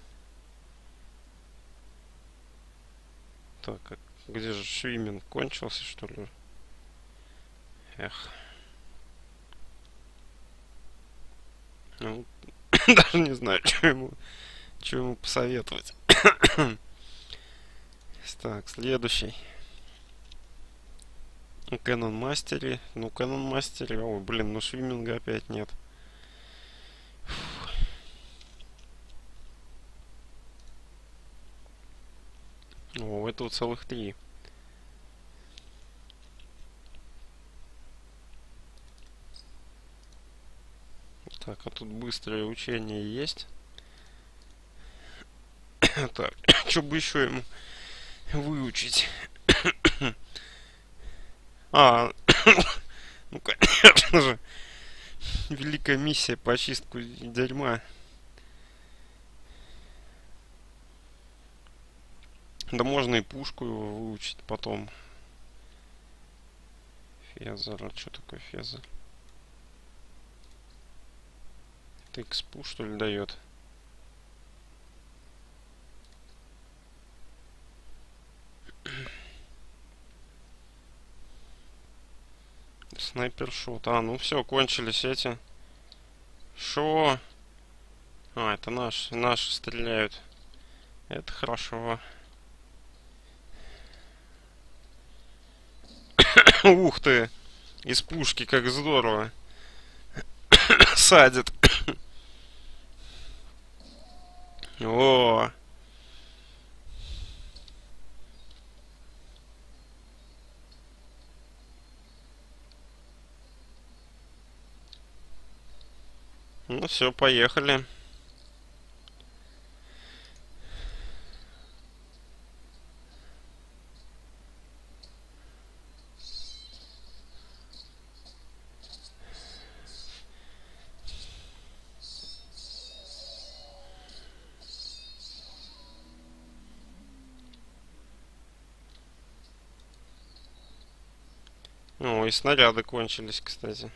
Так, как где же швиминг кончился, что ли? Эх. Ну, даже не знаю, что ему, что ему посоветовать. так, следующий. Canon Мастере. Ну, Canon Мастере. Ой, блин, ну швиминга опять нет. О, этого целых три. Так, а тут быстрое учение есть. так, что бы еще ему выучить? а, ну, конечно же, великая миссия по очистку дерьма. Да можно и пушку его выучить потом. Фезер. А что такое фезер? Это экспу что ли дает? Снайпер шот. А, ну все, кончились эти. Шо? А, это наш, наши стреляют. Это хорошо. Ух ты! Из пушки, как здорово. Садит. О! Ну все, поехали. О, и снаряды кончились, кстати.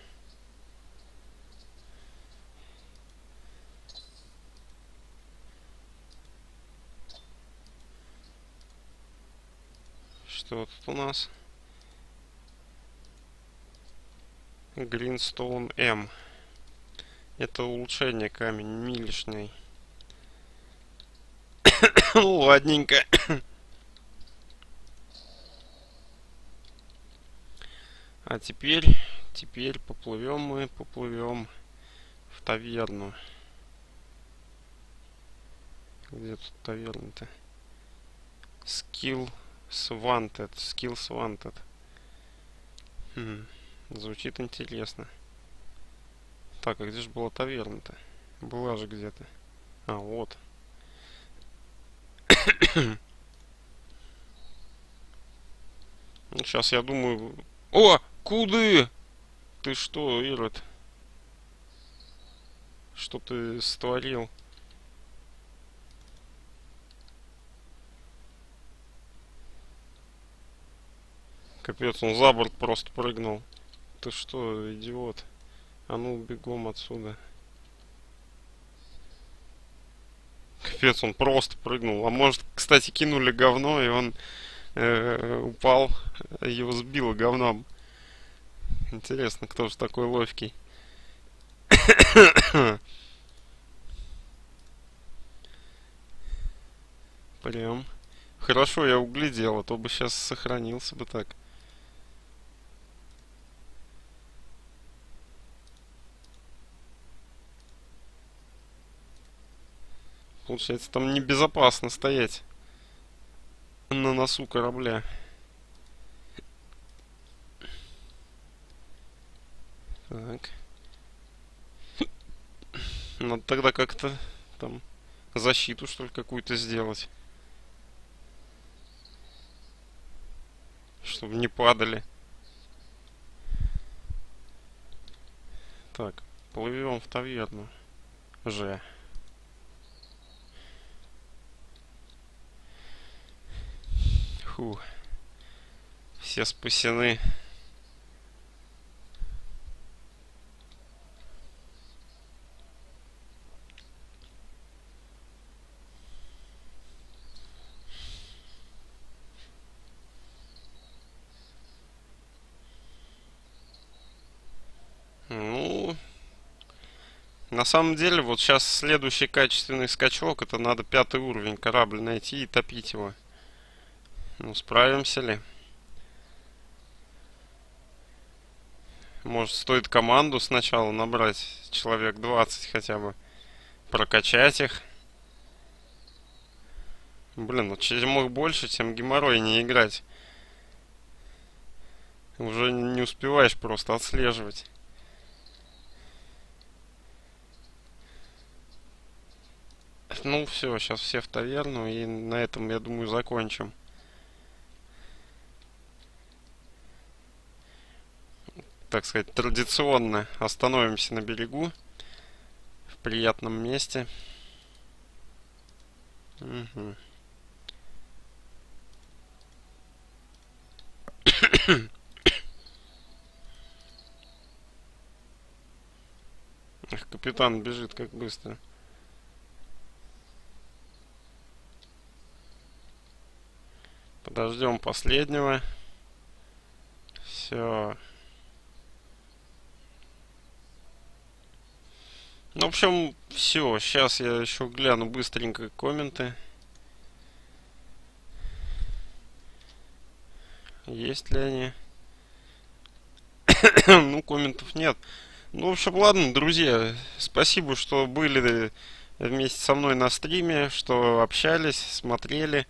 Что тут у нас? Greenstone M. Это улучшение камень милишный. ну, ладненько. А теперь, теперь поплывем мы, поплывем в таверну. Где тут таверна-то? Skill Wanted. Skills Wanted. Хм, звучит интересно. Так, а где же была таверна-то? Была же где-то. А, вот. ну, сейчас я думаю... О! Куды? Ты что, Ирод? Что ты створил? Капец, он за борт просто прыгнул. Ты что, идиот? А ну, бегом отсюда. Капец, он просто прыгнул. А может, кстати, кинули говно, и он э, упал, его сбило говном. Интересно, кто же такой ловкий. Прям. Хорошо, я углядел, а то бы сейчас сохранился бы так. Получается, там небезопасно стоять на носу корабля. Так. Надо тогда как-то там защиту, что ли, какую-то сделать. Чтобы не падали. Так, плывем в таверну. Же. Фу. Все спасены. Ну, на самом деле, вот сейчас следующий качественный скачок, это надо пятый уровень корабль найти и топить его. Ну, справимся ли? Может, стоит команду сначала набрать, человек 20 хотя бы, прокачать их. Блин, ну чем их больше, тем геморрой не играть. Уже не успеваешь просто отслеживать. Ну все, сейчас все в таверну, и на этом, я думаю, закончим. так сказать, традиционно остановимся на берегу в приятном месте. Угу. Эх, капитан бежит как быстро. Подождем последнего. Все. Ну, в общем, все. Сейчас я еще гляну быстренько комменты. Есть ли они? ну, комментов нет. Ну, в общем, ладно, друзья, спасибо, что были вместе со мной на стриме, что общались, смотрели.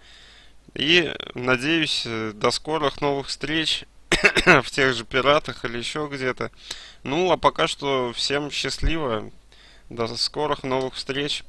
И надеюсь, до скорых новых встреч в тех же пиратах или еще где-то. Ну, а пока что всем счастливо. До скорых новых встреч.